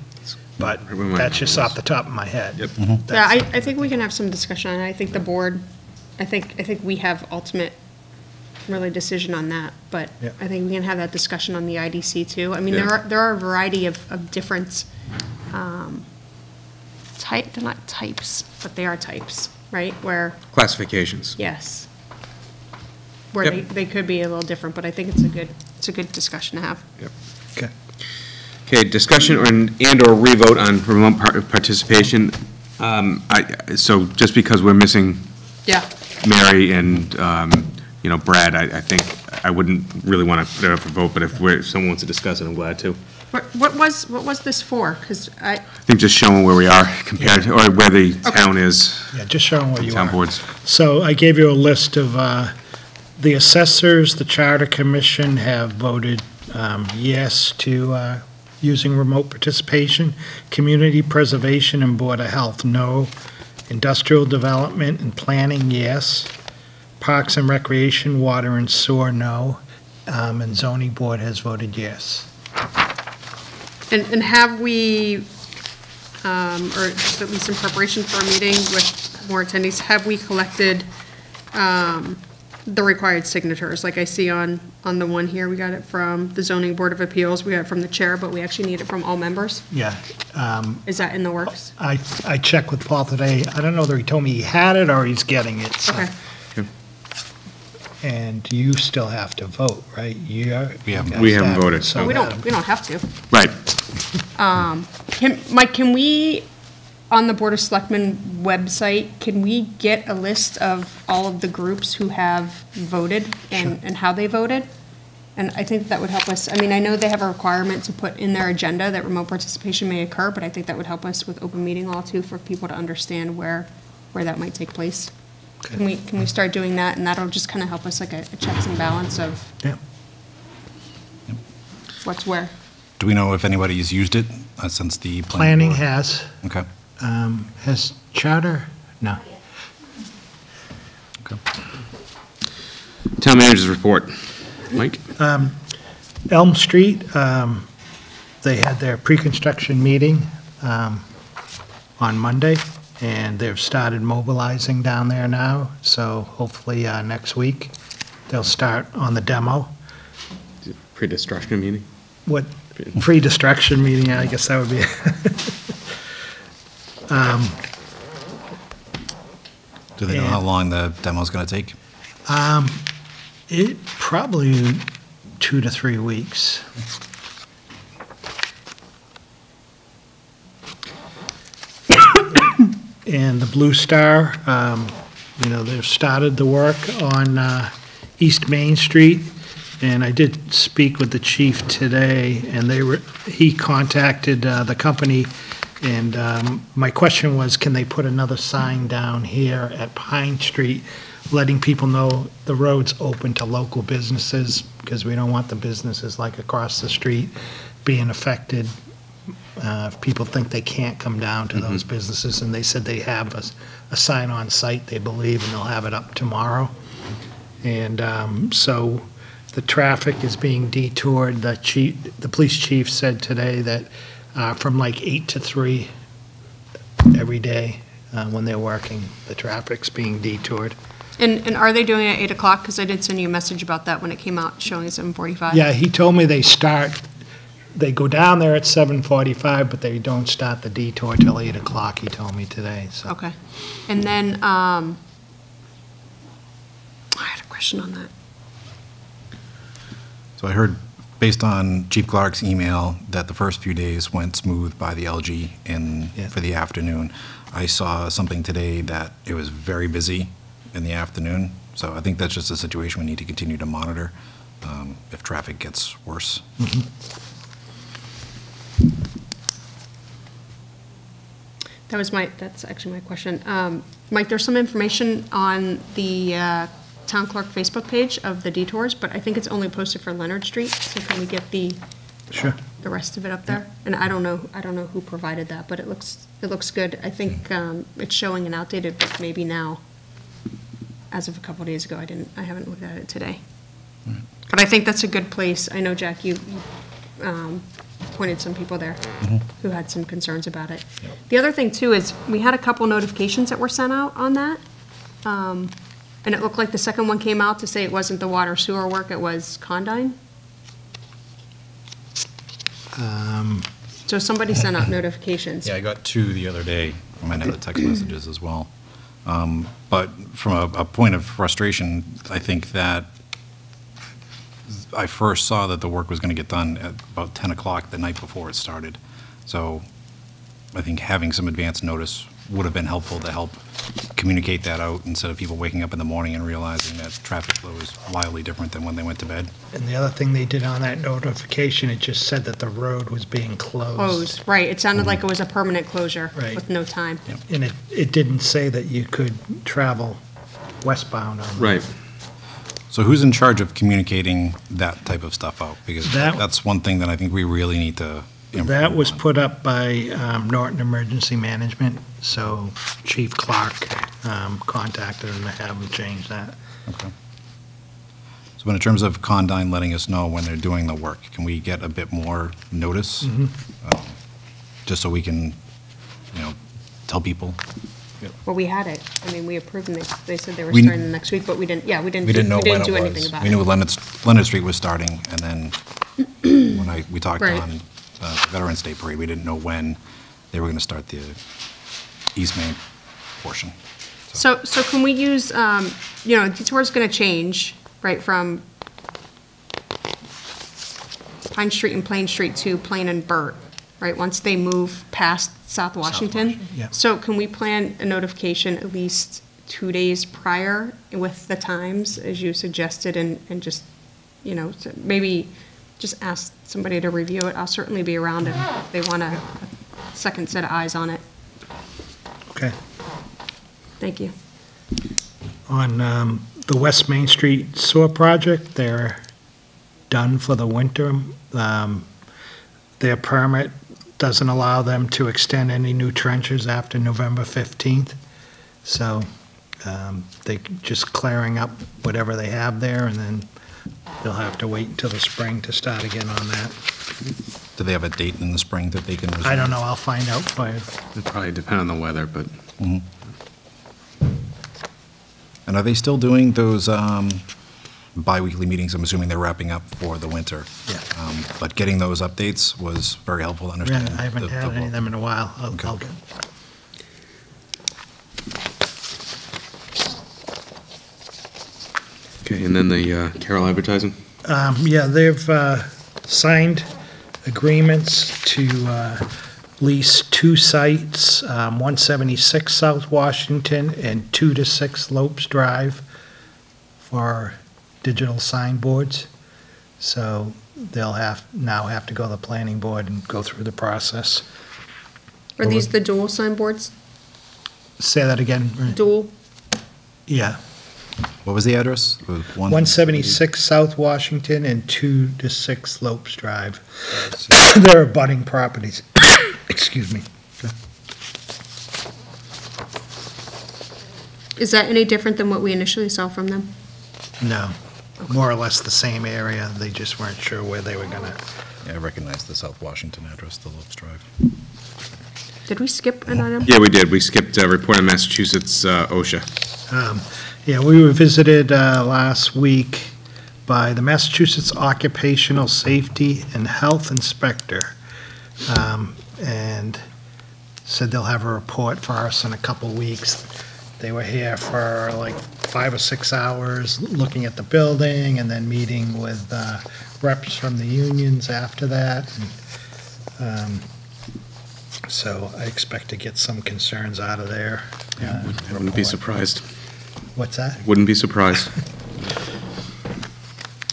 S5: but
S1: Right where
S5: that's just off the top of my head.
S1: Yep. Mm-hmm.
S3: yeah, I, I think we can have some discussion, and I think the board, I think, I think we have ultimate really decision on that, but
S5: Yeah.
S3: I think we can have that discussion on the IDC too. I mean, there
S1: Yeah.
S3: are, there are a variety of, of different, um, type, they're not types, but they are types, right? Where,
S1: Classifications.
S3: yes. Where
S1: Yep.
S3: they, they could be a little different, but I think it's a good, it's a good discussion to have.
S5: Okay.
S1: Okay, discussion or, and/or revote on remote par- participation. Um, I, so just because we're missing
S3: Yeah.
S1: Mary and, um, you know, Brad, I, I think I wouldn't really want to put it up for vote, but if we're, if someone wants to discuss it, I'm glad to.
S3: What, what was, what was this for? Because I,
S1: I think just showing where we are compared, to or where the town is,
S5: Yeah, just showing what you
S1: town
S5: are.
S1: boards.
S5: So I gave you a list of, uh, the assessors, the charter commission have voted um, yes to uh, using remote participation, community preservation and board of health, no, industrial development and planning, yes, parks and recreation, water and sewer, no, um, and zoning board has voted yes.
S3: And, and have we, um, or just at least in preparation for a meeting with more attendees, have we collected, um, the required signatures? Like I see on, on the one here, we got it from the zoning board of appeals, we got it from the chair, but we actually need it from all members.
S5: Yeah, um,
S3: Is that in the works?
S5: I, I checked with Paul today, I don't know whether he told me he had it or he's getting it, so.
S3: Okay.
S5: And you still have to vote, right? You are-
S2: We haven't-
S1: We haven't voted,
S5: So
S3: We don't, um, we don't have to.
S1: Right.
S3: Um, can, Mike, can we, on the Board of Selectmen website, can we get a list of all of the groups who have voted and, and how they voted? And I think that would help us, I mean, I know they have a requirement to put in their agenda that remote participation may occur, but I think that would help us with open meeting law too, for people to understand where, where that might take place. Can we, can we start doing that, and that'll just kind of help us like a a checks and balance of
S5: Yeah.
S3: what's where?
S2: Do we know if anybody's used it uh, since the?
S5: Planning
S2: board?
S5: has,
S2: Okay.
S5: um, has charter? No.
S2: Okay.
S1: Town managers report. Mike?
S5: Elm Street, um, they had their pre-construction meeting, um, on Monday, and they've started mobilizing down there now. So hopefully uh, next week they'll start on the demo.
S1: Pre-destruction meeting?
S5: What pre-destruction meeting? I guess that would be.
S2: um, Do they know how long the demo is going to take?
S5: Um, it probably two to three weeks and the Blue Star, um, you know, they've started the work on uh, East Main Street, and I did speak with the chief today, and they were, he contacted uh, the company, and um, my question was, can they put another sign down here at Pine Street, letting people know the road's open to local businesses, because we don't want the businesses like across the street being affected uh, if people think they can't come down to those businesses, and they said they have a, a sign on site, they believe, and they'll have it up tomorrow. And um, so the traffic is being detoured. The chief, the police chief said today that uh, from like eight to three every day uh, when they're working, the traffic's being detoured.
S3: And, and are they doing it at 8 o'clock? Because I did send you a message about that when it came out showing 7:45.
S5: Yeah, he told me they start, they go down there at 7:45, but they don't start the detour till 8 o'clock, he told me today, so.
S3: Okay. And then, um, I had a question on that.
S2: So I heard, based on Chief Clark's email, that the first few days went smooth by the LG in,
S5: Yeah.
S2: for the afternoon. I saw something today that it was very busy in the afternoon, so I think that's just a situation we need to continue to monitor um, if traffic gets worse.
S3: That was my, that's actually my question. Um, Mike, there's some information on the uh, Town Clerk Facebook page of the detours, but I think it's only posted for Leonard Street, so can we get the,
S5: Sure.
S3: the rest of it up there? And I don't know, I don't know who provided that, but it looks, it looks good. I think um, it's showing an outdated book maybe now, as of a couple days ago. I didn't, I haven't looked at it today. But I think that's a good place. I know, Jack, you you, um, pointed some people there who had some concerns about it. The other thing, too, is we had a couple notifications that were sent out on that. Um, And it looked like the second one came out to say it wasn't the water sewer work, it was Condyne.
S5: Um,
S3: So somebody sent out notifications.
S2: Yeah, I got two the other day. I might have the text messages as well. Um, But from a, a point of frustration, I think that I first saw that the work was going to get done at about 10 o'clock the night before it started. So I think having some advance notice would have been helpful to help communicate that out instead of people waking up in the morning and realizing that traffic flow is wildly different than when they went to bed.
S5: And the other thing they did on that notification, it just said that the road was being closed.
S3: Closed, right. It sounded like it was a permanent closure
S5: Right.
S3: with no time.
S5: And it, it didn't say that you could travel westbound on.
S1: Right.
S2: So who's in charge of communicating that type of stuff out? Because
S5: That-
S2: that's one thing that I think we really need to improve
S5: That was
S2: on.
S5: put up by um, Norton Emergency Management, so Chief Clark um, contacted them to have them change that.
S2: Okay. So in terms of Condyne letting us know when they're doing the work, can we get a bit more notice?
S5: Mm-hmm.
S2: Um, Just so we can, you know, tell people?
S3: Well, we had it. I mean, we approved and they, they said they were
S2: We-
S3: starting the next week, but we didn't, yeah, we didn't,
S2: We didn't know
S3: we
S2: when
S3: didn't
S2: it
S3: anything
S2: was.
S3: about
S2: We knew. Leonard, Leonard Street was starting, and then when I, we talked
S3: Right.
S2: on uh, Veterans Day Parade, we didn't know when they were going to start the East Main portion.
S3: So, so can we use, um, you know, detour's gonna change, right, from Pine Street and Plain Street to Plain and Burt, right, once they move past South Washington?
S5: yeah.
S3: So can we plan a notification at least two days prior with the times, as you suggested, and, and just, you know, maybe just ask somebody to review it? I'll certainly be around if they want a a second set of eyes on it.
S5: Okay.
S3: Thank you.
S5: On um, the West Main Street sewer project, they're done for the winter. Um, Their permit doesn't allow them to extend any new trenches after November 15th. So um, they just clearing up whatever they have there, and then they'll have to wait until the spring to start again on that.
S2: Do they have a date in the spring that they can?
S5: I don't know, I'll find out for you.
S1: It probably depend on the weather, but
S2: And are they still doing those um, bi-weekly meetings? I'm assuming they're wrapping up for the winter.
S5: Yeah.
S2: Um, But getting those updates was very helpful to
S5: Yeah,
S2: understand.
S5: I haven't
S2: the-
S5: had
S2: the-
S5: any of them in a while. I'll-
S2: Okay.
S5: I'll-
S1: Okay, and then the uh, Carroll advertising?
S5: Um, Yeah, they've uh, signed agreements to uh, lease two sites, um, 176 South Washington and 2 to 6 Lopes Drive for digital signboards. So they'll have, now have to go to the planning board and go through the process.
S3: Are these the dual signboards?
S5: Say that again. Marie.
S3: Dual?
S5: Yeah.
S2: What was the address? It was one-
S5: 176 South Washington and 2 to 6 Lopes Drive. They're abutting properties. Excuse me.
S3: Is that any different than what we initially saw from them?
S5: No, more or less the same area. They just weren't sure where they were gonna.
S2: Yeah, I recognize the South Washington address, the Lopes Drive.
S3: Did we skip an item?
S1: Yeah, we did. We skipped uh, report on Massachusetts uh, OSHA.
S5: Um, Yeah, we were visited uh, last week by the Massachusetts Occupational Safety and Health Inspector, um, and said they'll have a report for us in a couple weeks. They were here for like five or six hours, looking at the building, and then meeting with uh, reps from the unions after that. and, um, So I expect to get some concerns out of there. uh,
S1: I wouldn't be surprised.
S5: What's that?
S1: Wouldn't be surprised.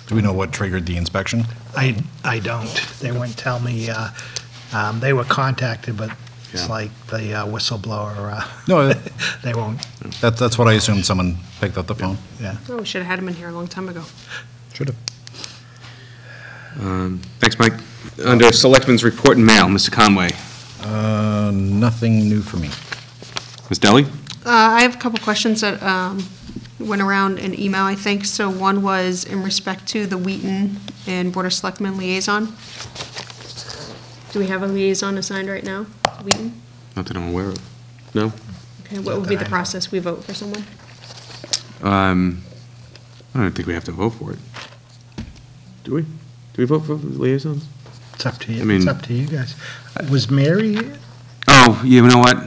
S2: Do we know what triggered the inspection?
S5: I, I don't. They wouldn't tell me, uh, um, they were contacted, but it's
S1: Yeah.
S5: like the uh, whistleblower, uh,
S2: No,
S5: they won't,
S2: that, that's what I assumed, someone picked up the phone.
S5: yeah.
S3: Oh, we should have had him in here a long time ago.
S2: Should have.
S1: Um, Thanks, Mike. Under Selectmen's Report and Mail, Mr. Conway.
S2: Uh, nothing new for me.
S1: Ms. Deli?
S3: Uh, I have a couple questions that um, went around in email, I think. So one was in respect to the Wheaton and Board of Selectmen liaison. Do we have a liaison assigned right now, to Wheaton?
S1: Not that I'm aware of. No?
S3: Okay, what would be the process? We vote for someone?
S1: Um, I don't think we have to vote for it. Do we? Do we vote for liaisons?
S5: It's up to you.
S1: I
S5: you,
S1: mean-
S5: it's up to you guys. Was Mary,
S1: Oh, you know what?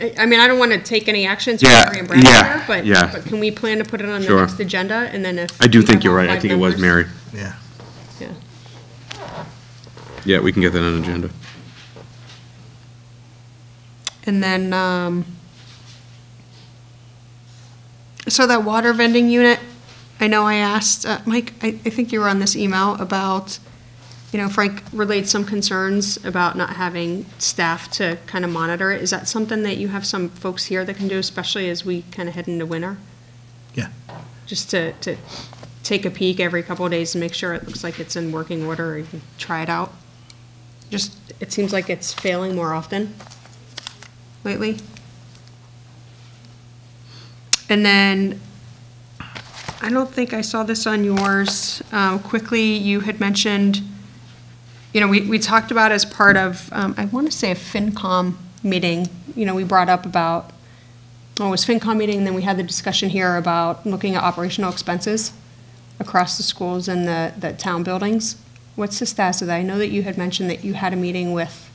S3: I I mean, I don't want to take any actions for
S1: Yeah,
S3: Mary and Brad
S1: yeah,
S3: here, but,
S1: yeah.
S3: but can we plan to put it on the
S1: Sure.
S3: next agenda? And then if.
S1: I do
S3: we
S1: think
S3: have
S1: you're
S3: all
S1: right. I
S3: five
S1: think it was
S3: members-
S1: Mary.
S5: yeah,
S3: Yeah.
S1: Yeah, we can get that on agenda.
S3: And then, um, so that water vending unit, I know I asked, uh, Mike, I, I think you were on this email about, you know, Frank relayed some concerns about not having staff to kind of monitor it. Is that something that you have some folks here that can do, especially as we kind of head into winter?
S5: yeah.
S3: Just to, to take a peek every couple of days and make sure it looks like it's in working order, or you can try it out? Just, it seems like it's failing more often lately. And then, I don't think I saw this on yours. Um, Quickly, you had mentioned, you know, we, we talked about as part of, um, I want to say a FinCom meeting, you know, we brought up about, oh, it was FinCom meeting, and then we had the discussion here about looking at operational expenses across the schools and the, the town buildings. What's the status of that? I know that you had mentioned that you had a meeting with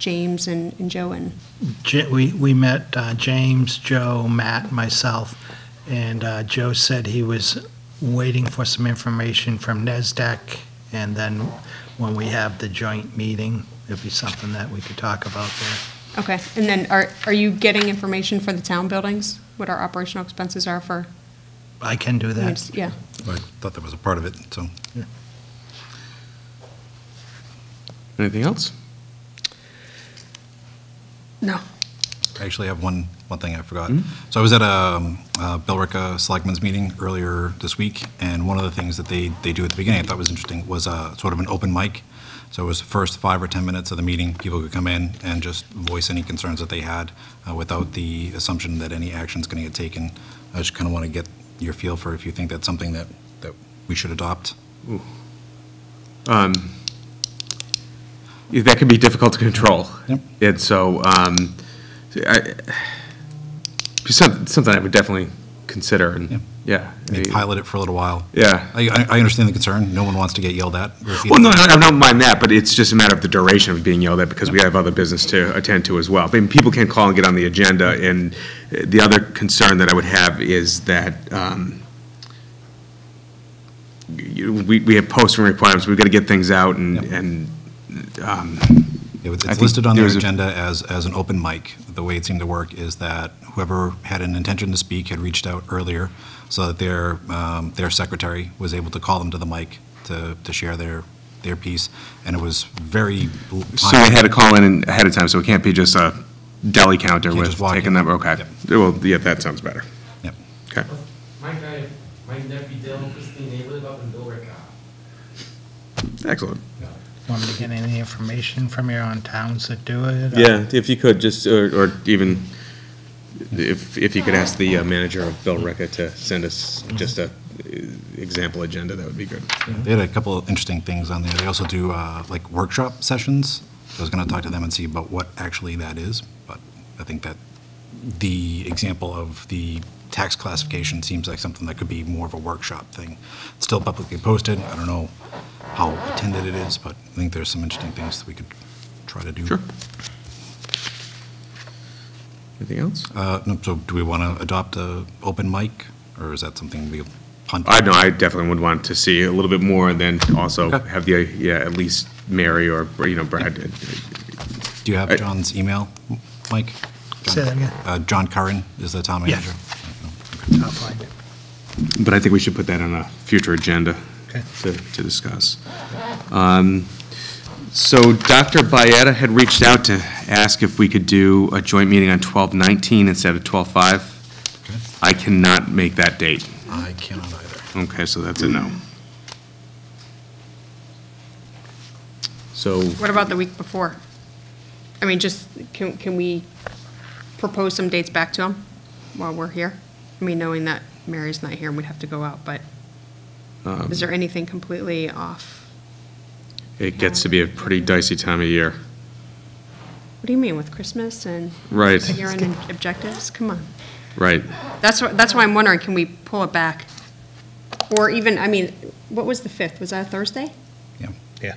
S3: James and, and Joe and,
S5: Ja- We, we met uh, James, Joe, Matt, myself, and uh, Joe said he was waiting for some information from NASDAQ, and then when we have the joint meeting, it'd be something that we could talk about there.
S3: okay. And then are, are you getting information for the town buildings? What our operational expenses are for?
S5: I can do that.
S3: Yeah.
S2: I thought that was a part of it, so.
S1: Anything else?
S3: No.
S2: I actually have one, one thing I forgot. So I was at a um, uh, Billerica Selectmen's meeting earlier this week, and one of the things that they, they do at the beginning I thought was interesting was uh, sort of an open mic. So it was the first five or 10 minutes of the meeting, people could come in and just voice any concerns that they had uh, without the assumption that any action's going to get taken. I just kind of want to get your feel for if you think that's something that, that we should adopt.
S1: Um, That can be difficult to control.
S2: Yep.
S1: And so, um, I, some- something I would definitely consider,
S2: Yep.
S1: and, yeah.
S2: Maybe pilot it for a little while.
S1: Yeah.
S2: I, I I understand the concern. No one wants to get yelled at.
S1: Well, no, no, I don't mind that, but it's just a matter of the duration of being yelled at, because we have other business to attend to as well. I mean, people can call and get on the agenda, and the other concern that I would have is that, um, we, we have posting requirements, we've got to get things out, and, and, um,
S2: It was-
S1: I
S2: It's listed on
S1: there
S2: their agenda as, as an open mic. The way it seemed to work is that whoever had an intention to speak had reached out earlier so that their, um, their secretary was able to call them to the mic to, to share their, their piece. And it was very.
S1: So they had to call in ahead of time, so it can't be just a deli counter with taking
S2: in.
S1: them, okay.
S2: Yep.
S1: Well, yeah, that sounds better.
S2: Yep.
S1: Okay.
S8: My guy, my nephew Dylan, Christine, they live up in Billerica.
S1: Excellent.
S5: Want me to get any information from you on towns that do it?
S1: Yeah, if you could, just, or or even, if, if you could ask the uh, manager of Billerica to send us just a uh, example agenda, that would be good.
S2: They had a couple of interesting things on there. They also do uh, like workshop sessions. I was going to talk to them and see about what actually that is, but I think that the example of the tax classification seems like something that could be more of a workshop thing. It's still publicly posted. I don't know how attended it is, but I think there's some interesting things that we could try to do.
S1: Sure. Anything else?
S2: Uh, no, So do we want to adopt a open mic, or is that something we'll punt?
S1: I know, I definitely would want to see a little bit more, and then also
S2: Okay.
S1: have the, yeah, at least Mary or, you know, Brad.
S2: Do you have
S1: I-
S2: John's email, Mike?
S5: Say that again.
S2: Uh, John Curran is the town
S5: Yeah.
S2: manager.
S5: I'll find it.
S1: But I think we should put that on a future agenda
S5: Okay.
S1: to, to discuss. Um, So Dr. Baeta had reached out to ask if we could do a joint meeting on 12/19 instead of 12/5.
S2: Okay.
S1: I cannot make that date.
S2: I cannot either.
S1: Okay, so that's a no. So,
S3: What about the week before? I mean, just, can, can we propose some dates back to them while we're here? I mean, knowing that Mary's not here and we'd have to go out, but
S1: um,
S3: is there anything completely off?
S1: it gets to be a pretty dicey time of year.
S3: What do you mean, with Christmas and
S1: Right,
S3: year-end objectives? Come on.
S1: right.
S3: That's what, that's why I'm wondering, can we pull it back? Or even, I mean, what was the 5th? Was that a Thursday?
S2: Yeah.
S5: Yeah.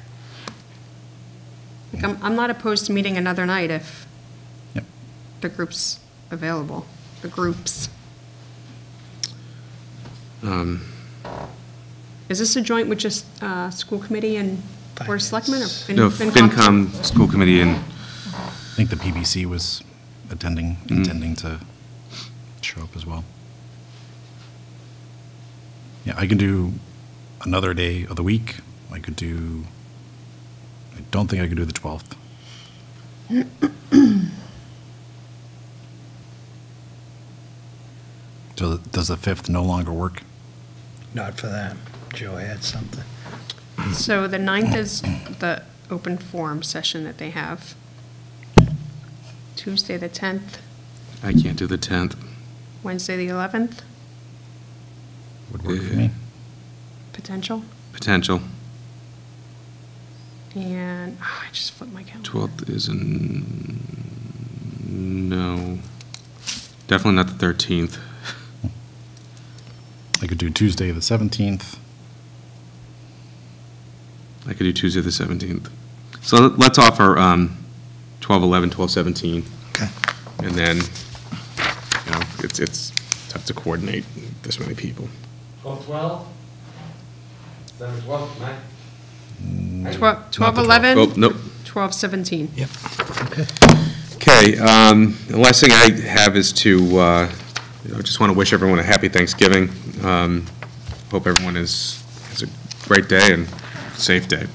S3: Like, I'm, I'm not opposed to meeting another night if
S2: Yep.
S3: the group's available, the groups.
S1: Um,
S3: Is this a joint with just, uh, school committee and board of selectmen or? Fin-
S1: No,
S3: FinCom?
S1: FinCom, school committee, and,
S2: I think the PBC was attending,
S1: Mm-hmm.
S2: intending to show up as well. Yeah, I can do another day of the week. I could do, I don't think I could do the 12th. So does the 5th no longer work?
S5: Not for them. Joe had something.
S3: So the 9th is the open forum session that they have. Tuesday, the 10th,
S1: I can't do the 10th.
S3: Wednesday, the 11th,
S2: Would work for me.
S3: potential.
S1: Potential.
S3: And, oh, I just flipped my calendar.
S1: 12th is n no. Definitely not the 13th.
S2: I could do Tuesday, the 17th.
S1: I could do Tuesday, the 17th. So let- let's offer um, 12, 11, 12, 17.
S5: Okay.
S1: And then, you know, it's, it's tough to coordinate this many people.
S8: Twelve, twelve? Seven, twelve, nine?
S3: Twelve, twelve,
S2: the 12th.
S3: eleven?
S1: Oh, nope.
S3: Twelve, seventeen.
S5: Yep. Okay.
S1: Okay, um, the last thing I have is to, uh, you just want to wish everyone a happy Thanksgiving. Um, Hope everyone is, has a great day and safe day.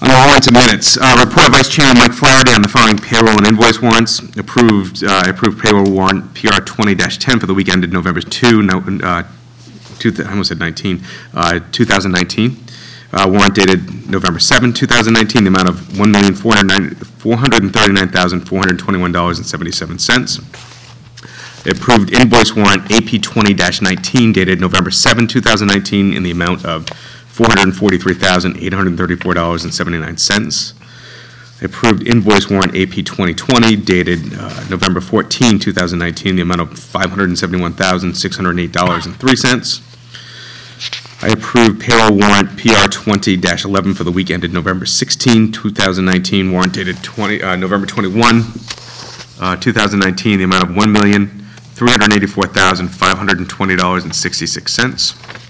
S1: On the and minutes, uh, report Vice Chairman Mike Flaherty on the following payroll and invoice warrants. Approved, uh, approved payroll warrant PR 20-10 for the week ended November 2, no, uh, two I almost said 19, uh, 2019. Uh, Warrant dated November 7, 2019, the amount of $1,439,421.77. Approved invoice warrant AP 20-19 dated November 7, 2019, in the amount of $443,834.79. Approved invoice warrant AP 2020 dated uh, November 14, 2019, the amount of $571,608.03. I approve payroll warrant PR 20-11 for the week ended November 16, 2019, warrant dated 20, uh, November 21, uh, 2019, the amount of $1,384,520.66.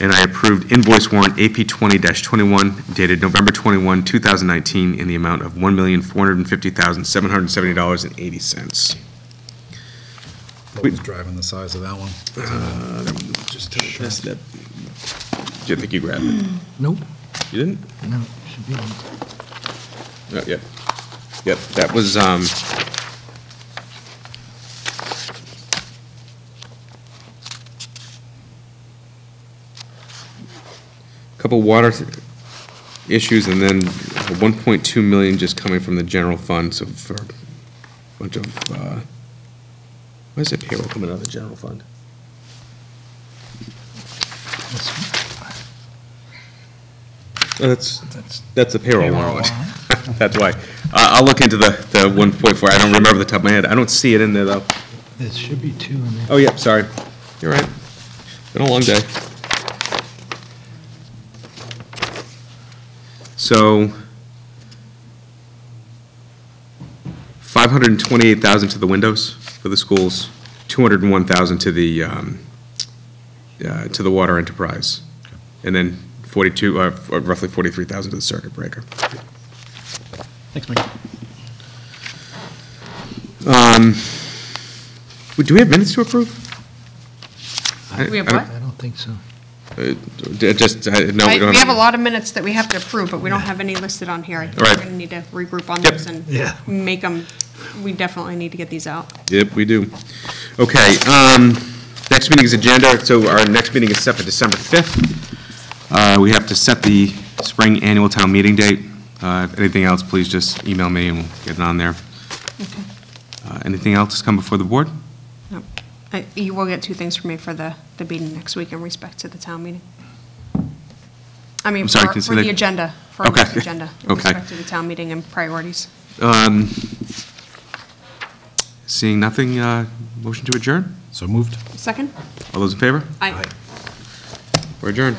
S1: And I approved invoice warrant AP 20-21 dated November 21, 2019, in the amount of $1,450,770.80.
S2: What was driving the size of that one?
S1: Just That's that. Do you think you grabbed it?
S5: Nope.
S1: You didn't?
S5: No, should be.
S1: Oh, Yep. Yep, that was, um, couple water issues and then 1.2 million just coming from the general fund, so for a bunch of, uh, why is it payroll coming out of the general fund? Oh, That's, that's the payroll warrant. That's why. Uh, I'll look into the, the 1.4, I don't remember the top of my head. I don't see it in there, though.
S5: There should be two in there.
S1: Oh, yep, sorry. You're right. Been a long day. So, 528,000 to the windows for the schools, 201,000 to the, um, uh, to the water enterprise, and then 42, uh, roughly 43,000 to the circuit breaker.
S2: Thanks, Mike.
S1: Um, Do we have minutes to approve? I-
S3: We have
S1: I
S3: what?
S5: I don't think so.
S1: Uh, d- Just, uh, no,
S3: I-
S1: we don't
S3: We have a lot of minutes that we have to approve, but we don't have any listed on here. I think
S1: Right.
S3: we're going to need to regroup on
S1: Yep.
S3: those and
S5: Yeah.
S3: make them, we definitely need to get these out.
S1: Yep, we do. Okay, um, next meeting is agenda, so our next meeting is set for December 5th. Uh, we have to set the spring annual town meeting date. Uh, if anything else, please just email me and we'll get it on there. Uh, anything else come before the board?
S3: No. I- You will get two things from me for the, the meeting next week in respect to the town meeting. I mean,
S1: I'm sorry,
S3: for
S1: can you say
S3: for the agenda, for our
S1: Okay.
S3: next agenda, in
S1: Okay.
S3: respect to the town meeting and priorities.
S1: Um, seeing nothing, uh, motion to adjourn?
S2: So moved.
S3: Second?
S1: All those in favor?
S3: Aye.
S1: We're adjourned.